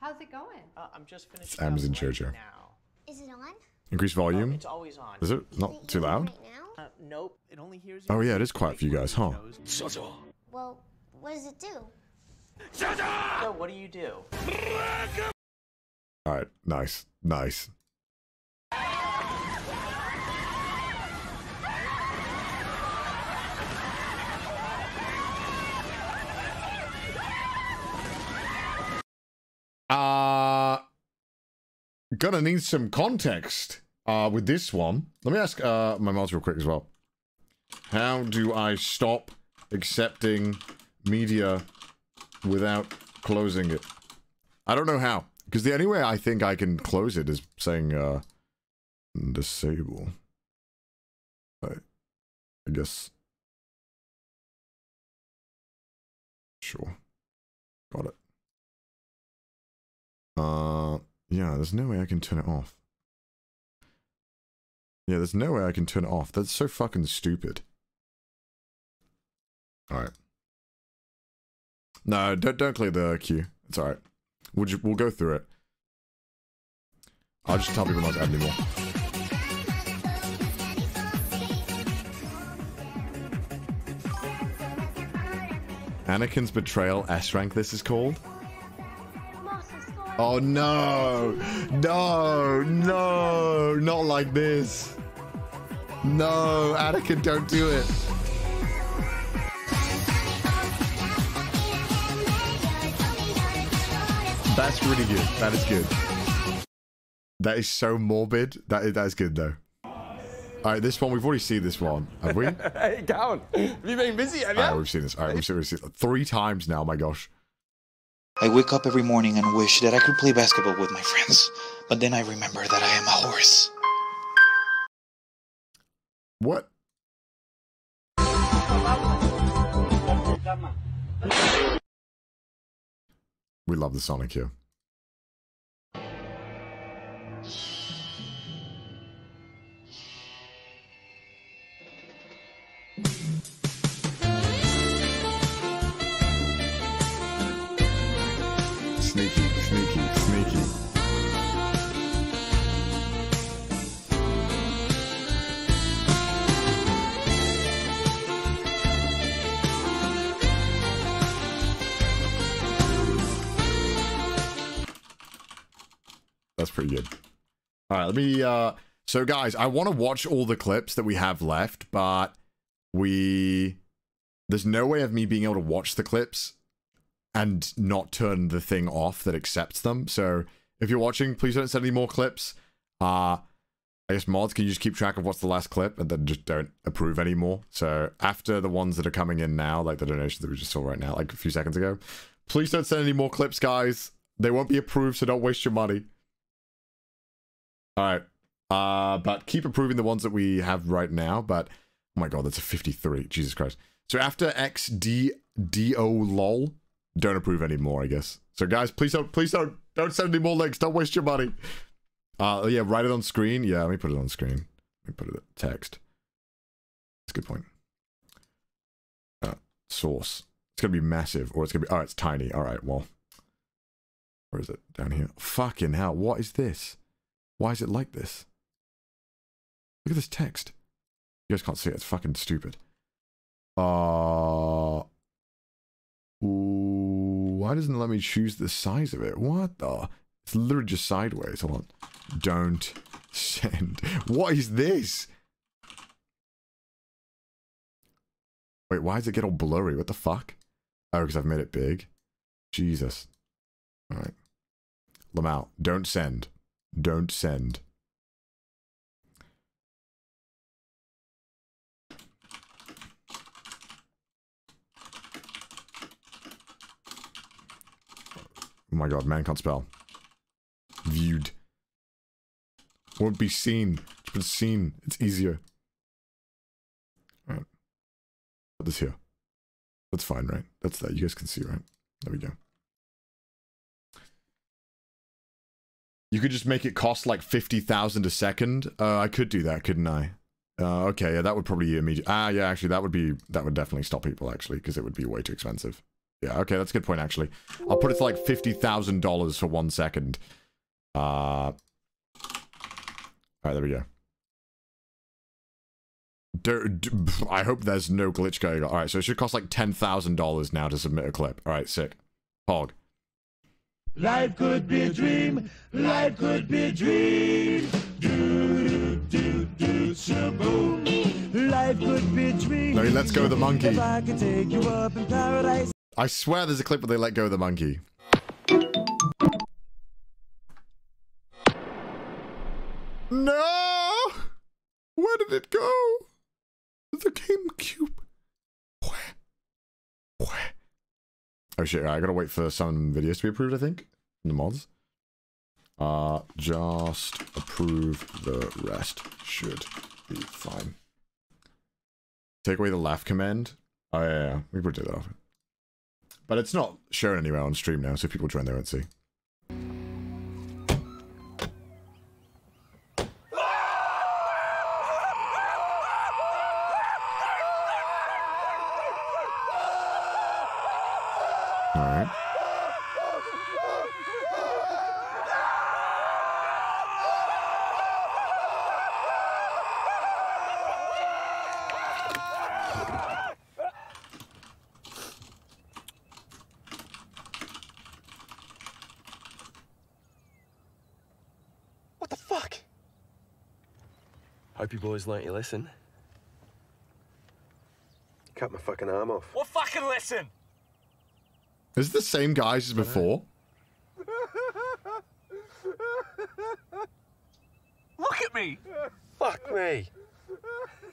How's it going? Uh, I'm just finishing. It's Amazon up right Jojo. now. Is it on? Increase volume. It's always on. Is it not too loud? Right Uh, nope. It only hears. Oh yeah, it is quiet for you guys, huh? Jojo. Well, what does it do? Jojo! So what do you do? All right, nice, nice. Uh gonna need some context uh with this one. Let me ask uh my mods real quick as well. How do I stop accepting media without closing it? I don't know how. Because the only way I think I can close it is saying uh disable. I, I guess. Sure. Got it. Uh yeah, there's no way I can turn it off. Yeah, there's no way I can turn it off. That's so fucking stupid. Alright. No, don't don't clear the queue. It's alright. We'll ju- we'll go through it. I'll just tell people not to add anymore. Anakin's betrayal S rank. This is called. Oh no, no, no, not like this. No, Anakin, don't do it. That's really good. That is good. That is so morbid. That is, that is good though. All right, this one we've already seen this one, have we? hey, Gowan, have you been busy? Have you? All right, we've seen this. All right, we've seen, we've seen it three times now. My gosh. I wake up every morning and wish that I could play basketball with my friends, but then I remember that I am a horse. What? We love the Sonic here. Pretty good. All right, let me. uh So, guys, I want to watch all the clips that we have left, but we. There's no way of me being able to watch the clips and not turn the thing off that accepts them. So, if you're watching, please don't send any more clips. Uh I guess mods can you just keep track of what's the last clip and then just don't approve anymore. So after the ones that are coming in now, like the donations that we just saw right now, like a few seconds ago, please don't send any more clips, guys. They won't be approved, so don't waste your money. All right. Uh, but keep approving the ones that we have right now. But oh my god, that's a 53. Jesus Christ. So after XDDO lol, don't approve anymore, I guess. So guys, please don't please don't don't send any more links. Don't waste your money. Uh yeah, write it on screen. Yeah, let me put it on screen. Let me put it text. That's a good point. Uh, source. It's gonna be massive, or it's gonna be oh, it's tiny. Alright, well. Where is it? Down here. Fucking hell, what is this? Why is it like this? Look at this text. You guys can't see it, it's fucking stupid. Uh what? Why doesn't it let me choose the size of it? What the? It's literally just sideways. Hold on. Don't send. What is this? Wait, why does it get all blurry? What the fuck? Oh, because I've made it big. Jesus. All right. Lamau, don't send. Don't send. Oh my god, man can't spell. Viewed. Won't be seen. It's been seen. It's easier. Alright. Put this here. That's fine, right? That's that. You guys can see, right? There we go. You could just make it cost like 50,000 a second. Uh, I could do that, couldn't I? Uh, okay, yeah, that would probably immediately... Ah, yeah, actually, that would be that would definitely stop people actually because it would be way too expensive. Yeah, okay, that's a good point actually. I'll put it to like fifty thousand dollars for one second. Uh, all right, there we go. Do, do, I hope there's no glitch going on. All right, so it should cost like ten thousand dollars now to submit a clip. All right, sick. Pog. Life could be a dream. Life could be a dream. Do, do, do, do, shaboom. Life could be a dream. No, he lets go of the monkey. If I could take you up in paradise. I swear there's a clip where they let go of the monkey. No! Where did it go? The GameCube. Where? Where? Oh shit, I gotta wait for some videos to be approved, I think. In the mods. Uh, just approve the rest. Should be fine. Take away the laugh command. Oh yeah, yeah. we could take that off. But it's not shown anywhere on stream now, so people join, they won't see. Alright. What the fuck? Hope you boys learnt your lesson. Cut my fucking arm off. Well, fucking listen! Is it the same guys as before? Look at me! Fuck me.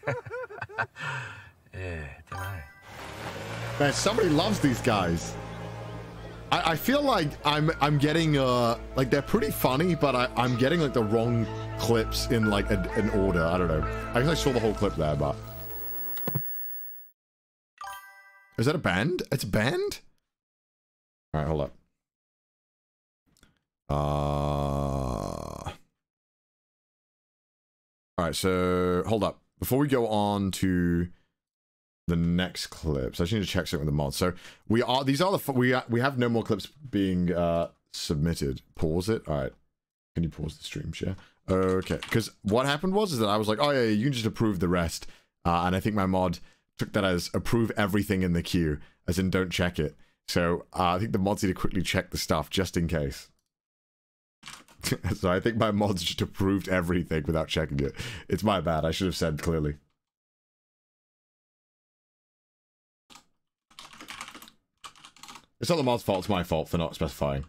Yeah, dunno. Man, somebody loves these guys. I, I feel like I'm I'm getting uh like they're pretty funny, but I, I'm getting like the wrong clips in like a, an order. I don't know. I guess I saw the whole clip there, but is that a band? It's a band. All right, hold up. Uh. All right, so hold up. Before we go on to the next clips, I just need to check something with the mods. So we are these are the we are, we have no more clips being uh submitted. Pause it. All right. Can you pause the stream share? Okay, because what happened was is that I was like, oh yeah, you can just approve the rest, uh, and I think my mod took that as approve everything in the queue, as in don't check it. So uh, I think the mods need to quickly check the stuff just in case. so I think my mods just approved everything without checking it. It's my bad. I should have said clearly. It's not the mod's fault. It's my fault for not specifying.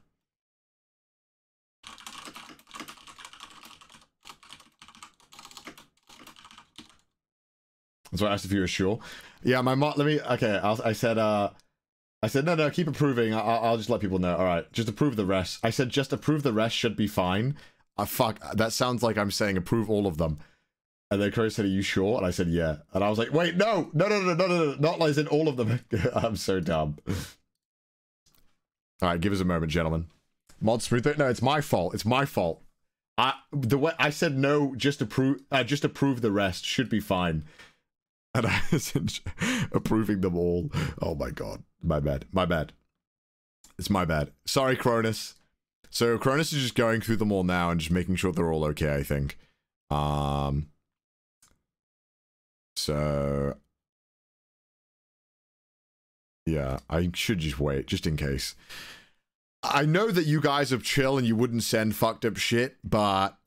That's why I asked if you were sure. Yeah, my mod. Let me. Okay, I'll, I said. Uh, I said no, no. Keep approving. I, I'll, just let people know. All right, just approve the rest. I said just approve the rest should be fine. Uh, fuck, that sounds like I'm saying approve all of them. And then Chloe said, "Are you sure?" And I said, "Yeah." And I was like, "Wait, no, no, no, no, no, no, no. not like in all of them." I'm so dumb. All right, give us a moment, gentlemen. Mod smooth. No, it's my fault. It's my fault. I the way I said no, just approve. Uh, just approve the rest should be fine. And I was approving them all. Oh my god, my bad, my bad. It's my bad. Sorry, Cronus. So Cronus is just going through them all now and just making sure they're all okay. I think. Um. So Yeah, I should just wait, just in case. I know that you guys are chill and you wouldn't send fucked up shit, but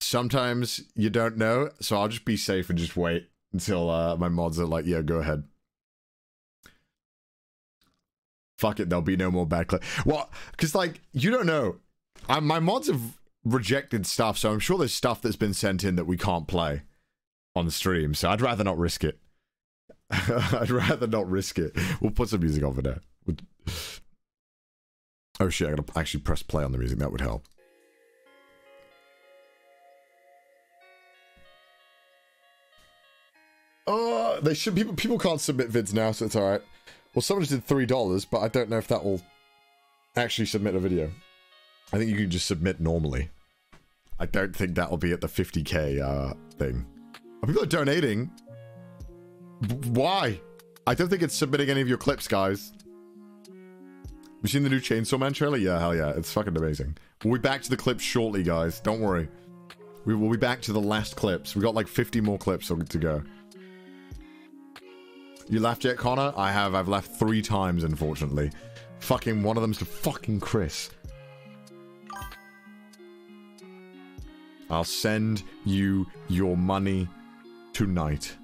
sometimes you don't know, so I'll just be safe and just wait until uh, my mods are like, yeah, go ahead. Fuck it, there'll be no more bad clip. Well, because like you don't know, I, my mods have rejected stuff, so I'm sure there's stuff that's been sent in that we can't play on the stream. So I'd rather not risk it. I'd rather not risk it. We'll put some music over there. We'll- Oh shit! I gotta actually press play on the music. That would help. Oh, they should. People people can't submit vids now, so it's all right. Well, someone just did three dollars, but I don't know if that will actually submit a video. I think you can just submit normally. I don't think that will be at the 50k uh, thing. Are people are donating? B- why? I don't think it's submitting any of your clips, guys. You seen the new Chainsaw Man trailer? Yeah, hell yeah. It's fucking amazing. We'll be back to the clips shortly, guys. Don't worry. We will be back to the last clips. We got like 50 more clips to go. You laughed yet, Connor? I have. I've laughed three times, unfortunately. Fucking one of them's to fucking Chris. I'll send you your money tonight.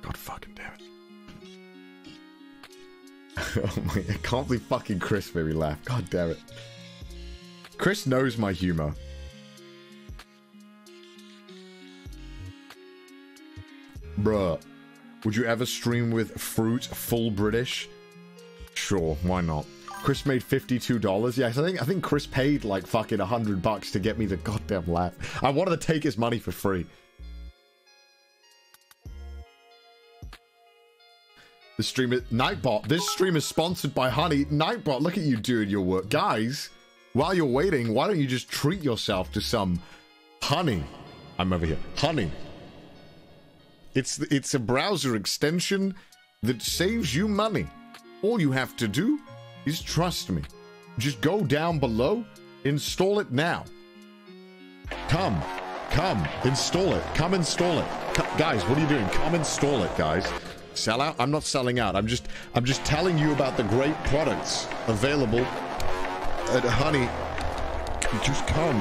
God fucking damn it. oh my, I can't believe fucking Chris made me laugh. God damn it. Chris knows my humor. Bruh, would you ever stream with Fruit full British? Sure, why not? Chris made $52. Yes, I think I think Chris paid like fucking 100 bucks to get me the goddamn lap. I wanted to take his money for free. The stream is Nightbot. This stream is sponsored by Honey. Nightbot, look at you doing your work. Guys, while you're waiting, why don't you just treat yourself to some honey? I'm over here. Honey. It's it's a browser extension that saves you money. All you have to do is trust me. Just go down below, install it now. Come, come, install it. Come install it, Co- guys. What are you doing? Come install it, guys. Sell out? I'm not selling out. I'm just I'm just telling you about the great products available at Honey. Just come,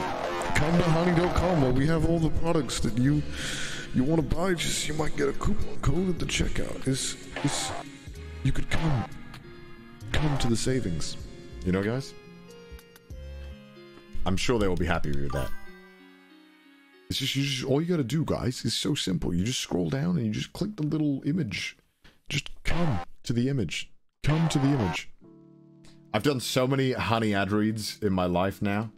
come to Honey.com where we have all the products that you you want to buy. Just you might get a coupon code at the checkout. Is is you could come come to the savings. You know, guys? I'm sure they will be happy with that. It's just, you just all you gotta do, guys, is so simple. You just scroll down and you just click the little image. Just come to the image. Come to the image. I've done so many honey ad reads in my life now.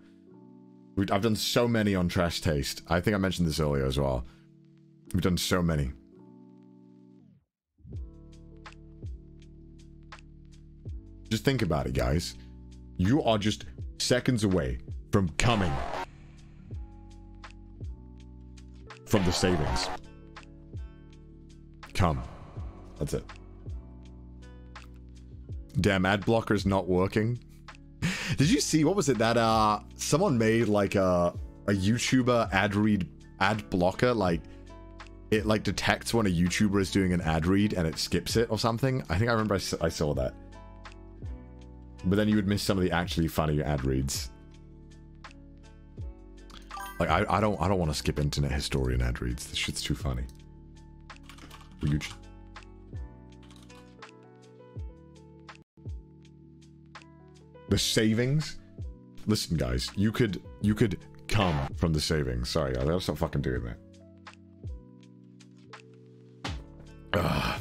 I've done so many on Trash Taste. I think I mentioned this earlier as well. We've done so many. Just think about it, guys. You are just seconds away from coming from the savings. Come. That's it. Damn, ad blocker's not working. Did you see what was it that uh someone made like a a YouTuber ad read ad blocker like it like detects when a YouTuber is doing an ad read and it skips it or something? I think I remember I, I saw that. But then you would miss some of the actually funny ad reads. Like I, I don't I don't want to skip internet historian ad reads. This shit's too funny. The savings? Listen guys, you could you could come from the savings. Sorry, guys, I'll stop fucking doing that. Ugh.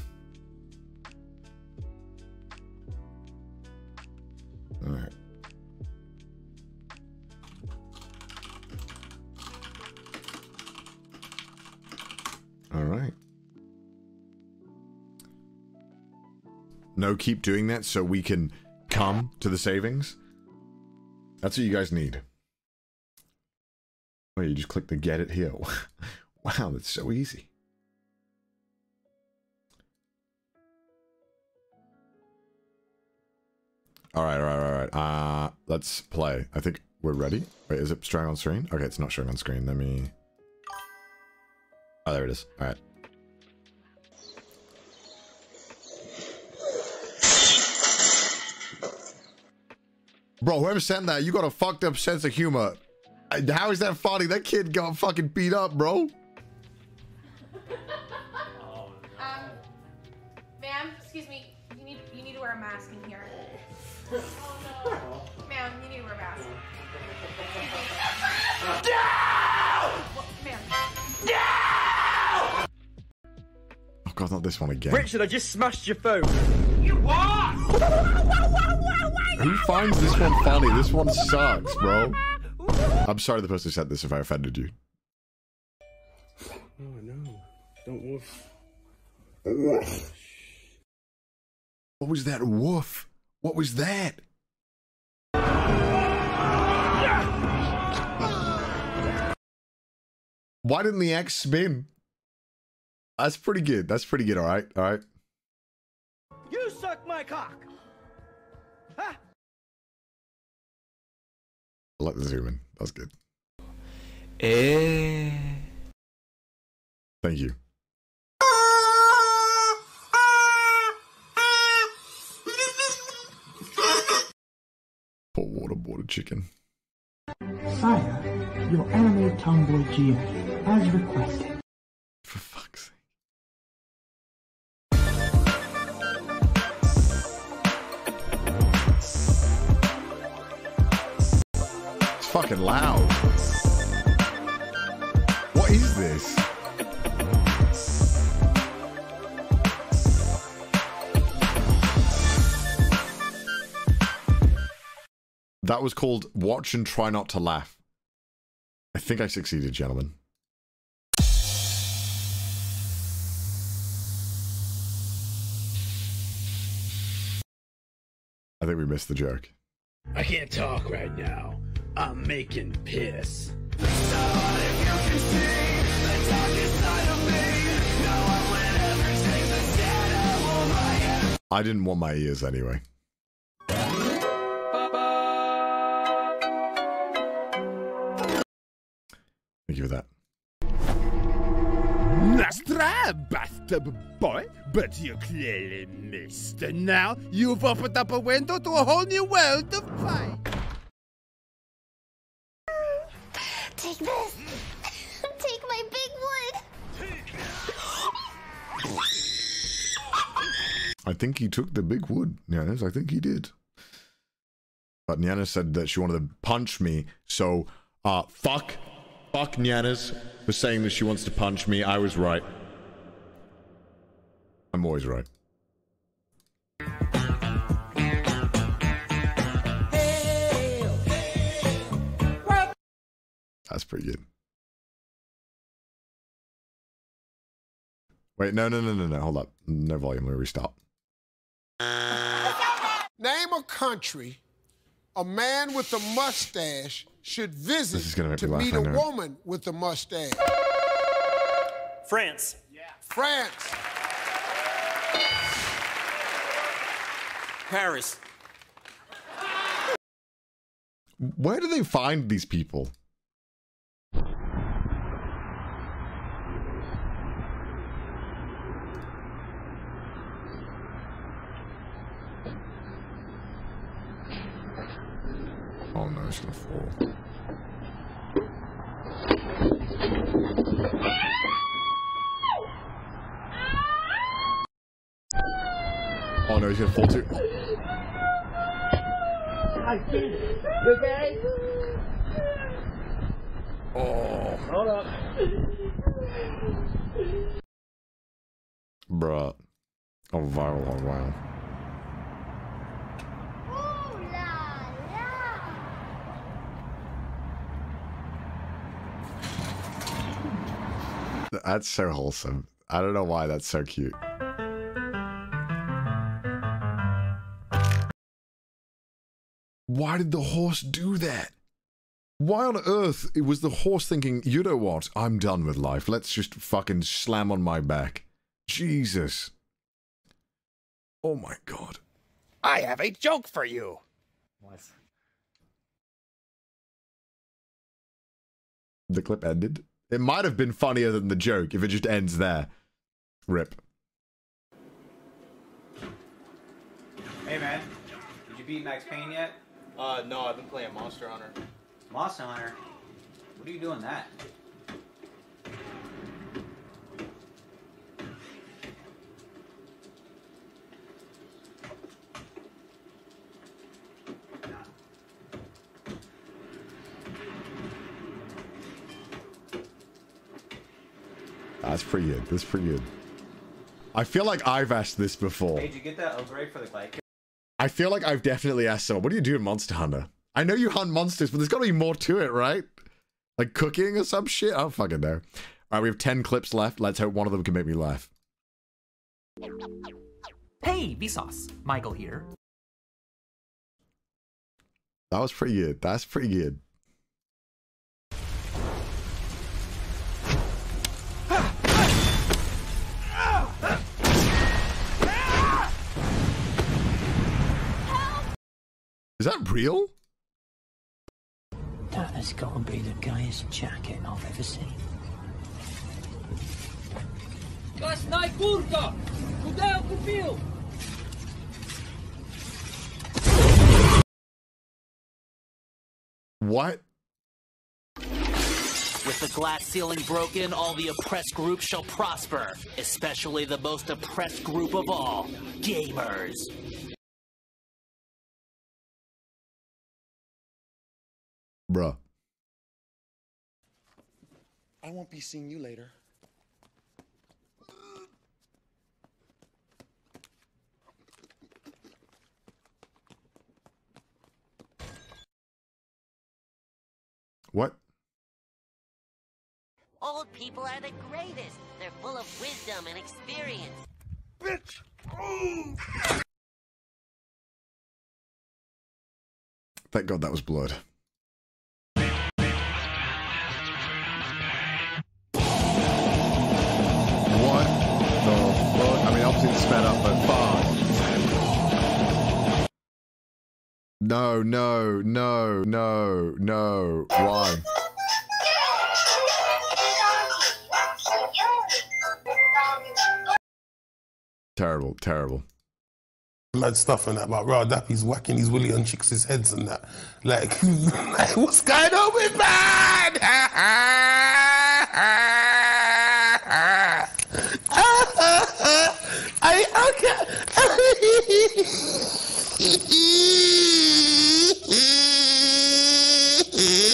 Alright. Alright. No, keep doing that so we can come to the savings. That's what you guys need. Oh, you just click the get it here. wow, that's so easy. All right, all right, all right. Uh, let's play. I think we're ready. Wait, is it showing on screen? Okay, it's not showing on screen. Let me... Oh, there it is. All right. Bro, whoever sent that, you got a fucked up sense of humor. How is that funny? That kid got fucking beat up, bro. Um, ma'am, excuse me. You need you need to wear a mask. Ma'am, you need to wear a mask. Well, Ma'am. Oh god, not this one again. Richard, I just smashed your phone. You what? Who finds this one funny? This one sucks, bro. I'm sorry the person who sent this if I offended you. Oh no. Don't woof. What was that woof? What was that? Why didn't the X spin? That's pretty good. That's pretty good. All right. All right. You suck my cock. I like the zoom in. That's good. Eh. Thank you. Poor waterboarded chicken. Sire, your anime tomboy Geo, as requested. For fuck's sake. It's fucking loud. That was called Watch and Try Not to Laugh. I think I succeeded, gentlemen. I think we missed the joke. I can't talk right now. I'm making piss. I didn't want my ears anyway. Thank you for that. Nice try, bathtub boy, but you clearly missed. And now you've opened up a window to a whole new world of fun. Take this. Take my big wood. I think he took the big wood, Nyanis. I think he did. But Nyanis said that she wanted to punch me, so uh fuck. Fuck Nyanis for saying that she wants to punch me. I was right. I'm always right. That's pretty good. Wait, no, no, no, no, no. Hold up. No volume. Let me restart. Name a country a man with a mustache should This is visit gonna make to me laugh, meet I a know. woman with a mustache. France. France. Paris. Where do they find these people? Oh no, it's gonna fall. Oh no, he's gonna fall too. Okay? Oh. Hold up. Bruh. Oh, viral, oh, wow. That's so wholesome. I don't know why that's so cute. Why did the horse do that? Why on earth it was the horse thinking, you know what, I'm done with life. Let's just fucking slam on my back. Jesus. Oh my god. I have a joke for you. What? The clip ended. It might have been funnier than the joke if it just ends there. Rip. Hey man, did you beat Max Payne yet? Uh, Uh, no, I've been playing Monster Hunter. Monster Hunter. What are you doing that? That's pretty good. That's pretty good. I feel like I've asked this before. Hey, did you get that upgrade for the Glide I feel like I've definitely asked someone, what do you do in Monster Hunter? I know you hunt monsters, but there's got to be more to it, right? Like cooking or some shit? I don't fucking know. All right, we have 10 clips left. Let's hope one of them can make me laugh. Hey, Vsauce. Michael here. That was pretty good. That's pretty good. Is that real? That has got to be the gayest jacket I've ever seen. Красная куртка! Куда я купил? What? With the glass ceiling broken, all the oppressed groups shall prosper, especially the most oppressed group of all gamers. Bruh. I won't be seeing you later. What? Old people are the greatest. They're full of wisdom and experience. Bitch! Thank God that was blood. Fuck? I it's sped up, but fuck. No, no, no, no, no. Why? Terrible, terrible. mad stuff and that, but raw Dappy's whacking these Willie on chicks' heads and that. Like, like, what's going on with man?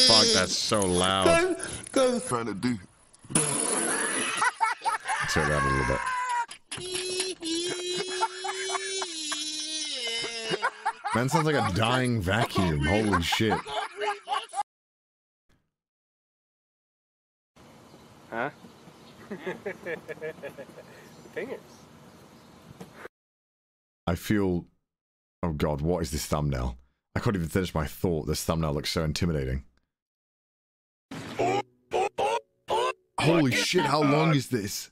Fuck, that's so loud. Go, trying to do. Turn that a little bit. Man sounds like a dying vacuum. Holy shit. Huh? Fingers. I feel. Oh god, what is this thumbnail? I can't even finish my thought. This thumbnail looks so intimidating. Holy shit, how long is this?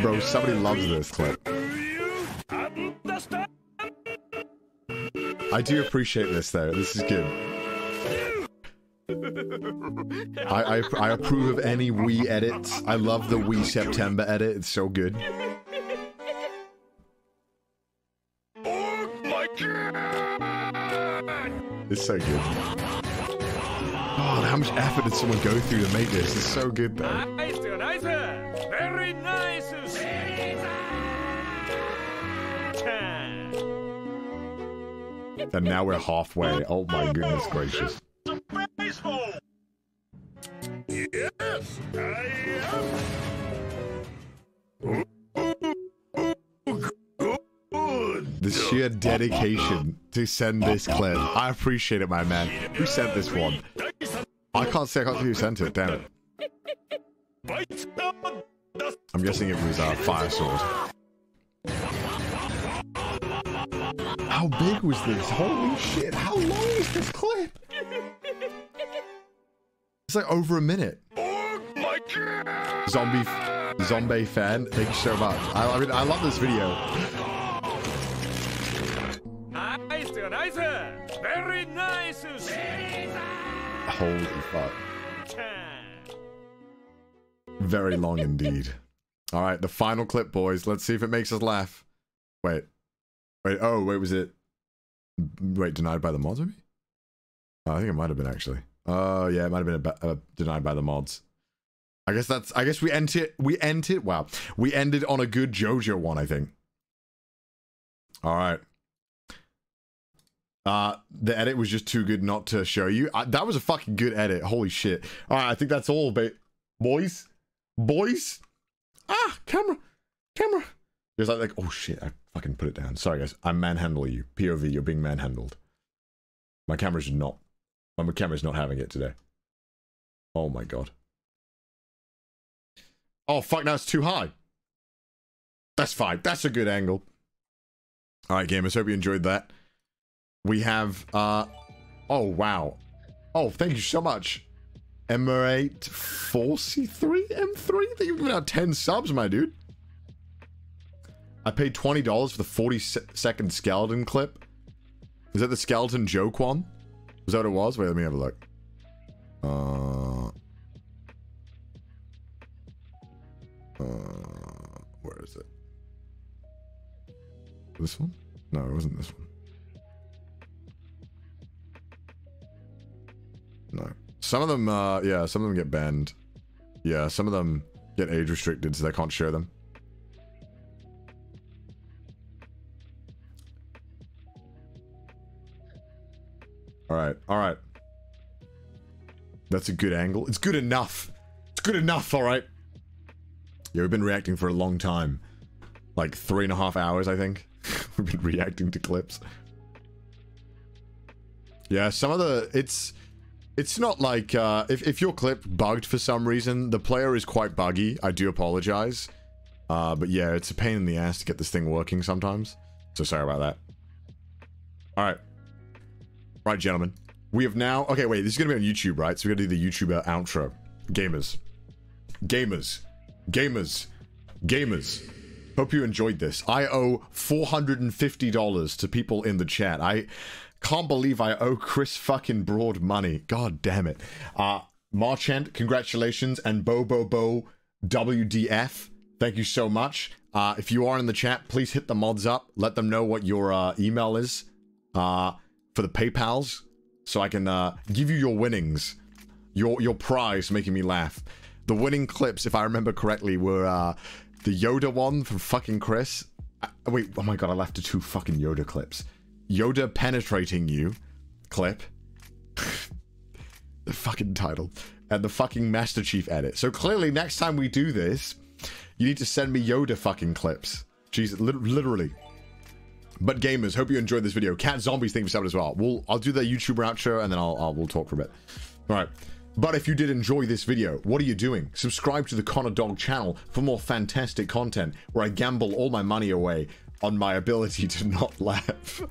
Bro, somebody loves this clip. I do appreciate this though. This is good. I, I I approve of any Wii edits. I love the Wii September edit. It's so good. It's so good. God, how much effort did someone go through to make this? It's so good though. And now we're halfway. Oh my goodness gracious. Yes, I am. The sheer dedication to send this clip. I appreciate it, my man. Who sent this one? I can't say I can't see who sent it. Damn it. I'm guessing it was uh, Fire Sword. How big was this? Holy shit! How long is this clip? It's like over a minute. Zombie, zombie fan. Thank you so much. I, I mean, I love this video. Nice, nice, very nice. Holy fuck. Very long indeed. All right, the final clip, boys. Let's see if it makes us laugh. Wait. Wait, oh, wait, was it... Wait, denied by the mods, maybe? Oh, I think it might have been, actually. Oh, yeah, it might have been a, denied by the mods. I guess that's... I guess we ended... We ended... Wow. We ended on a good JoJo one, I think. All right. Uh, the edit was just too good not to show you. I, that was a fucking good edit. Holy shit. All right, I think that's all, ba- boys. Boys. Ah, camera. Camera. There's like, like, oh shit, I fucking put it down. Sorry, guys. I'm manhandling you. POV, you're being manhandled. My camera's not. My camera's not having it today. Oh my god. Oh fuck, now it's too high. That's fine. That's a good angle. All right, gamers. Hope you enjoyed that. We have, uh, oh wow. Oh, thank you so much. Emirate 4C3 M3? Thank you for giving out 10 subs, my dude. I paid $20 for the 40 second skeleton clip. Is that the skeleton joke one? Was that what it was? Wait, let me have a look. Uh, uh, where is it? This one? No, it wasn't this one. No. Some of them, uh, yeah, some of them get banned. Yeah, some of them get age restricted, so they can't share them. Alright, alright. That's a good angle. It's good enough. It's good enough, alright? Yeah, we've been reacting for a long time. Like three and a half hours, I think. we've been reacting to clips. Yeah, some of the... It's... It's not like, uh, if, if your clip bugged for some reason, the player is quite buggy. I do apologize. Uh, but yeah, it's a pain in the ass to get this thing working sometimes. So sorry about that. Alright. Right, gentlemen. We have now... Okay, wait, this is going to be on YouTube, right? So we're going to do the YouTuber outro. Gamers. Gamers. Gamers. Gamers. Hope you enjoyed this. I owe $450 to people in the chat. I can't believe I owe Chris fucking Broad money. God damn it. Uh, Marchant, congratulations. And Bo Bo WDF, thank you so much. Uh, if you are in the chat, please hit the mods up. Let them know what your uh, email is uh, for the PayPals so I can uh, give you your winnings. Your, your prize making me laugh. The winning clips, if I remember correctly, were uh, the Yoda one from fucking Chris. Uh, wait, oh my god, I left the two fucking Yoda clips. Yoda penetrating you clip. the fucking title. And the fucking Master Chief edit. So clearly, next time we do this, you need to send me Yoda fucking clips. Jesus, li literally. But gamers, hope you enjoyed this video. Cat Zombies, thank you for as well. We'll, I'll do the YouTuber outro and then I'll, I'll we'll talk for a bit. All right. But if you did enjoy this video, what are you doing? Subscribe to the ConnorDawg channel for more fantastic content where I gamble all my money away on my ability to not laugh.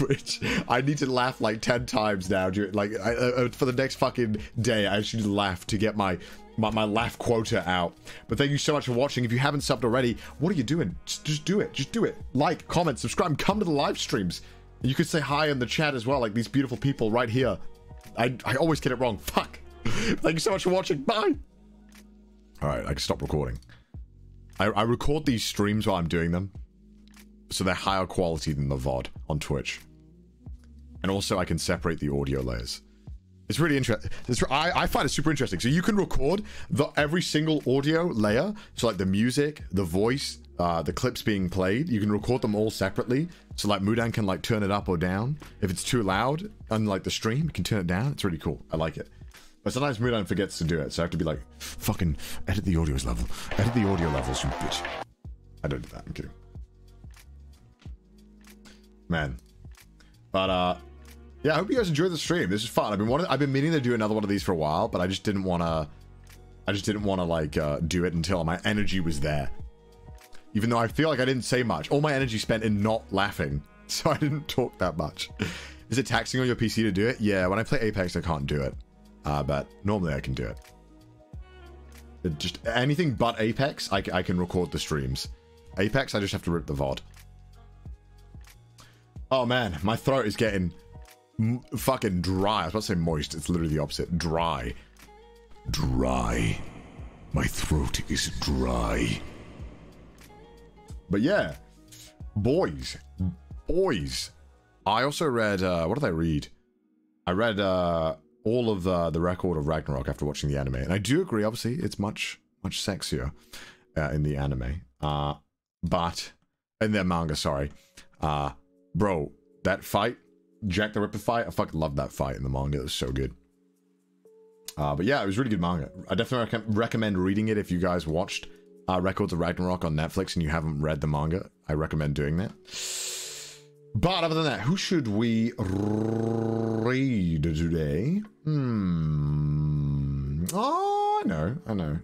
Which I need to laugh like 10 times now. Like I, uh, for the next fucking day, I should laugh to get my, my, my laugh quota out. But thank you so much for watching. If you haven't subbed already, what are you doing? Just, just do it. Just do it. Like, comment, subscribe, come to the live streams. You could say hi in the chat as well, like these beautiful people right here. I, I always get it wrong. Fuck. Thank you so much for watching. Bye. All right, I can stop recording. I, I record these streams while I'm doing them, so they're higher quality than the VOD on Twitch. And also, I can separate the audio layers. It's really interesting. I, I find it super interesting. So you can record the every single audio layer. So like the music, the voice, uh, the clips being played. You can record them all separately. So like Mudan can like turn it up or down. If it's too loud, unlike the stream, you can turn it down. It's really cool. I like it. But sometimes Mudan forgets to do it, so I have to be like, fucking edit the audio level. Edit the audio levels, you bitch. I don't do that, I'm kidding. Man. But uh yeah, I hope you guys enjoyed the stream. This is fun. I've been wanting, I've been meaning to do another one of these for a while, but I just didn't wanna I just didn't wanna like uh do it until my energy was there. Even though I feel like I didn't say much. All my energy spent in not laughing. So I didn't talk that much. Is it taxing on your PC to do it? Yeah, when I play Apex I can't do it. Uh, but normally I can do it. it just anything but Apex, I, I can record the streams. Apex, I just have to rip the VOD. Oh man, my throat is getting fucking dry. I was about to say moist. It's literally the opposite. Dry. Dry. My throat is dry. But yeah, boys, boys. I also read. Uh, what did I read? I read uh, all of the the record of Ragnarok after watching the anime, and I do agree. Obviously, it's much much sexier uh, in the anime. Uh, but in the manga, sorry. Uh, bro, that fight, Jack the Ripper fight, I fucking love that fight in the manga. It was so good. Uh, but yeah, it was really good manga. I definitely rec- recommend reading it if you guys watched uh, Records of Ragnarok on Netflix and you haven't read the manga. I recommend doing that. But other than that, who should we read today? Hmm. Oh, I know. I know.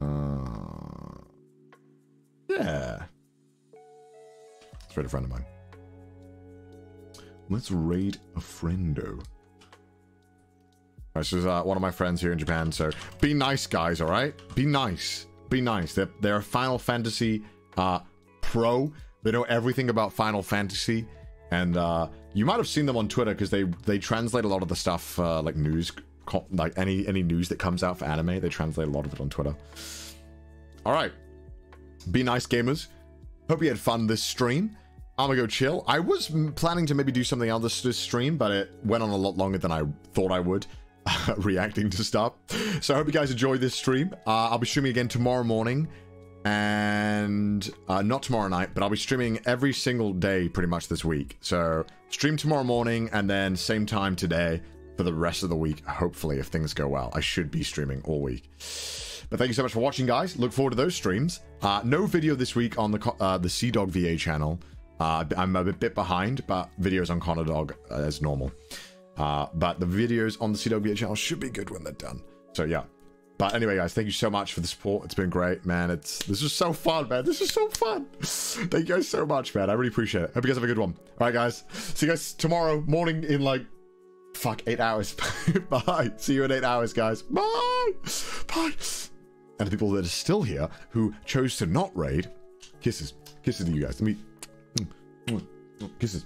Uh, yeah. Let's raid a friend of mine. Let's raid a friendo. This is uh, one of my friends here in Japan, so be nice, guys, all right? Be nice. Be nice. They're, they're a Final Fantasy uh, pro. They know everything about Final Fantasy. And uh, you might have seen them on Twitter because they, they translate a lot of the stuff, uh, like news, like any, any news that comes out for anime. They translate a lot of it on Twitter. All right. Be nice, gamers. Hope you had fun this stream. I'm gonna go chill. I was planning to maybe do something else this stream, but it went on a lot longer than I thought I would, reacting to stuff. So I hope you guys enjoyed this stream. Uh, I'll be streaming again tomorrow morning, and uh, not tomorrow night, but I'll be streaming every single day pretty much this week. So stream tomorrow morning, and then same time today for the rest of the week. Hopefully, if things go well, I should be streaming all week. But thank you so much for watching, guys. Look forward to those streams. Uh, no video this week on the uh, the CDawgVA channel. Uh, I'm a bit behind, but videos on ConnorDawg uh, as normal. Uh, but the videos on the VA channel should be good when they're done. So yeah. But anyway, guys, thank you so much for the support. It's been great, man. It's this is so fun, man. This is so fun. Thank you guys so much, man. I really appreciate it. Hope you guys have a good one. All right, guys. See you guys tomorrow morning in like fuck eight hours. Bye. See you in eight hours, guys. Bye. Bye. And the people that are still here who chose to not raid, kisses. Kisses to you guys. Let me. Kisses.